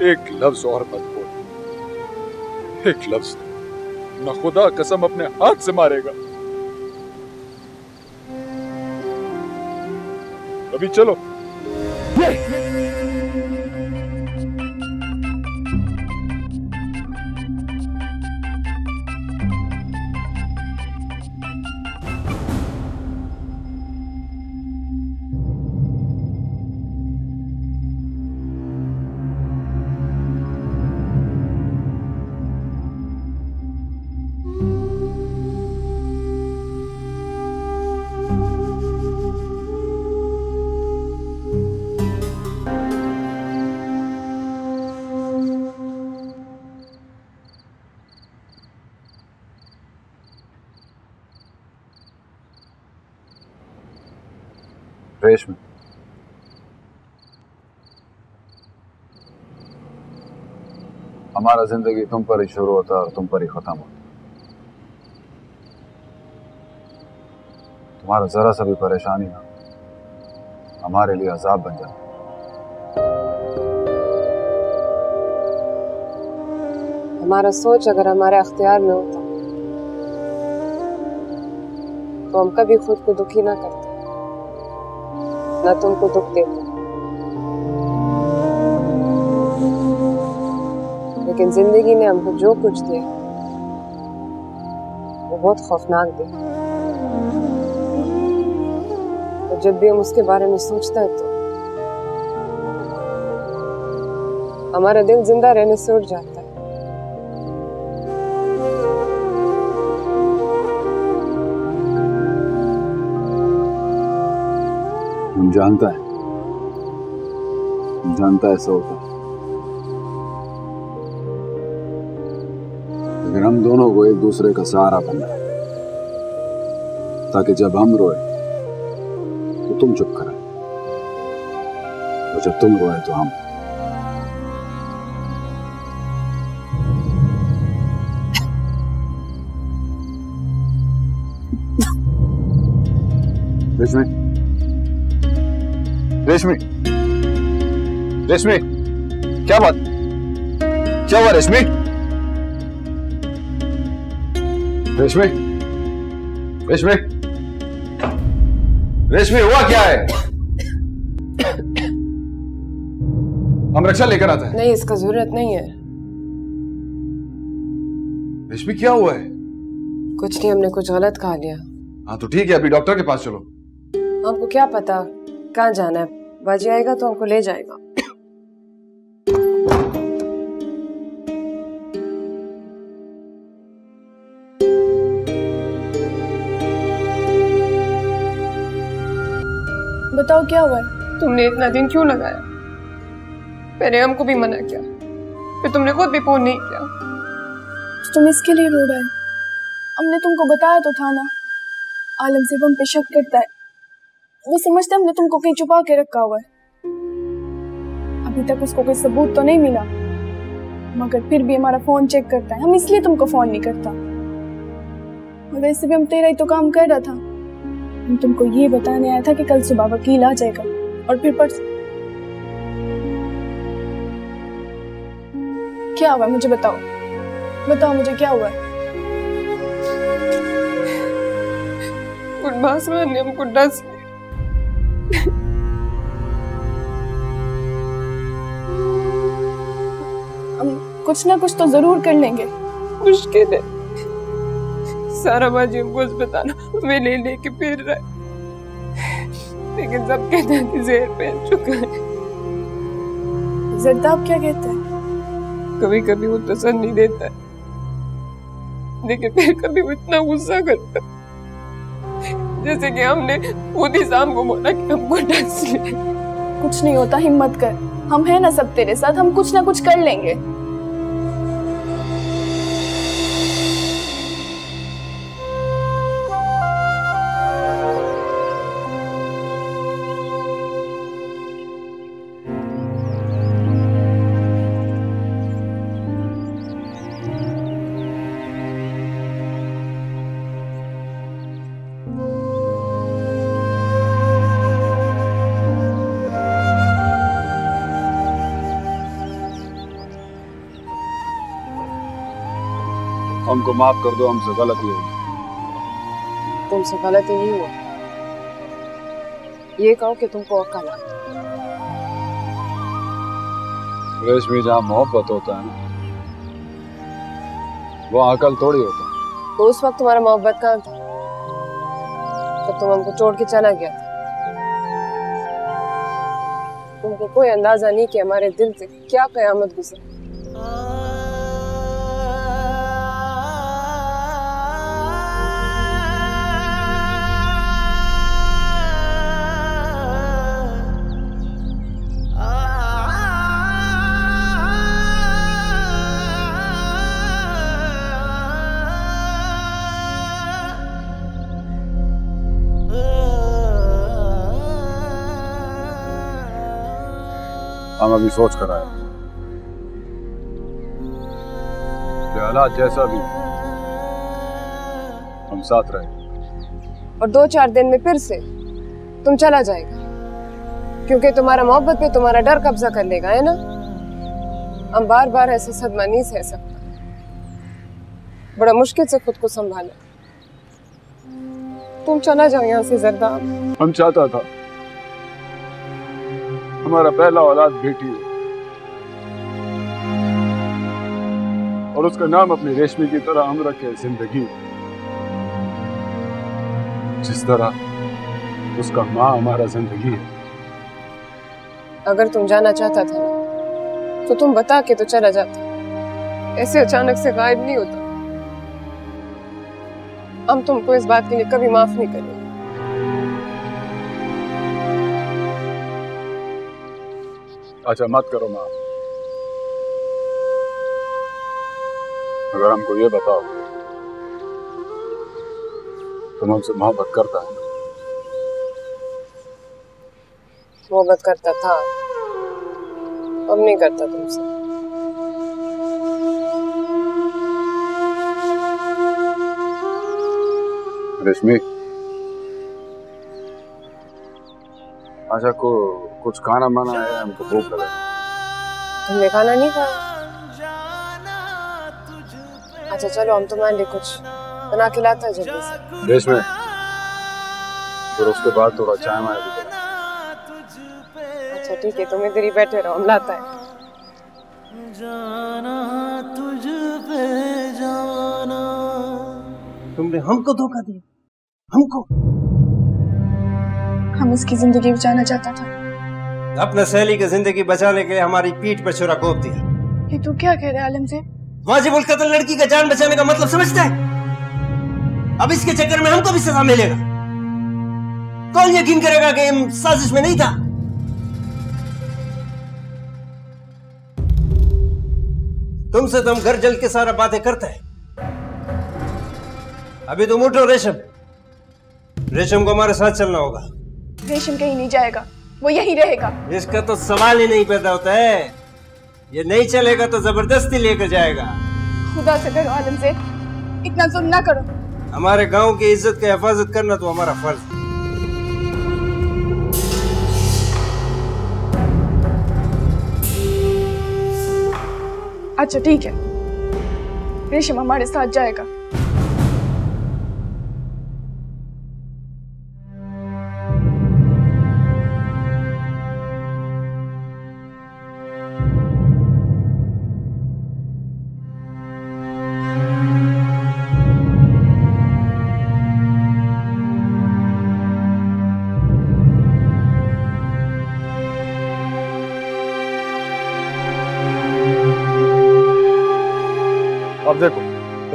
Speaker 1: एक लफ्ज और मत बोल। एक लफ्ज न खुदा कसम अपने हाथ से मारेगा। अभी चलो। हमारा ज़िंदगी तुम पर ही शुरू होता और तुम पर ही खत्म होता। तुम्हारा जरा सा भी परेशानी ना हमारे लिए अजाब बन जाता
Speaker 3: हमारा सोच अगर हमारे अख्तियार में होता तो हम कभी खुद को दुखी ना करते। ना तुमको दुख देते। लेकिन ज़िंदगी ने हमको जो कुछ दिया, वो बहुत खौफनाक दिया। और जब भी हम उसके बारे में सोचते हैं तो हमारा दिल ज़िंदा रहने से उठ जाता है।
Speaker 1: जानता है। जानता है ऐसा होता है। हम दोनों को एक दूसरे का सहारा बनना है। ताकि जब हम रोए तो तुम चुप कराए और जब तुम रोए तो हम। रेशमी। रेशमी। रेशमी, क्या बात? क्या हुआ रेशमी? रेशमी रेशमी रेशमी हुआ क्या है? हम रक्षा लेकर आते हैं।
Speaker 3: नहीं इसका ज़रूरत नहीं है।
Speaker 1: रेशमी क्या हुआ है?
Speaker 3: कुछ नहीं हमने कुछ गलत खा लिया।
Speaker 1: हाँ तो ठीक है अभी डॉक्टर के पास चलो।
Speaker 3: हमको क्या पता कहाँ जाना है? बाजी आएगा तो हमको ले जाएगा।
Speaker 9: बताओ क्या हुआ
Speaker 3: तुमने इतना दिन क्यों लगाया? पहले हमको भी मना किया। फिर तुमने खुद भी फ़ोन नहीं किया।
Speaker 9: तुम इसके लिए रो रहे हमने तुमको बताया तो था ना। आलम से हम पे शक करता है। वो समझता हमने तुमको कहीं छुपा के रखा हुआ है। अभी तक उसको कोई सबूत तो नहीं मिला। मगर फिर भी हमारा फ़ोन चेक करता है। हम इसलिए तुमको फ़ोन नहीं करता। वैसे भी हम तेरा ही तो काम कर रहा था। हम तुमको ये बताने आया था कि कल सुबह वकील आ जाएगा और फिर परस क्या हुआ? मुझे बताओ। बताओ मुझे क्या हुआ?
Speaker 3: गुरबाज खान ने हमको डस।
Speaker 9: हम
Speaker 11: कुछ ना कुछ तो ज़रूर कर लेंगे।
Speaker 3: मुश्किल है सारा बाजी हमको बताना वे ले लेके फिर रहा है लेकिन सब कहते हैं कि जहर पहन चुका है।
Speaker 11: जरदाब क्या कहते हैं?
Speaker 3: कभी कभी वो तसल्ली देता है लेकिन फिर कभी वो इतना गुस्सा करता है। जैसे कि हमने खुद ही शाम को बोला कि हमको डांस
Speaker 11: कुछ नहीं होता हिम्मत कर। हम हैं ना सब तेरे साथ हम कुछ ना कुछ कर लेंगे।
Speaker 1: हमको माफ़ कर दो हमसे गलती हो गई
Speaker 3: तुमसे गलती नहीं हुआ। ये कहो कि तुमको अक्ल आ
Speaker 1: रेशमी जहाँ मोहब्बत होता है ना वो अकल थोड़ी होता है।
Speaker 3: तो उस वक्त तुम्हारा मोहब्बत कहाँ था? तब तुम हमको छोड़ के चला गया था। तुमको कोई अंदाज़ा नहीं कि हमारे दिल से क्या कयामत गुजरी।
Speaker 1: अभी सोच कर आए। हालात जैसा भी हम साथ रहे।
Speaker 3: और दो चार दिन में फिर से तुम चला जाएगा। क्योंकि तुम्हारा मोहब्बत पे तुम्हारा डर कब्जा कर लेगा है ना? हम बार बार ऐसा सदमा नहीं सह सकता। बड़ा मुश्किल से खुद को संभाला। तुम चला जाओ यहाँ से जरदा
Speaker 1: हम चाहता था हमारा पहला औलाद बेटी है। और उसका नाम अपनी रेशमी की तरह हम रखे ज़िंदगी। जिस तरह उसका माँ हमारा ज़िंदगी है।
Speaker 3: अगर तुम जाना चाहता था ना तो तुम बता के तो चला जाता। ऐसे अचानक से गायब नहीं होता। हम तुमको इस बात के लिए कभी माफ़ नहीं करेंगे।
Speaker 1: अच्छा मत करो माँ। अगर हमको ये बताओ तुम हमसे मोहब्बत करता है?
Speaker 3: मोहब्बत करता था। अब नहीं करता तुमसे।
Speaker 1: रेशमी। अच्छा को कुछ खाना माना है हमको भूख लगा।
Speaker 3: तुमने खाना नहीं खाया? अच्छा चलो हम तुम्हारे लिए कुछ बना के लाते हैं जल्दी से।
Speaker 1: रेशमी फिर उसके बाद थोड़ा चाय भी
Speaker 3: अच्छा ठीक है तुम इधर ही बैठे रहो हम लाता है।
Speaker 13: जाना तुझ पे जाना।
Speaker 18: तुमने हमको धोखा दिया। हमको।
Speaker 11: हम इसकी ज़िंदगी बचाना चाहता था।
Speaker 18: अपने सहेली की ज़िंदगी बचाने के लिए हमारी पीठ पर छुरा कोप दिया।
Speaker 11: ये तू क्या कह रहा है आलम से?
Speaker 18: वाजिबुल कत्ल लड़की का जान बचाने का मतलब समझता है? अब इसके चक्कर में हमको भी सजा मिलेगा। कौन यकीन करेगा कि साजिश में नहीं था? तुमसे तो हम घर जल के सारा बातें करते हैं। अभी तुम उठो रेशम। रेशम को हमारे साथ चलना होगा।
Speaker 11: रेशम कहीं नहीं जाएगा। वो यहीं रहेगा।
Speaker 18: इसका तो सवाल ही नहीं पैदा होता है। ये नहीं चलेगा तो ज़बरदस्ती लेकर जाएगा।
Speaker 11: खुदा से करो आलम से। इतना जुल्म ना करो।
Speaker 18: हमारे गाँव की इज़्ज़त की हिफाजत करना तो हमारा फ़र्ज़ है।
Speaker 11: अच्छा ठीक है। रेशम हमारे साथ जाएगा।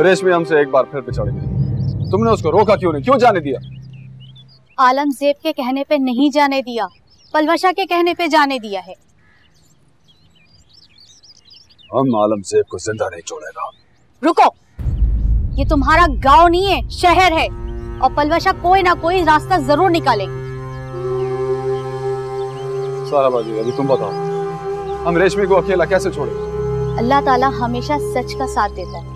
Speaker 1: रेशमी हमसे एक बार फिर पिछड़ गई तुमने उसको रोका क्यों नहीं? क्यों जाने दिया?
Speaker 30: आलमजेब के कहने पे नहीं जाने दिया। पलवशा के कहने पे जाने दिया है।
Speaker 1: हम आलम सेब को ज़िंदा नहीं छोड़ेगा।
Speaker 30: रुको। ये तुम्हारा गाँव नहीं है शहर है। और पलवशा कोई ना कोई रास्ता ज़रूर निकालेगी।
Speaker 1: सारा बाजी अभी तुम बताओ हम रेशमी को अकेला कैसे छोड़े
Speaker 30: अल्लाह ताला हमेशा सच का साथ देता है।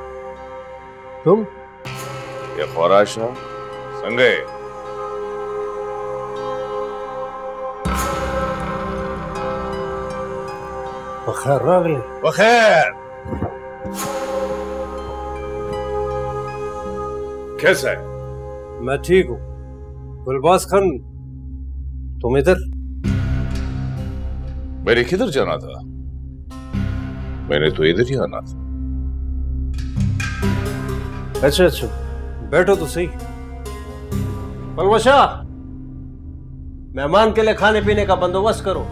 Speaker 18: तुम?
Speaker 31: या फराशा संगे।
Speaker 18: बखैर रागले
Speaker 31: बखैर। कैसा है?
Speaker 18: मैं ठीक हूँ। गुलबाज खान तुम इधर?
Speaker 31: मेरे किधर जाना था? मैंने तो इधर ही आना था।
Speaker 18: अच्छा अच्छा। बैठो तो सही। पलवशा मेहमान के लिए खाने पीने का बंदोबस्त करो।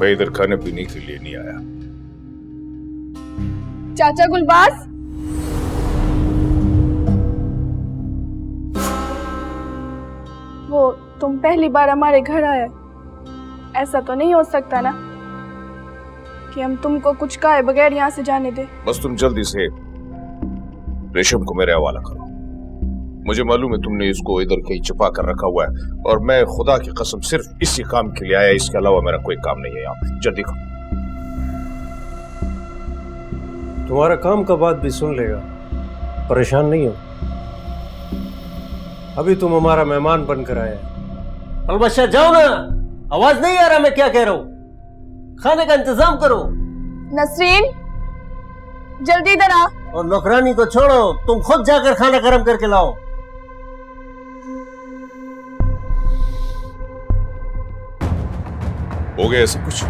Speaker 31: मैं इधर खाने पीने के लिए नहीं आया।
Speaker 9: चाचा गुलबाज वो तुम पहली बार हमारे घर आए। ऐसा तो नहीं हो सकता ना कि हम तुमको कुछ कहे बगैर यहाँ से जाने दे।
Speaker 31: बस तुम जल्दी से रेशम को मेरे हवाला करो। मुझे मालूम है तुमने इसको इधर कहीं छुपा कर रखा हुआ है और मैं खुदा की कसम सिर्फ़ इसी काम के लिए आया इसके अलावा मेरा कोई काम नहीं है यहाँ। जल्दी करो।
Speaker 18: तुम्हारा काम का बात भी सुन लेगा। परेशान नहीं हो। अभी तुम हमारा मेहमान बनकर आए। अलबत्ता जाओ ना। आवाज़ नहीं आ रहा मैं क्या कह रहा हूँ। खाने का इंतज़ाम करो।
Speaker 9: नसरीन जल्दी इधर आ।
Speaker 18: और नौकरानी को छोड़ो, तुम खुद जाकर खाना गर्म करके लाओ।
Speaker 31: हो गया सब कुछ?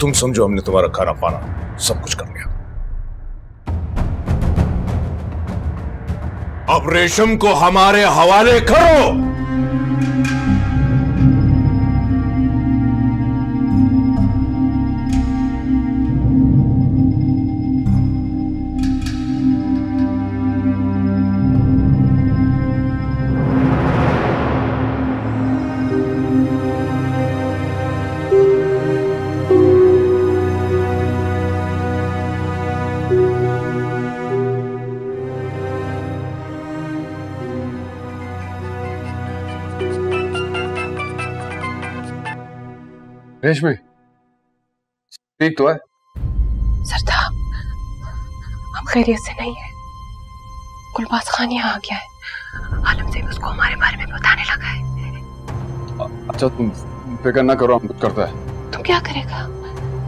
Speaker 31: तुम समझो हमने तुम्हारा खाना पाना, सब कुछ कर लिया। अब रेशम को हमारे हवाले करो।
Speaker 1: रेशमी ठीक तो है।
Speaker 3: सरदार हम खैरियत से नहीं है। गुलबाज खान यहाँ आ गया है। आलम से उसको हमारे बारे में बताने लगा है।
Speaker 1: अच्छा तुम फ़िक्र ना करो हम कुछ करता है।
Speaker 3: तुम क्या करेगा?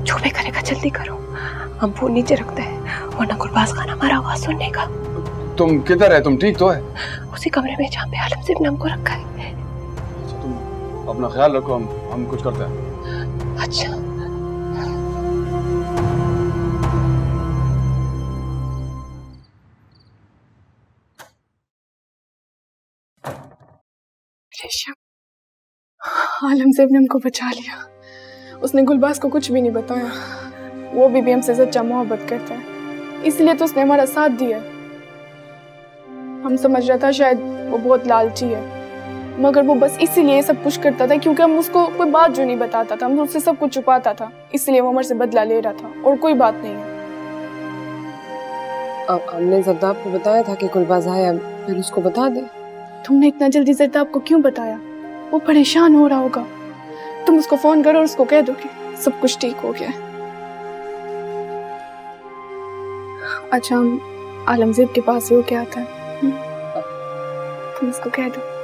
Speaker 3: जो भी करेगा जल्दी करो। हम फ़ोन नीचे रखते हैं वरना गुलबाज खान हमारा आवाज़ सुनने का
Speaker 1: तुम किधर है? तुम ठीक तो है?
Speaker 3: उसी कमरे में जहाँ पे आलम सिर्फ़ ने हमको रखा है।
Speaker 1: तुम अपना ख्याल रखो हम हम कुछ करते हैं।
Speaker 3: अच्छा।
Speaker 9: आलम सेब ने हमको बचा लिया। उसने गुलबास को कुछ भी नहीं बताया। वो भी, भी हमसे सच्चा मोहब्बत करता है। इसलिए तो उसने हमारा साथ दिया हम समझ रहा था शायद वो बहुत लालची है। मगर वो बस इसीलिए सब कुछ करता था क्योंकि हम उसको कोई बात जो नहीं बताता था हम उससे सब कुछ छुपाता था। इसलिए वो हमारे से बदला ले रहा था और कोई बात नहीं है।
Speaker 32: अब हमने जरदाब को बताया था कि गुलबाज आया फिर उसको बता दे।
Speaker 9: तुमने इतना जल्दी जरदाब को क्यों बताया? वो परेशान हो रहा होगा। तुम उसको फ़ोन करो और उसको कह दो कि सब कुछ ठीक हो गया अच्छा हम आलमजेब के पास ही। क्या हम्म? तुम उसको कह दो।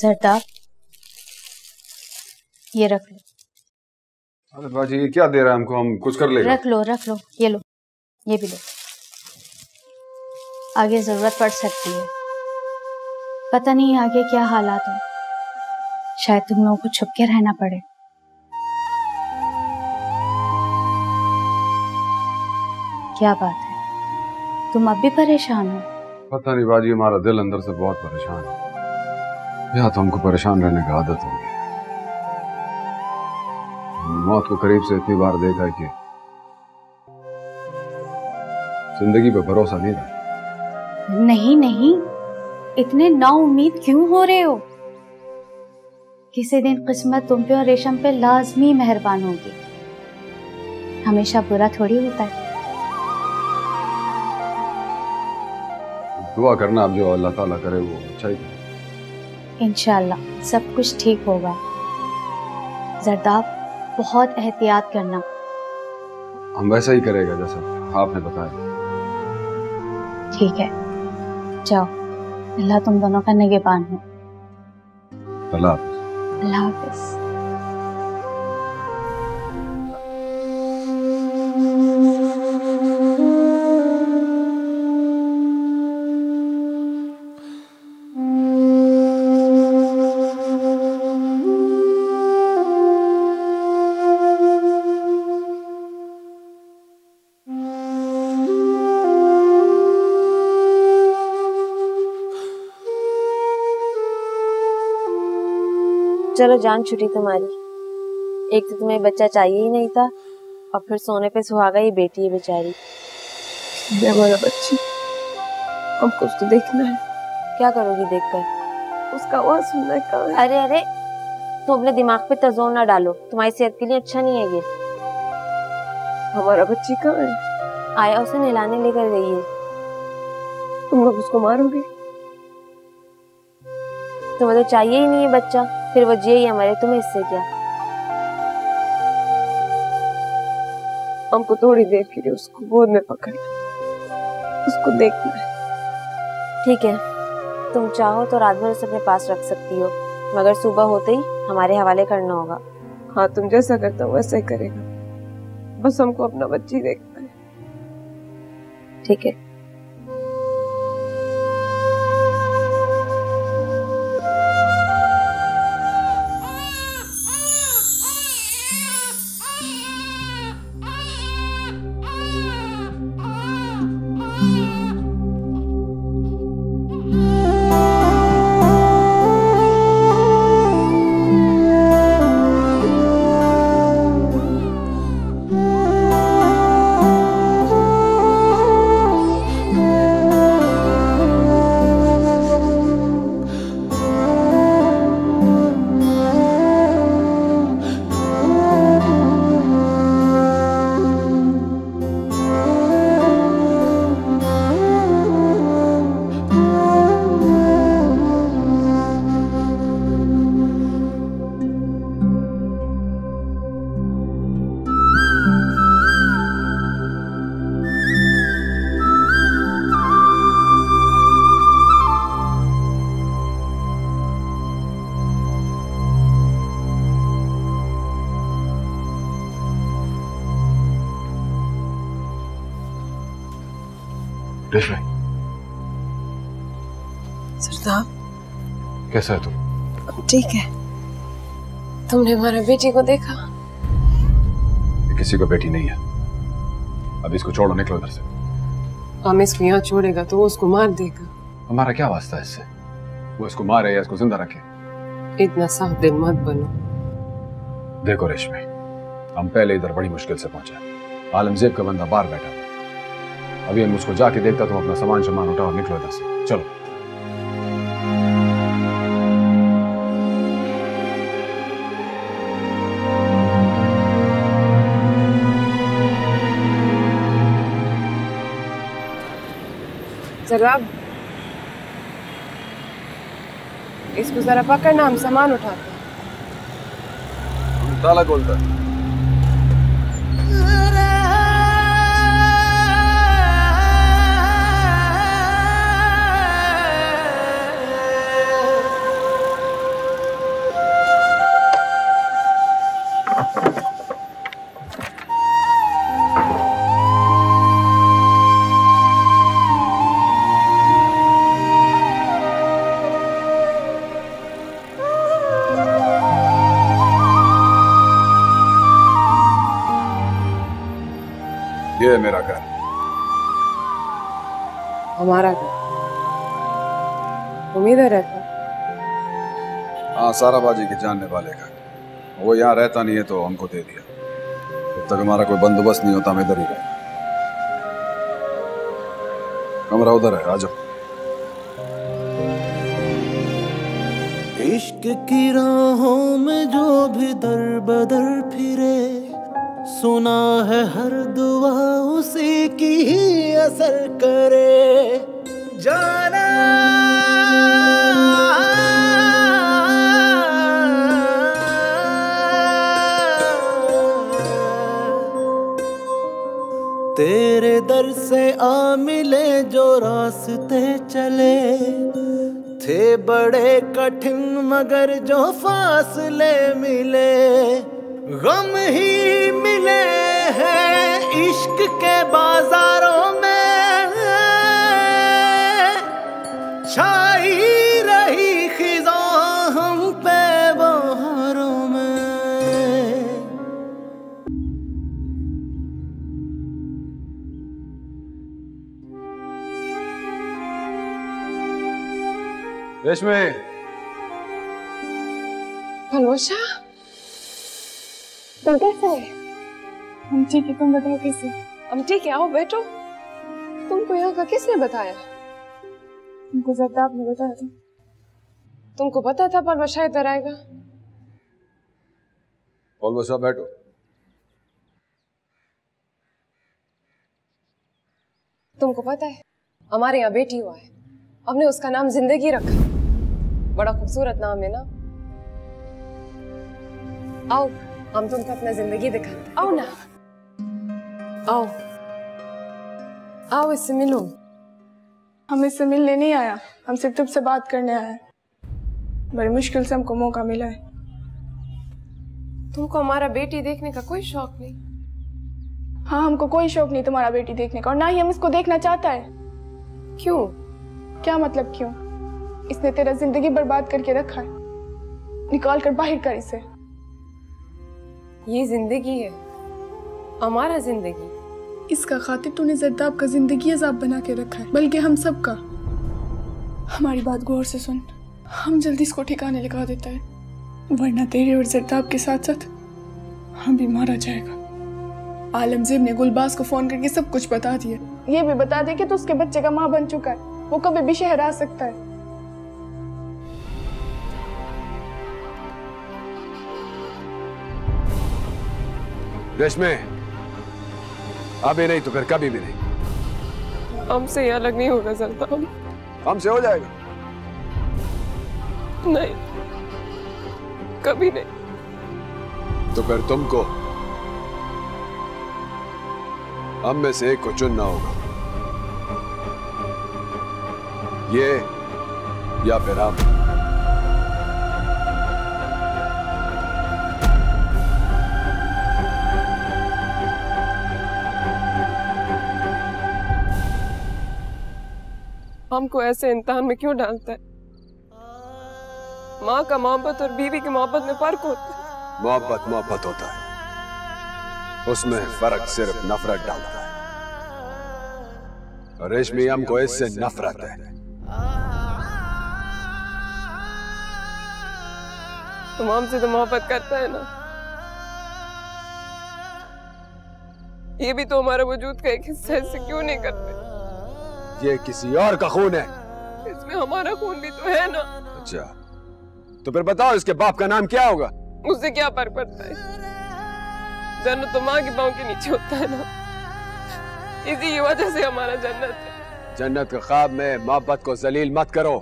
Speaker 30: सरदार ये रख लो।
Speaker 1: अरे बाजी ये क्या दे रहा है हमको? हम कुछ कर लेगा?
Speaker 30: रख लो रख लो ये लो ये भी लो। आगे ज़रूरत पड़ सकती है। पता नहीं आगे क्या हालात हो। शायद तुम लोगों को छुप के रहना पड़े। क्या बात है। तुम अब भी परेशान हो?
Speaker 1: पता नहीं बाजी हमारा दिल अंदर से बहुत परेशान है। या तो हमको परेशान रहने की आदत हो गई मौत को करीब से इतनी बार देखा है कि ज़िंदगी पे भरोसा नहीं रहा।
Speaker 30: नहीं नहीं। इतने ना उम्मीद क्यों हो रहे हो? किसी दिन किस्मत तुम पे और रेशम पे लाजमी मेहरबान होगी। हमेशा बुरा थोड़ी होता है।
Speaker 1: दुआ करना अब जो अल्लाह ताला करे वो अच्छा ही।
Speaker 30: इंशाल्लाह सब कुछ ठीक होगा। जरदाब बहुत एहतियात करना।
Speaker 1: हम वैसा ही करेगा जैसा आपने बताया।
Speaker 30: ठीक है। जाओ। अल्लाह तुम दोनों का निगेबान हो।
Speaker 1: अल्लाह हाफिज।
Speaker 33: चलो जान छुट्टी तुम्हारी। एक तो तुम्हें बच्चा चाहिए ही नहीं था और फिर सोने पे सुहागा ये बेटी है बेचारी।
Speaker 3: हमारा बच्ची। हम कुछ तो देखना है।
Speaker 33: क्या करोगी देखकर?
Speaker 3: उसका आवाज़ सुनना है है?
Speaker 33: अरे अरे तुम अपने दिमाग पे तजोर ना डालो। तुम्हारी सेहत के लिए अच्छा नहीं है ये।
Speaker 3: हमारा बच्ची कहाँ है?
Speaker 33: आया उसे नहलाने लेकर गई है।
Speaker 3: तुम लोग उसको मारोगे?
Speaker 33: तुम्हें तो चाहिए ही नहीं है बच्चा। फिर वो जिए या मरे तुम्हें इससे क्या?
Speaker 3: हमको थोड़ी देर के लिए उसको गोद में पकड़ना उसको देखना है।
Speaker 33: ठीक है। तुम चाहो तो रात भर उसे अपने पास रख सकती हो मगर सुबह होते ही हमारे हवाले करना होगा।
Speaker 3: हाँ तुम जैसा करता हो वैसा ही करेगा। बस हमको अपना बच्ची देखना है।
Speaker 33: ठीक है।
Speaker 3: तुमने हमारे बेटी को देखा?
Speaker 1: ये किसी को बेटी नहीं है। अब इसको छोड़ो निकलो इधर से।
Speaker 3: हम इसको यहाँ छोड़ेगा तो वो उसको मार देगा।
Speaker 1: हमारा क्या वास्ता है इससे? वो इसको मारे या इसको ज़िंदा रखे?
Speaker 3: इतना साफ़ दिल मत बनो।
Speaker 1: देखो रेशमी हम पहले इधर बड़ी मुश्किल से पहुँचे। आलमजेब का बंदा बाहर बैठा। अभी हम उसको जाके देखता तुम अपना सामान सामान उठाओ निकलो इधर से। चलो।
Speaker 3: जरा इसको जरा पकड़ना हम सामान उठाते हैं।
Speaker 1: ताला खोलता है
Speaker 3: हमारा घर। तुम इधर रहते हाँ?
Speaker 1: सारा बाजी के जानने वाले का वो यहाँ रहता नहीं है तो हमको दे दिया। जब तक हमारा कोई बंदोबस्त नहीं होता हम इधर ही रहे कमरा उधर है आ जाओ।
Speaker 13: इश्क की राहों में जो भी दर बदर फिरे सुना है हर दुआ उसी की ही असर करे। जाना। तेरे दर से आ मिले जो रास्ते चले। थे बड़े कठिन मगर जो फासले मिले। गम ही मिले हैं इश्क के बाजारों में। छाई रही खिजा हम पे बहारों में।
Speaker 1: रेशमे।
Speaker 3: फलवशा तुम कैसे है? हम ठीक है तुम बताओ कैसे? हम ठीक है आओ बैठो। तुमको यहाँ का किसने बताया? तुमको जरदाब ने बताया था। तुमको पता था फलवशा इधर आएगा?
Speaker 1: बोल बसा बैठो।
Speaker 3: तुमको पता है हमारे यहाँ बेटी हुआ है। हमने उसका नाम ज़िंदगी रखा। बड़ा खूबसूरत नाम है ना? आओ। हम तुमको अपना ज़िंदगी दिखाते आओ ना। आओ। आओ इससे मिलो।
Speaker 9: हम इससे मिलने नहीं आया। हम सिर्फ़ तुमसे बात करने आया बड़ी मुश्किल से हमको मौका मिला है।
Speaker 3: तुमको हमारा बेटी देखने का कोई शौक नहीं।
Speaker 9: हाँ हमको कोई शौक नहीं तुम्हारा बेटी देखने का। और ना ही हम इसको देखना चाहता है।
Speaker 3: क्यों?
Speaker 9: क्या मतलब क्यों? इसने तेरा ज़िंदगी बर्बाद करके रखा है। निकाल कर बाहर कर इसे।
Speaker 3: ये ज़िंदगी है हमारा ज़िंदगी।
Speaker 9: इसका खातिर तूने जरदाब का ज़िंदगी अजाब बना के रखा है बल्कि हम सब का हमारी बात गौर से सुन। हम जल्दी इसको ठिकाने लगा देता है। वरना तेरे और जरदाब के साथ साथ हम भी मारा जाएगा। आलमजेब ने गुलबाज को फ़ोन करके सब कुछ बता दिया। ये भी बता दे कि तू उसके बच्चे का माँ बन चुका है। वो कभी भी शहर आ सकता है।
Speaker 1: रेशमे अभी नहीं तो फिर कभी भी नहीं।
Speaker 3: हमसे ये अलग नहीं होगा जरदाब
Speaker 1: हमसे हो जाएगा।
Speaker 3: नहीं। कभी नहीं।
Speaker 1: तो फिर तुमको हम में से एक को चुनना होगा। ये या फिर हम।
Speaker 3: हमको ऐसे इम्तहान में क्यों डालता है? माँ का मोहब्बत और बीवी की मोहब्बत में फ़र्क होता है।
Speaker 1: मोहब्बत मोहब्बत होता है। उसमें फ़र्क सिर्फ़ नफरत डालता है। रेशमी हमको इससे नफरत है।
Speaker 3: तुम हमसे तो मोहब्बत करता है ना। ये भी तो हमारा वजूद का एक हिस्सा है, क्यों नहीं करते?
Speaker 1: ये किसी और का खून है।
Speaker 3: इसमें हमारा खून भी तो है ना।
Speaker 1: अच्छा। तो फिर बताओ इसके बाप का नाम क्या होगा?
Speaker 3: उससे क्या फ़र्क पड़ता है? जन्नत तो माँ के पाँव के नीचे होता है ना। इसी की वजह से हमारा जन्नत है।
Speaker 1: जन्नत के ख्वाब में मोहब्बत को जलील मत करो।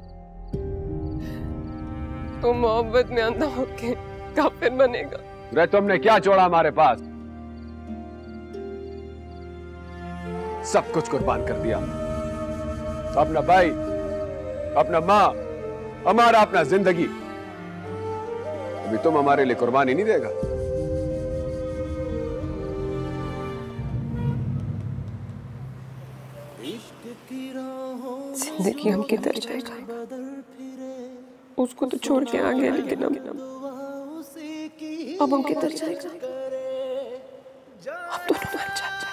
Speaker 3: तुम तो मोहब्बत में अंधा होके काफिर बनेगा।
Speaker 1: रे तुमने क्या छोड़ा हमारे पास? सब कुछ कुर्बान कर दिया। अपना भाई, अपना माँ, हमारा अपना ज़िंदगी। अभी तुम हमारे लिए कुर्बानी नहीं देगा।
Speaker 3: ज़िंदगी हम किधर जाएगा? उसको तो छोड़ के आ गया लेकिन अब अब हम किधर जाएगा? हम दोनों मर जाते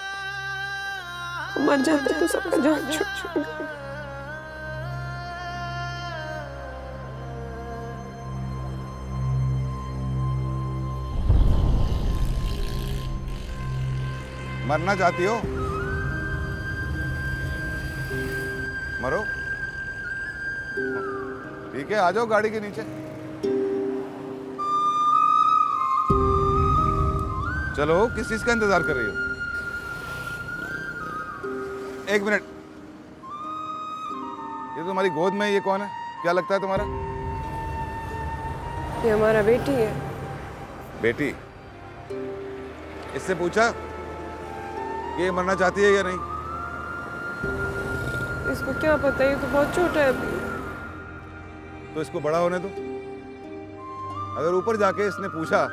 Speaker 3: मर जाता तो सबका जान छूट जाएगा।
Speaker 34: मरना चाहती हो? मरो। ठीक है आ जाओ गाड़ी के नीचे। चलो किस चीज़ का इंतज़ार कर रही हो? एक मिनट। ये तुम्हारी गोद में ये कौन है? क्या लगता है तुम्हारा?
Speaker 3: ये हमारा बेटी है।
Speaker 34: बेटी? इससे पूछा? ये मरना चाहती है या नहीं?
Speaker 3: इसको क्या पता ये तो बहुत छोटा है अभी।
Speaker 34: तो इसको बड़ा होने दो। अगर ऊपर जाके इसने पूछा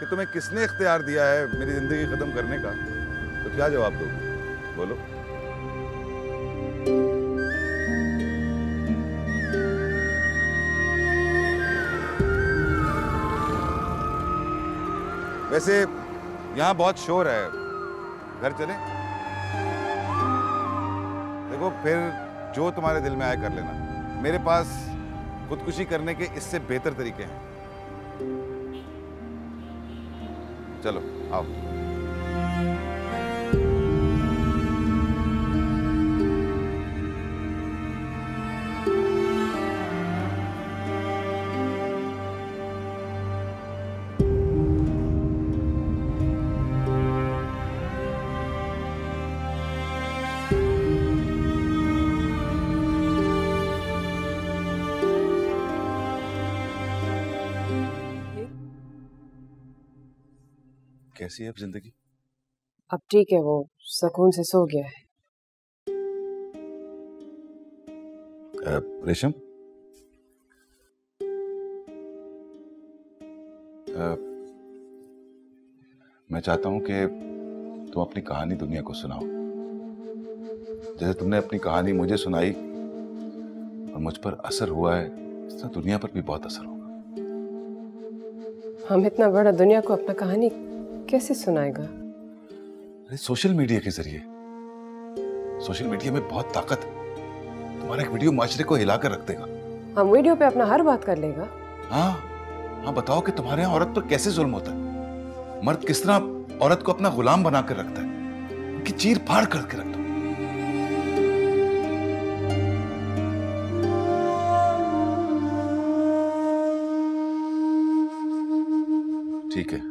Speaker 34: कि तुम्हें किसने इख्तियार दिया है मेरी ज़िंदगी खत्म करने का तो क्या जवाब दो बोलो। वैसे यहाँ बहुत शोर है। घर चले। देखो, फिर जो तुम्हारे दिल में आए कर लेना। मेरे पास खुदकुशी करने के इससे बेहतर तरीके हैं। चलो, आओ। कैसी है अब ज़िंदगी?
Speaker 3: अब ठीक है वो सुकून से सो गया है।
Speaker 34: रेशम? मैं चाहता हूँ कि तुम अपनी कहानी दुनिया को सुनाओ। जैसे तुमने अपनी कहानी मुझे सुनाई और मुझ पर असर हुआ है तरह दुनिया पर भी बहुत असर होगा।
Speaker 3: हम इतना बड़ा दुनिया को अपना कहानी कैसे सुनाएगा?
Speaker 34: अरे सोशल मीडिया के ज़रिए। सोशल मीडिया में बहुत ताकत। है तुम्हारा एक वीडियो माशरे को हिलाकर रख देगा।
Speaker 3: हम वीडियो पे अपना हर बात कर लेगा।
Speaker 34: हाँ हाँ बताओ कि तुम्हारे यहाँ औरत पर कैसे जुल्म होता है? मर्द किस तरह औरत को अपना गुलाम बनाकर रखता है? उनकी चीर फाड़ करके रखता है ठीक है।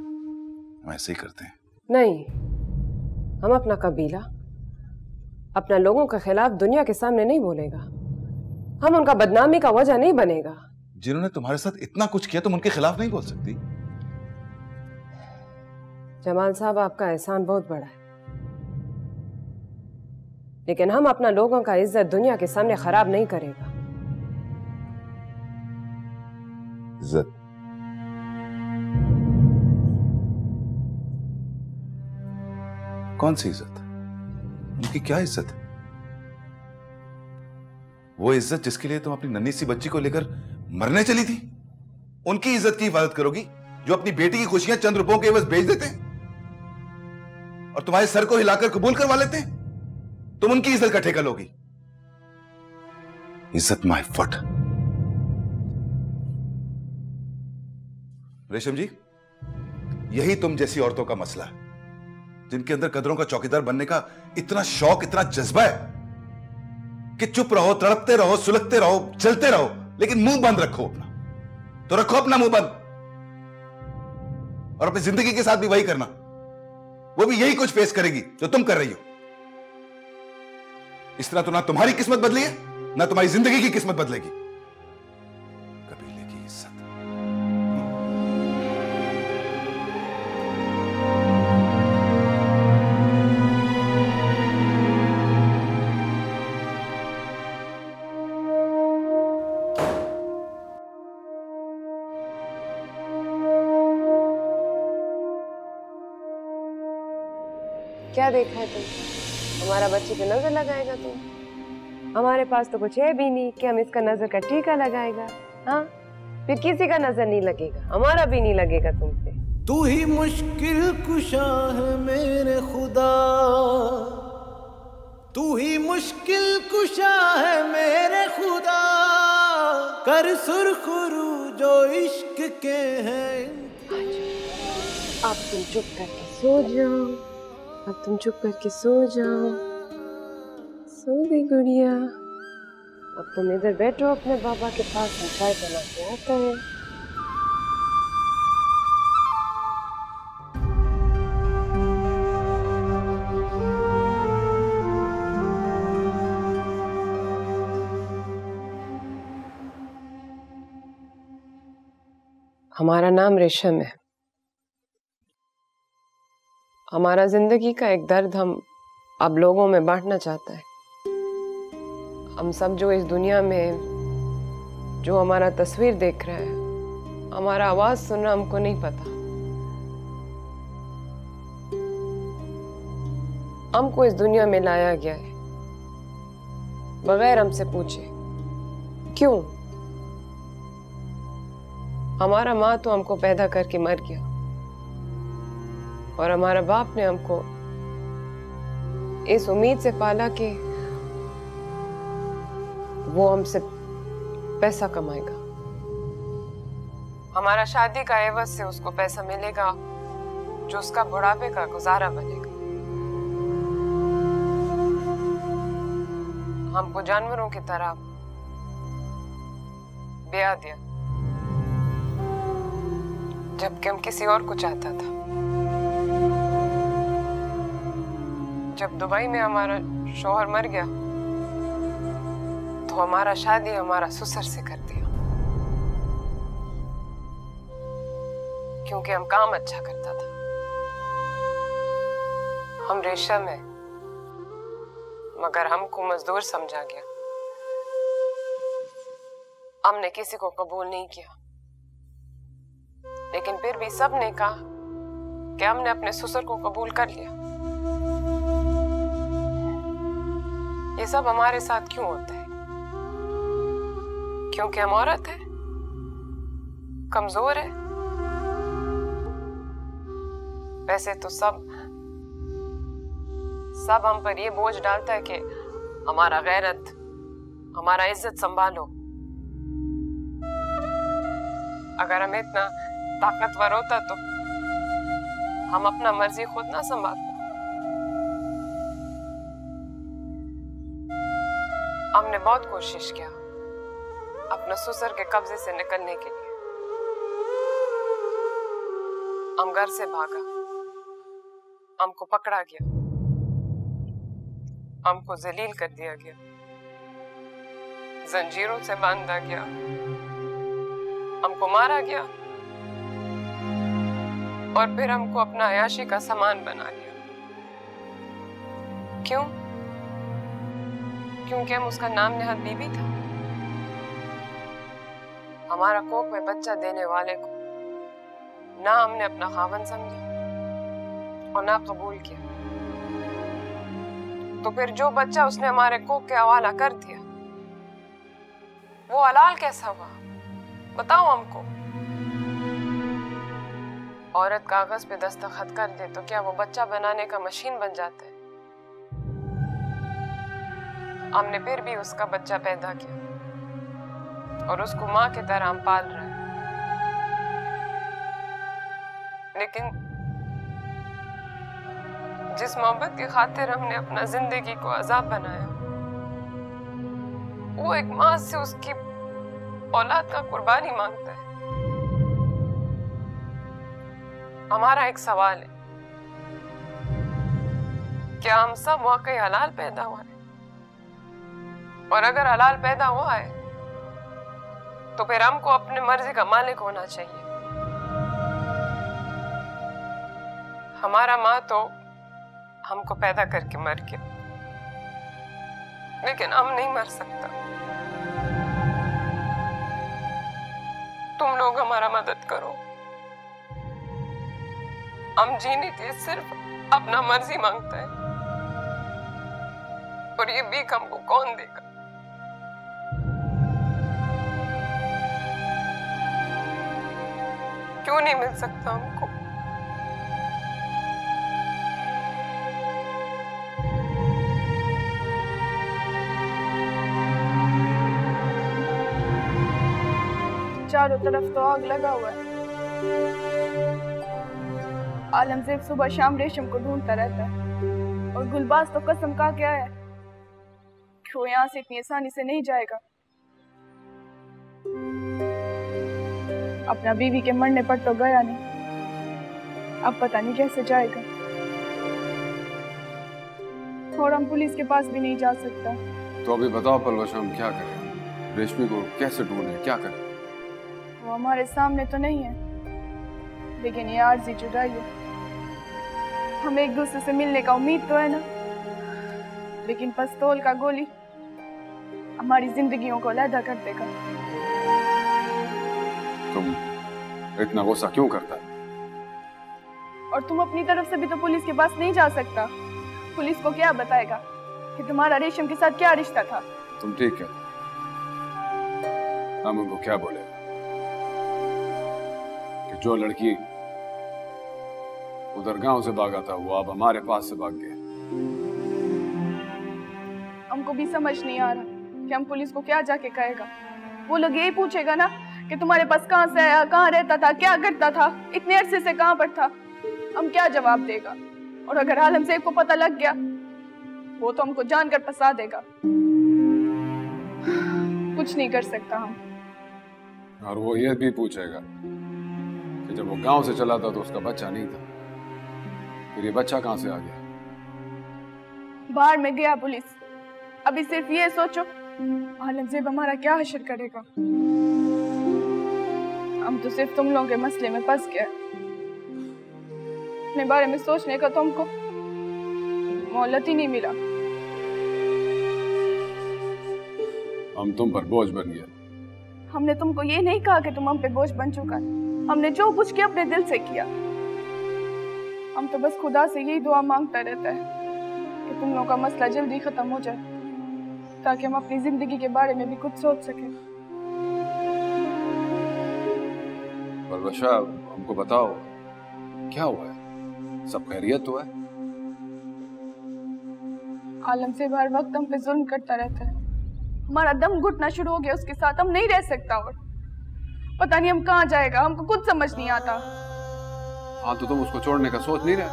Speaker 34: हम ऐसे ही करते हैं।
Speaker 3: नहीं हम अपना कबीला अपना लोगों के खिलाफ दुनिया के सामने नहीं बोलेगा। हम उनका बदनामी का वजह नहीं बनेगा।
Speaker 34: जिन्होंने तुम्हारे साथ इतना कुछ किया तुम उनके खिलाफ नहीं बोल सकती।
Speaker 3: जमाल साहब आपका एहसान बहुत बड़ा है। लेकिन हम अपना लोगों का इज़्ज़त दुनिया के सामने खराब नहीं करेगा।
Speaker 34: इज़्ज़त कौन सी इज़्ज़त? उनकी क्या इज़्ज़त है? वो इज़्ज़त जिसके लिए तुम अपनी नन्ही सी बच्ची को लेकर मरने चली थी, उनकी इज़्ज़त की हिफाजत करोगी, जो अपनी बेटी की खुशियाँ चंद रुपयों के बस बेच देते हैं और तुम्हारे सर को हिलाकर कबूल करवा लेते हैं। तुम उनकी इज़्ज़त का ठेका लोगी। इज़्ज़त माय फट। रेशम जी, यही तुम जैसी औरतों का मसला है। जिनके अंदर कदरों का चौकीदार बनने का इतना शौक, इतना जज्बा है कि चुप रहो, तड़पते रहो, सुलगते रहो चलते रहो, लेकिन मुँह बंद रखो अपना। तो रखो अपना मुँह बंद। और अपनी ज़िंदगी के साथ भी वही करना। वो भी यही कुछ फेस करेगी जो तुम कर रही हो। इस तरह तो ना तुम्हारी किस्मत बदली है, ना तुम्हारी ज़िंदगी की किस्मत बदलेगी।
Speaker 3: क्या देखा है तुम? हमारा बच्चे पे नज़र लगाएगा तुम हमारे पास तो कुछ है भी नहीं कि हम इसका नज़र का टीका लगाएगा हाँ? फिर किसी का नज़र नहीं लगेगा हमारा भी नहीं लगेगा तुम पे।
Speaker 13: तू ही मुश्किल कुशा है मेरे खुदा। तू ही मुश्किल कुशा है मेरे खुदा। कर सुरखुरू जो इश्क के हैं।
Speaker 3: अब तुम चुप करके सो जाओ। अब तुम चुप करके सो जाओ। सो गई गुड़िया। अब तुम इधर बैठो, अपने बाबा के पास हम चाय बना के आते है। हमारा नाम रेशम है। हमारा ज़िंदगी का एक दर्द हम अब लोगों में बांटना चाहता है। हम सब जो इस दुनिया में जो हमारा तस्वीर देख रहा है, हमारा आवाज़ सुनना हमको नहीं पता। हमको इस दुनिया में लाया गया है। बगैर हमसे पूछे। क्यों? हमारा माँ तो हमको पैदा करके मर गया। और हमारा बाप ने हमको इस उम्मीद से पाला कि वो हमसे पैसा कमाएगा। हमारा शादी का एवज से उसको पैसा मिलेगा, जो उसका बुढ़ापे का गुजारा बनेगा। हमको जानवरों की तरह ब्याह दिया, जबकि हम किसी और को चाहता था। जब दुबई में हमारा शोहर मर गया तो हमारा शादी हमारा ससुर से कर दिया। क्योंकि हम काम अच्छा करता था। हम रेशम है मगर हमको मजदूर समझा गया। हमने किसी को कबूल नहीं किया। लेकिन फिर भी सबने कहा कि हमने अपने ससुर को कबूल कर लिया। ये सब हमारे साथ क्यों होता है? क्योंकि हम औरत है, कमज़ोर है। वैसे तो सब सब हम पर ये बोझ डालता है कि हमारा गैरत, हमारा इज़्ज़त संभालो। अगर हम इतना ताकतवर होता तो हम अपना मर्ज़ी खुद ना संभालते। हमने बहुत कोशिश किया, अपने ससुर के कब्जे से निकलने के लिए। हम घर से भागा। हमको पकड़ा गया। हमको जलील कर दिया गया। जंजीरों से बांधा गया। हमको मारा गया। और फिर हमको अपना अयाशी का सामान बना लिया क्यों? क्योंकि हम उसका नाम नेहत बीबी था। हमारा कोक में बच्चा देने वाले को ना हमने अपना खावन समझा और ना कबूल किया। तो फिर जो बच्चा उसने हमारे कोक के हवाला कर दिया, वो हलाल कैसा हुआ? बताओ हमको। औरत कागज़ पे दस्तखत कर दे तो क्या वो बच्चा बनाने का मशीन बन जाता है? हमने फिर भी उसका बच्चा पैदा किया। और उसको माँ की तरह हम पाल रहे लेकिन जिस मोहब्बत की खातिर हमने अपना ज़िंदगी को अजाब बनाया, वो एक माँ से उसकी औलाद का कुर्बानी माँगता है। हमारा एक सवाल है, क्या हम सब वाकई हलाल पैदा हुआ है? और अगर हलाल पैदा हुआ है तो फिर हमको अपने मर्ज़ी का मालिक होना चाहिए। हमारा माँ तो हमको पैदा करके मर गया। लेकिन हम नहीं मर सकता। तुम लोग हमारा मदद करो। हम जीने के सिर्फ़ अपना मर्ज़ी माँगता है। और ये बीक हमको कौन देगा? क्यों नहीं मिल सकता हमको?
Speaker 11: चारों तरफ़ तो आग लगा हुआ है। आलम सिर्फ़ सुबह शाम रेशम को ढूंढता रहता है। और गुलबाज तो कसम का क्या है। कि वो से इतनी आसानी से नहीं जाएगा? अपना बीवी के मरने पर तो गया नहीं। अब पता नहीं कैसे जाएगा। और हम पुलिस के पास भी नहीं जा सकता।
Speaker 1: तो अभी बताओ पलवशा हम क्या करें? रेशमी को कैसे ढूंढें? क्या करें?
Speaker 11: वो हमारे सामने तो नहीं है। लेकिन ये आरजी जुदाई है। हम एक दूसरे से मिलने का उम्मीद तो है ना? लेकिन पस्तौल का गोली हमारी जिंदगियों को अलहदा कर देगा।
Speaker 1: तुम इतना गुस्सा क्यों करता? है
Speaker 11: और तुम अपनी तरफ़ से भी तो पुलिस के पास नहीं जा सकता। पुलिस को क्या बताएगा कि तुम्हारा रेशम के साथ क्या रिश्ता था?
Speaker 1: तुम ठीक है। हम उनको क्या बोले? कि जो लड़की उधर गाँव से भागा था वो अब हमारे पास से भाग गया।
Speaker 11: हमको भी समझ नहीं आ रहा कि हम पुलिस को क्या जाके कहेगा। वो लोग यही पूछेगा ना कि तुम्हारे पास कहाँ से आया कहाँ रहता था क्या करता था इतने अरसे से कहाँ पर था? हम क्या जवाब देगा? और अगर आलम सेब को पता लग गया वो तो हमको जानकर फंसा देगा। कुछ नहीं कर सकता हम।
Speaker 1: और वो ये भी पूछेगा कि जब वो गाँव से चला था तो उसका बच्चा नहीं था फिर ये बच्चा कहाँ से आ गया?
Speaker 11: बाहर में गया पुलिस। अभी सिर्फ़ ये सोचो आलम सेब हमारा क्या हशर करेगा? हम तो सिर्फ़ तुम लोगों के मसले में फंस गए। अपने बारे में सोचने का तुमको मोहलत ही नहीं मिला।
Speaker 1: हम तुम पर बोझ बन गए।
Speaker 11: हमने तुमको ये नहीं कहा कि तुम हम पे बोझ बन चुका है। हमने जो कुछ किया अपने दिल से किया। हम तो बस खुदा से यही दुआ माँगता रहता है कि तुम लोगों का मसला जल्दी खत्म हो जाए ताकि हम अपनी ज़िंदगी के बारे में भी कुछ सोच सकें।
Speaker 1: पर बशा हमको बताओ क्या हुआ है? सब खैरियत तो है?
Speaker 11: आलम से हर वक्त हम पे जुल्म करता रहता है। हमारा दम घुटना शुरू हो गया उसके साथ हम नहीं रह सकता और पता नहीं हम कहाँ जाएगा हमको कुछ समझ नहीं आता।
Speaker 1: हाँ तो तुम उसको छोड़ने का सोच नहीं रहे?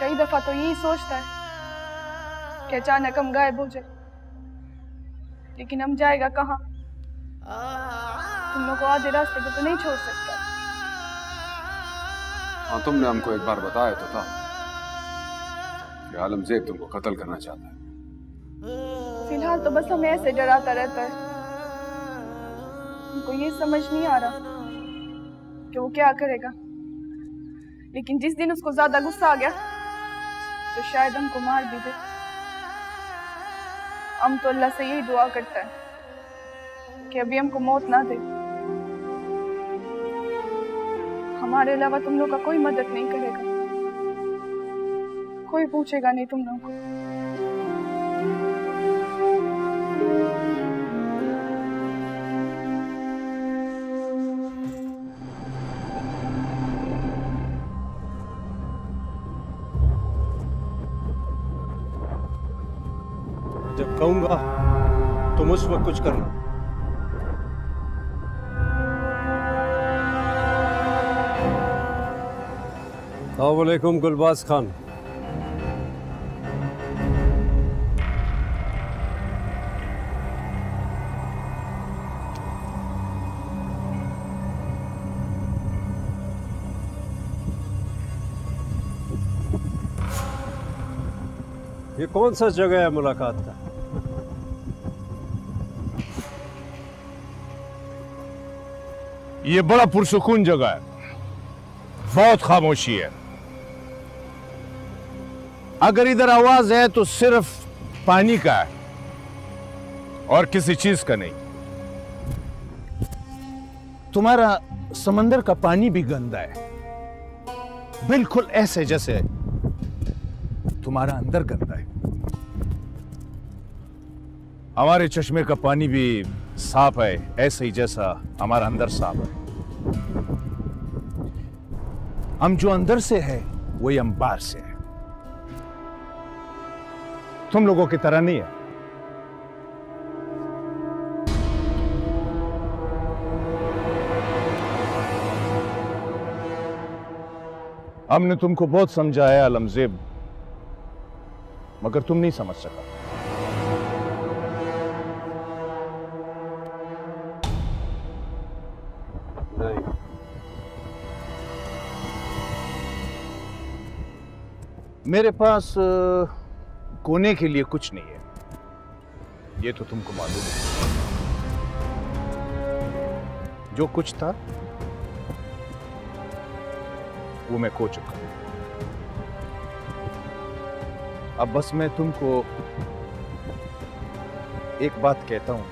Speaker 11: कई दफ़ा तो यही सोचता है कि अचानक हम गायब हो जाए। लेकिन हम जाएगा कहाँ? तुम लोग को आधे रास्ते पे तो नहीं छोड़ सकता।
Speaker 1: हाँ तुमने हमको एक बार बताया तो था। कि आलमजेब तुमको कत्ल करना चाहता है।
Speaker 11: फ़िलहाल तो बस हमें ऐसे डराता रहता है। हमको ये समझ नहीं आ रहा कि वो क्या करेगा। लेकिन जिस दिन उसको ज़्यादा गुस्सा आ गया तो शायद हमको मार भी दे। हम तो अल्लाह से यही दुआ करता है। कि अभी हमको मौत ना दे। हमारे अलावा तुम लोग का कोई मदद नहीं करेगा। कोई पूछेगा नहीं तुम लोग को।
Speaker 18: जब कहूँगा, तुम उस वक्त कुछ करना। वालेकुम गुलबाज खान ये कौन सा जगह है मुलाकात का?
Speaker 4: ये बड़ा पुरसकून जगह है। बहुत खामोशी है। अगर इधर आवाज़ है तो सिर्फ़ पानी का है और किसी चीज़ का नहीं। तुम्हारा समंदर का पानी भी गंदा है। बिल्कुल ऐसे जैसे तुम्हारा अंदर गंदा है। हमारे चश्मे का पानी भी साफ़ है, ऐसे ही जैसा हमारा अंदर साफ़ है। हम जो अंदर से है, वही हम बाहर से है। तुम लोगों की तरह नहीं है।
Speaker 31: हमने तुमको बहुत समझाया अलमजेब मगर तुम नहीं समझ सका। मेरे पास कोने के लिए कुछ नहीं है। ये तो तुमको मालूम है। जो कुछ था, वो मैं खो चुका हूँ। अब बस मैं तुमको एक बात कहता हूँ।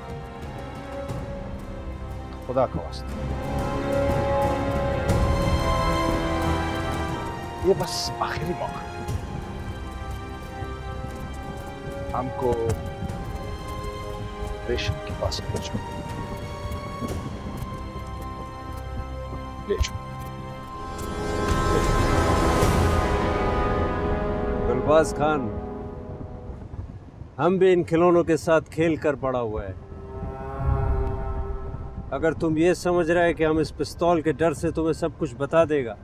Speaker 31: खुदा का वास्ता। ये बस आखिरी मौका। हमको रेशम के पास ले जाओ। ले जाओ।
Speaker 18: गुलबाज खान, हम भी इन खिलौनों के साथ खेल कर पड़ा हुआ है। अगर तुम ये समझ रहे हैं कि हम इस पिस्तौल के डर से तुम्हें सब कुछ बता देगा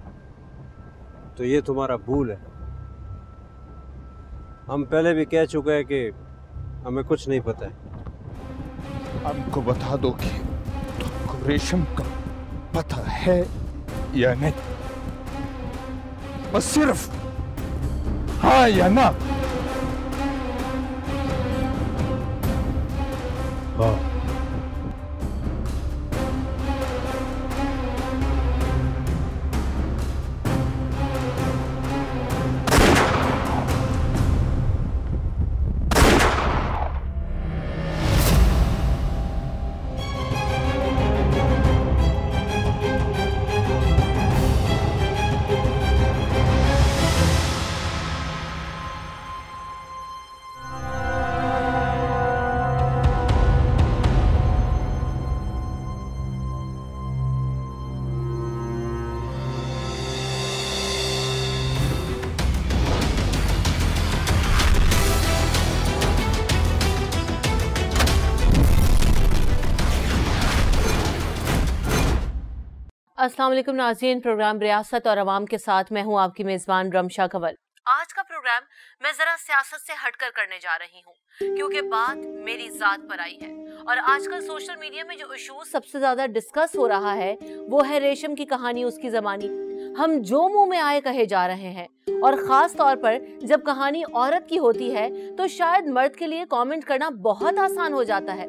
Speaker 18: तो ये तुम्हारा भूल है। हम पहले भी कह चुके हैं कि हमें कुछ नहीं पता है।
Speaker 31: हमको बता दो कि तुमको रेशम का पता है या नहीं। बस सिर्फ़ हाँ या ना।
Speaker 18: हाँ।
Speaker 35: अस्सलाम वालेकुम नाज़रीन, प्रोग्राम रियासत और आवाम के साथ मैं हूँ आपकी मेज़बान रमशा कंवल। आज का प्रोग्राम मैं ज़रा सियासत से हटकर करने जा रही हूँ, क्योंकि बात मेरी ज़ात पर आई है। और आजकल सोशल मीडिया में जो इशू सबसे ज़्यादा डिस्कस हो रहा है, वो है रेशम की कहानी, उसकी ज़बानी हम जो मुँह में आए कहे जा रहे हैं, और ख़ास तौर पर जब कहानी औरत की होती है तो शायद मर्द के लिए कमेंट करना बहुत आसान हो जाता है।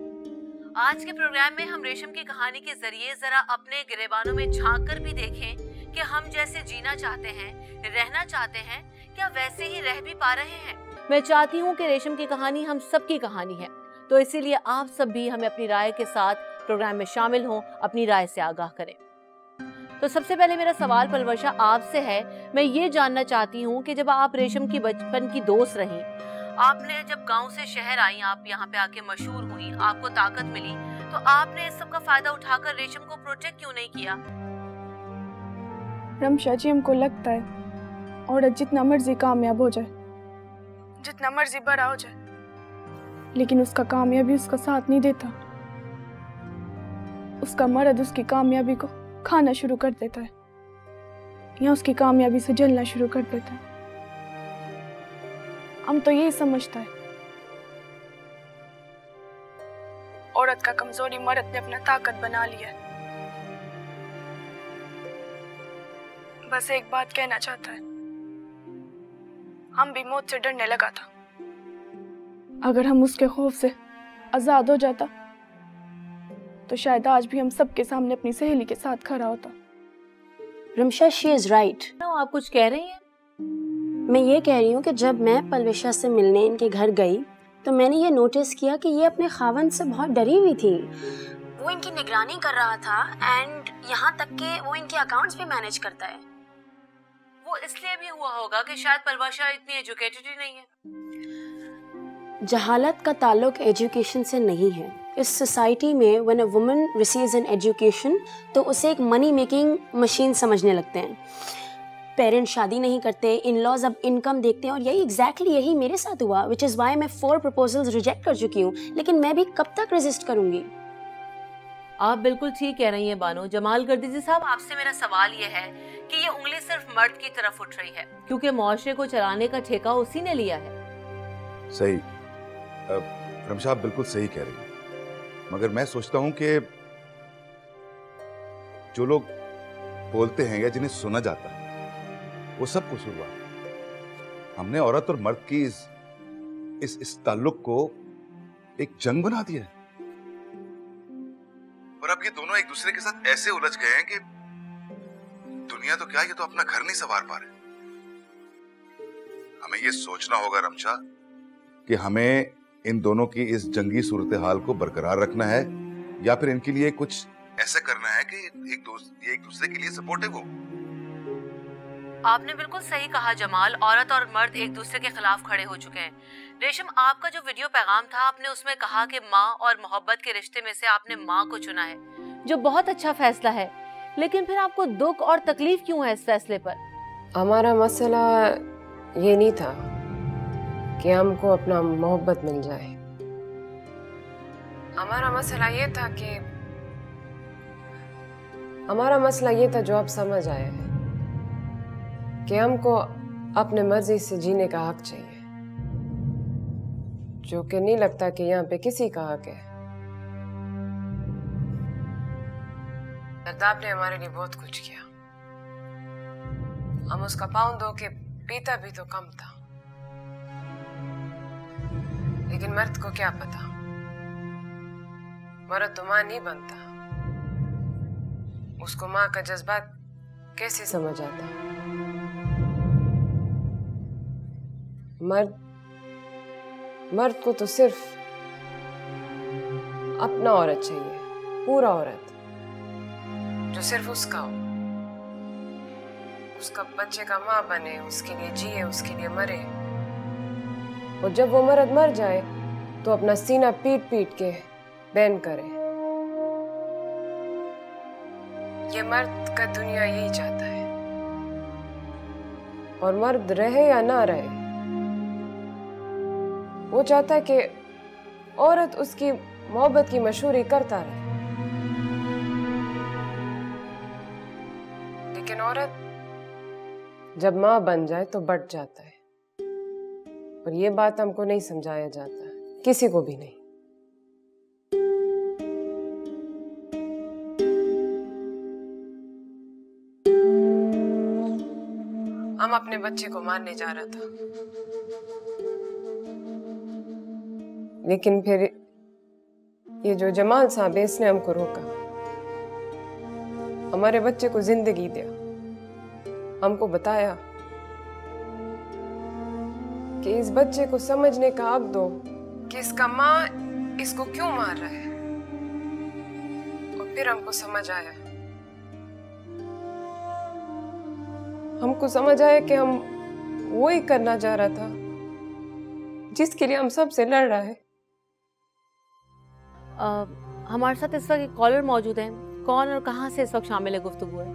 Speaker 35: आज के प्रोग्राम में हम रेशम की कहानी के ज़रिए जरा अपने गिरेबानों में झाँक कर भी देखें कि हम जैसे जीना चाहते हैं, रहना चाहते हैं, क्या वैसे ही रह भी पा रहे हैं। मैं चाहती हूँ कि रेशम की कहानी हम सबकी कहानी है। तो इसीलिए आप सब भी हमें अपनी राय के साथ प्रोग्राम में शामिल हों, अपनी राय से आगाह करें। तो सबसे पहले मेरा सवाल पलवर्षा आपसे है। मैं ये जानना चाहती हूँ कि जब आप रेशम की बचपन की दोस्त रही आपने जब गाँव से शहर आई, आप यहाँ पे आके मशहूर हुई, आपको ताकत मिली तो आपने इस सब का फ़ायदा उठाकर रेशम को प्रोटेक्ट क्यों नहीं किया?
Speaker 9: रमशा जी हमको लगता है औरत जितना मर्ज़ी कामयाब हो जाए, जितना मर्ज़ी बड़ा हो जाए, लेकिन उसका कामयाबी उसका साथ नहीं देता। उसका मर्द उसकी कामयाबी को खाना शुरू कर देता है, या उसकी कामयाबी से जलना शुरू कर देता है। हम तो यही समझता है। औरत का कमज़ोरी मर्द ने अपना ताकत बना लिया है। बस एक बात कहना चाहता है। हम भी मौत से डरने लगा था। अगर हम उसके खौफ से आज़ाद हो जाता तो शायद आज भी हम सबके सामने अपनी सहेली के साथ खड़ा होता।
Speaker 36: रमशा शी इज़ राइट
Speaker 35: आप कुछ कह रही हैं?
Speaker 36: मैं ये कह रही हूँ कि जब मैं पलविशा से मिलने इनके घर गई तो मैंने ये नोटिस किया कि ये अपने खावन से बहुत डरी हुई थी। वो इनकी निगरानी कर रहा था एंड यहाँ तक कि वो इनके अकाउंट्स भी मैनेज करता है।
Speaker 35: वो इसलिए भी हुआ होगा कि शायद पलवाशा इतनी एजुकेटेड ही नहीं है।
Speaker 36: जहालत का ताल्लुक एजुकेशन से नहीं है। इस सोसाइटी में when a woman receives an education तो उसे एक मनी मेकिंग मशीन समझने लगते हैं। पेरेंट्स शादी नहीं करते इन लॉज अब इनकम देखते हैं और यही एग्जैक्टली exactly यही मेरे साथ हुआ विच इज़ वाई मैं फोर प्रपोजल्स रिजेक्ट कर चुकी हूँ लेकिन मैं भी कब तक रेजिस्ट करूँगी?
Speaker 35: आप बिल्कुल ठीक कह रही हैं बानो। जमाल गर्दीजी साहब आपसे मेरा सवाल ये है कि ये उंगली सिर्फ़ मर्द की तरफ़ उठ रही है क्योंकि मुआरे को चलाने का ठेका उसी ने लिया है।
Speaker 34: सही। रमशा आप बिल्कुल सही कह रही हैं। मगर मैं सोचता हूँ कि जो लोग बोलते हैं या जिन्हें सुना जाता है वो सब कुछ हैं। हमने औरत और मर्द की इस इस, इस ताल्लुक को एक जंग बना दिया और अब ये दोनों एक दूसरे के साथ ऐसे उलझ गए हैं कि दुनिया तो क्या ये तो अपना घर नहीं संवार पा रहे। हमें ये सोचना होगा रमशा कि हमें इन दोनों की इस जंगी सूरत हाल को बरकरार रखना है या फिर इनके लिए कुछ ऐसा करना है कि एक दूसरे के लिए सपोर्टिव हो।
Speaker 35: आपने बिल्कुल सही कहा, जमाल। औरत और मर्द एक दूसरे के खिलाफ खड़े हो चुके हैं। रेशम, आपका जो वीडियो पैगाम था, आपने उसमें कहा कि माँ और मोहब्बत के रिश्ते में से आपने माँ को चुना है, जो बहुत अच्छा फैसला है। लेकिन फिर आपको दुख और तकलीफ़ क्यों है इस फैसले पर?
Speaker 3: हमारा मसला ये नहीं था कि हमको अपना मोहब्बत मिल जाए। हमारा मसला ये था कि, हमारा मसला ये था जो आप समझ आया है। कि हमको अपने मर्ज़ी से जीने का हक चाहिए। जो कि नहीं लगता कि यहाँ पे किसी का हक है। सरदाब ने हमारे लिए बहुत कुछ किया। हम उसका पाँव दो के पीता भी तो कम था। लेकिन मर्द को क्या पता? मर्द तो माँ नहीं बनता। उसको माँ का जज्बात कैसे समझ आता मर्द मर्द को तो सिर्फ़ अपना औरत चाहिए, पूरा औरत। जो सिर्फ़ उसका हो। उसका बच्चे का माँ बने, उसके लिए जिए, उसके लिए मरे। और जब वो मर्द मर जाए तो अपना सीना पीट पीट के बैन करे। ये मर्द का दुनिया यही चाहता है। और मर्द रहे या ना रहे वो चाहता है कि औरत उसकी मोहब्बत की मशहूरी करता रहे। लेकिन औरत जब माँ बन जाए तो बढ़ जाता है। और ये बात हमको नहीं समझाया जाता किसी को भी नहीं। हम अपने बच्चे को मारने जा रहा था। लेकिन फिर ये जो जमाल साहब है, इसने हमको रोका। हमारे बच्चे को ज़िंदगी दिया। हमको बताया कि इस बच्चे को समझने का हक दो कि इसका माँ इसको क्यों मार रहा है। और फिर हमको समझ आया हमको समझ आया कि हम वो ही करना चाह रहा था जिसके लिए हम सबसे लड़ रहा है।
Speaker 35: आ, हमारे साथ इस वक्त एक कॉलर मौजूद है। कौन और कहाँ से इस वक्त शामिल है गुफ्तगू है?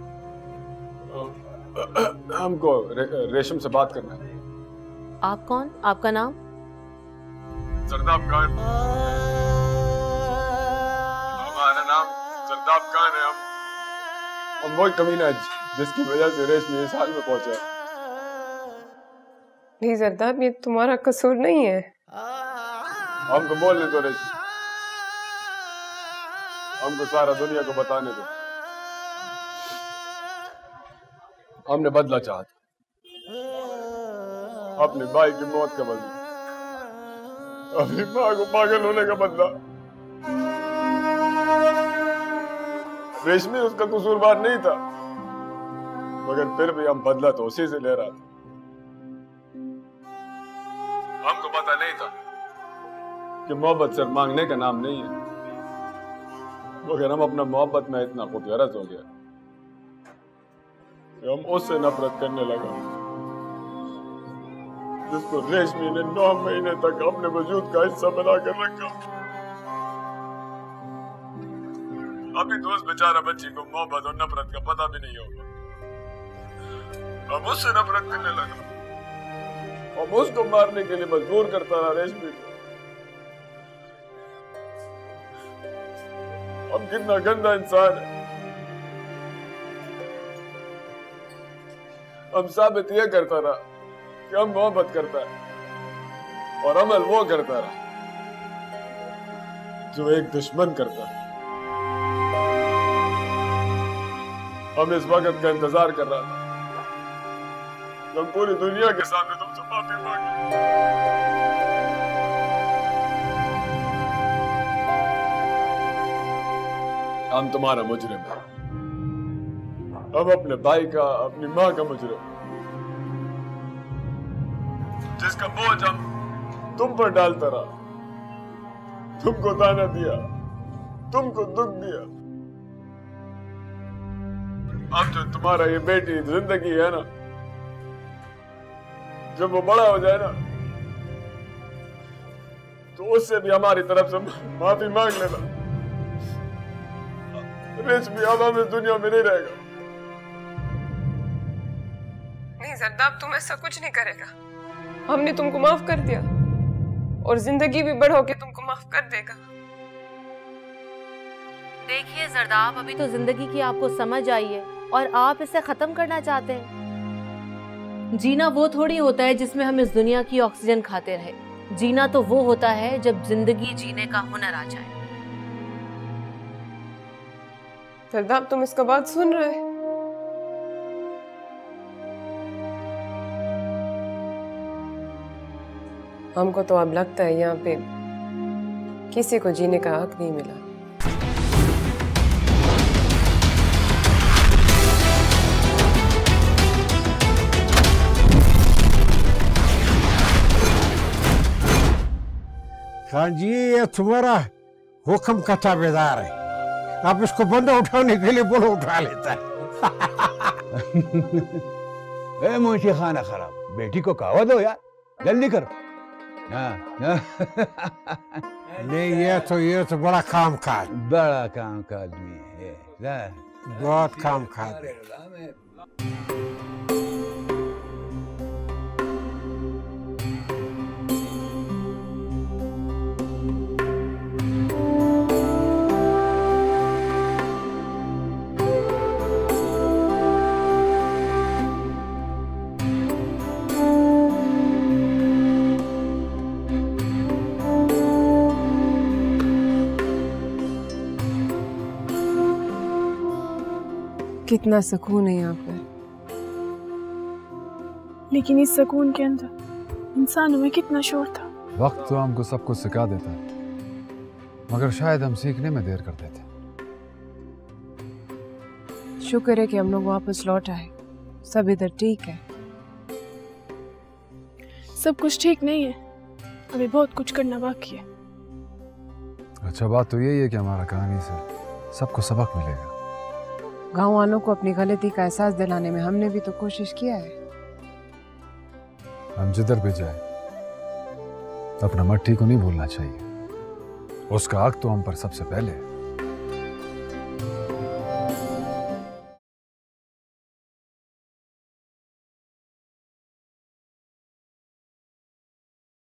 Speaker 37: हमको रे, रेशम से बात करना है।
Speaker 35: आप कौन? आपका नाम?
Speaker 37: सरदाब खान हमारा नाम सरदाब खान है। हम हम वही कमीना है जिसकी वजह से रेशमी इस हाल में पहुँचा।
Speaker 3: नहीं सरदाब ये तुम्हारा कसूर नहीं है।
Speaker 37: हमको बोलने दो रेशमी। हमको सारा दुनिया को बताने दो। हमने बदला चाहा था। अपने भाई की मौत का बदला। अपनी माँ को पागल होने का बदला। रेशमी उसका कसूरवार नहीं था। मगर फिर भी हम बदला तो उसी से ले रहा था। हमको पता नहीं था। कि मोहब्बत सिर्फ़ मांगने का नाम नहीं है। मगर हम अपना मोहब्बत में इतना खुद गरज हो गया कि हम उससे नफरत करने लगा। जिसको रेशमी ने नौ महीने तक अपने वजूद का हिस्सा बना कर रखा। अभी तो उस बेचारा बच्ची को मोहब्बत और नफरत का पता भी नहीं होगा। हम उससे नफरत करने लगा। हम उसको मारने के लिए मजबूर करता रहा रेशमी हम कितना गंदा इंसान है। हम साबित यह करता रहा कि हम मोहब्बत करता है और अमल वो करता रहा जो एक दुश्मन करता है। हम इस वक्त का इंतज़ार कर रहा था। हम पूरी दुनिया के सामने तुमसे माफ़ी मांगी हम तुम्हारा मुजरिम है हम अपने भाई का अपनी माँ का मुजरिम जिसका बोझ हम तुम पर डालता रहा तुमको ताना दिया तुमको दुख दिया अब जो तुम्हारा ये बेटी ज़िंदगी है ना जब वो बड़ा हो जाए ना तो उससे भी हमारी तरफ़ से माफ़ी मांग लेना। रिच भी अब हम इस दुनिया में नहीं रहेगा।
Speaker 3: नहीं जरदाब तुम ऐसा कुछ नहीं करेगा। हमने तुमको माफ़ कर दिया और ज़िंदगी भी बढ़ होके तुमको माफ़ कर देगा।
Speaker 35: देखिए जरदाब अभी तो ज़िंदगी की आपको समझ आई है और आप इसे खत्म करना चाहते हैं। जीना वो थोड़ी होता है जिसमें हम इस दुनिया की ऑक्सीजन खाते रहे। जीना तो वो होता है जब ज़िंदगी जीने का हुनर आ जाए।
Speaker 3: जरदाब तुम इसका बात सुन रहे हमको तो अब लगता है यहाँ पे किसी को जीने का हक नहीं मिला।
Speaker 6: खान जी ये तुम्हारा हुक्म का ताबेदार है। आप इसको बंदा उठाने के लिए बोलो उठा लेता है। *laughs*
Speaker 4: ए मुंशी खाना खराब। बेटी को कहवा दो यार। जल्दी करो। हाँ, हाँ। *laughs*
Speaker 6: नहीं ये तो ये तो बड़ा काम काज
Speaker 4: बड़ा काम का आदमी है।
Speaker 6: बहुत काम काज
Speaker 3: कितना सुकून है यहाँ पर
Speaker 9: लेकिन इस सुकून के अंदर इंसानों में कितना शोर था।
Speaker 1: वक्त तो हमको सब कुछ सिखा देता है मगर शायद हम सीखने में देर कर देते।
Speaker 3: शुक्र है कि हम लोग वापस लौट आए। सब इधर ठीक है।
Speaker 9: सब कुछ ठीक नहीं है। अभी बहुत कुछ करना बाकी है।
Speaker 1: अच्छा बात तो यही है कि हमारा कहानी से सबको सबक मिलेगा।
Speaker 3: गाँव वालों को अपनी गलती का एहसास दिलाने में हमने भी तो कोशिश किया है।
Speaker 1: हम जिधर भी जाए, अपना मट्टी को नहीं भूलना चाहिए। उसका हक तो हम पर सबसे पहले है।